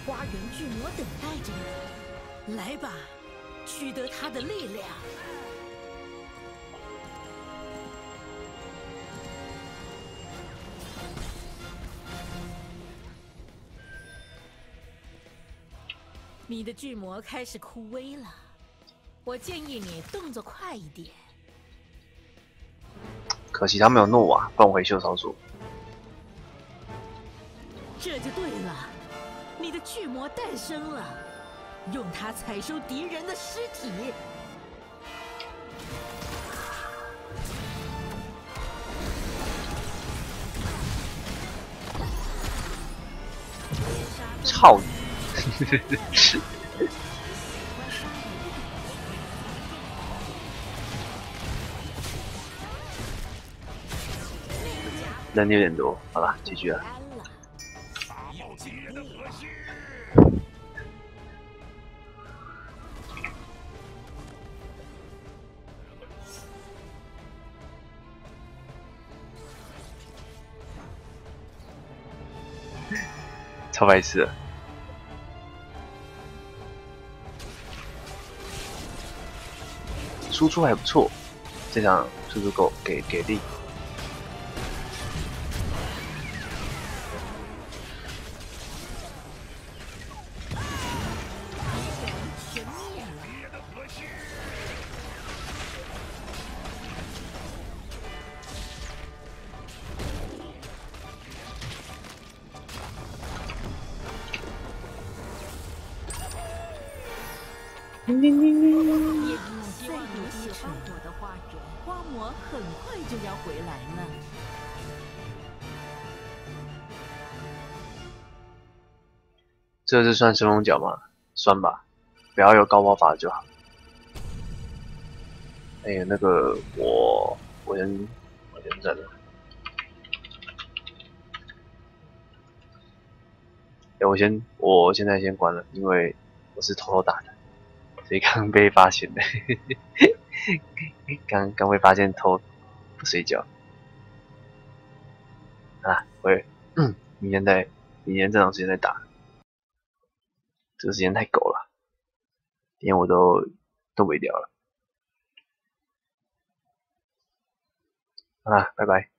花园巨魔等待着你，来吧，取得他的力量。你的巨魔开始枯萎了，我建议你动作快一点。可惜他没有诺瓦，不然我会秀操作。生了，用它采收敌人的尸体。操 你！人有点多，好吧，继续了。超白痴。输出还不错，这场输出够给给力。这是算神龙角吗？算吧，不要有高爆发就好。哎呀，那个我我先我先忍了。哎，我先我现在先关了，因为我是偷偷打的，所以刚被发现的。刚刚被发现偷不睡觉。啊，会，嗯，明天再明天正常时间再打。这个时间太狗了，连我都都没掉了。好了，拜拜。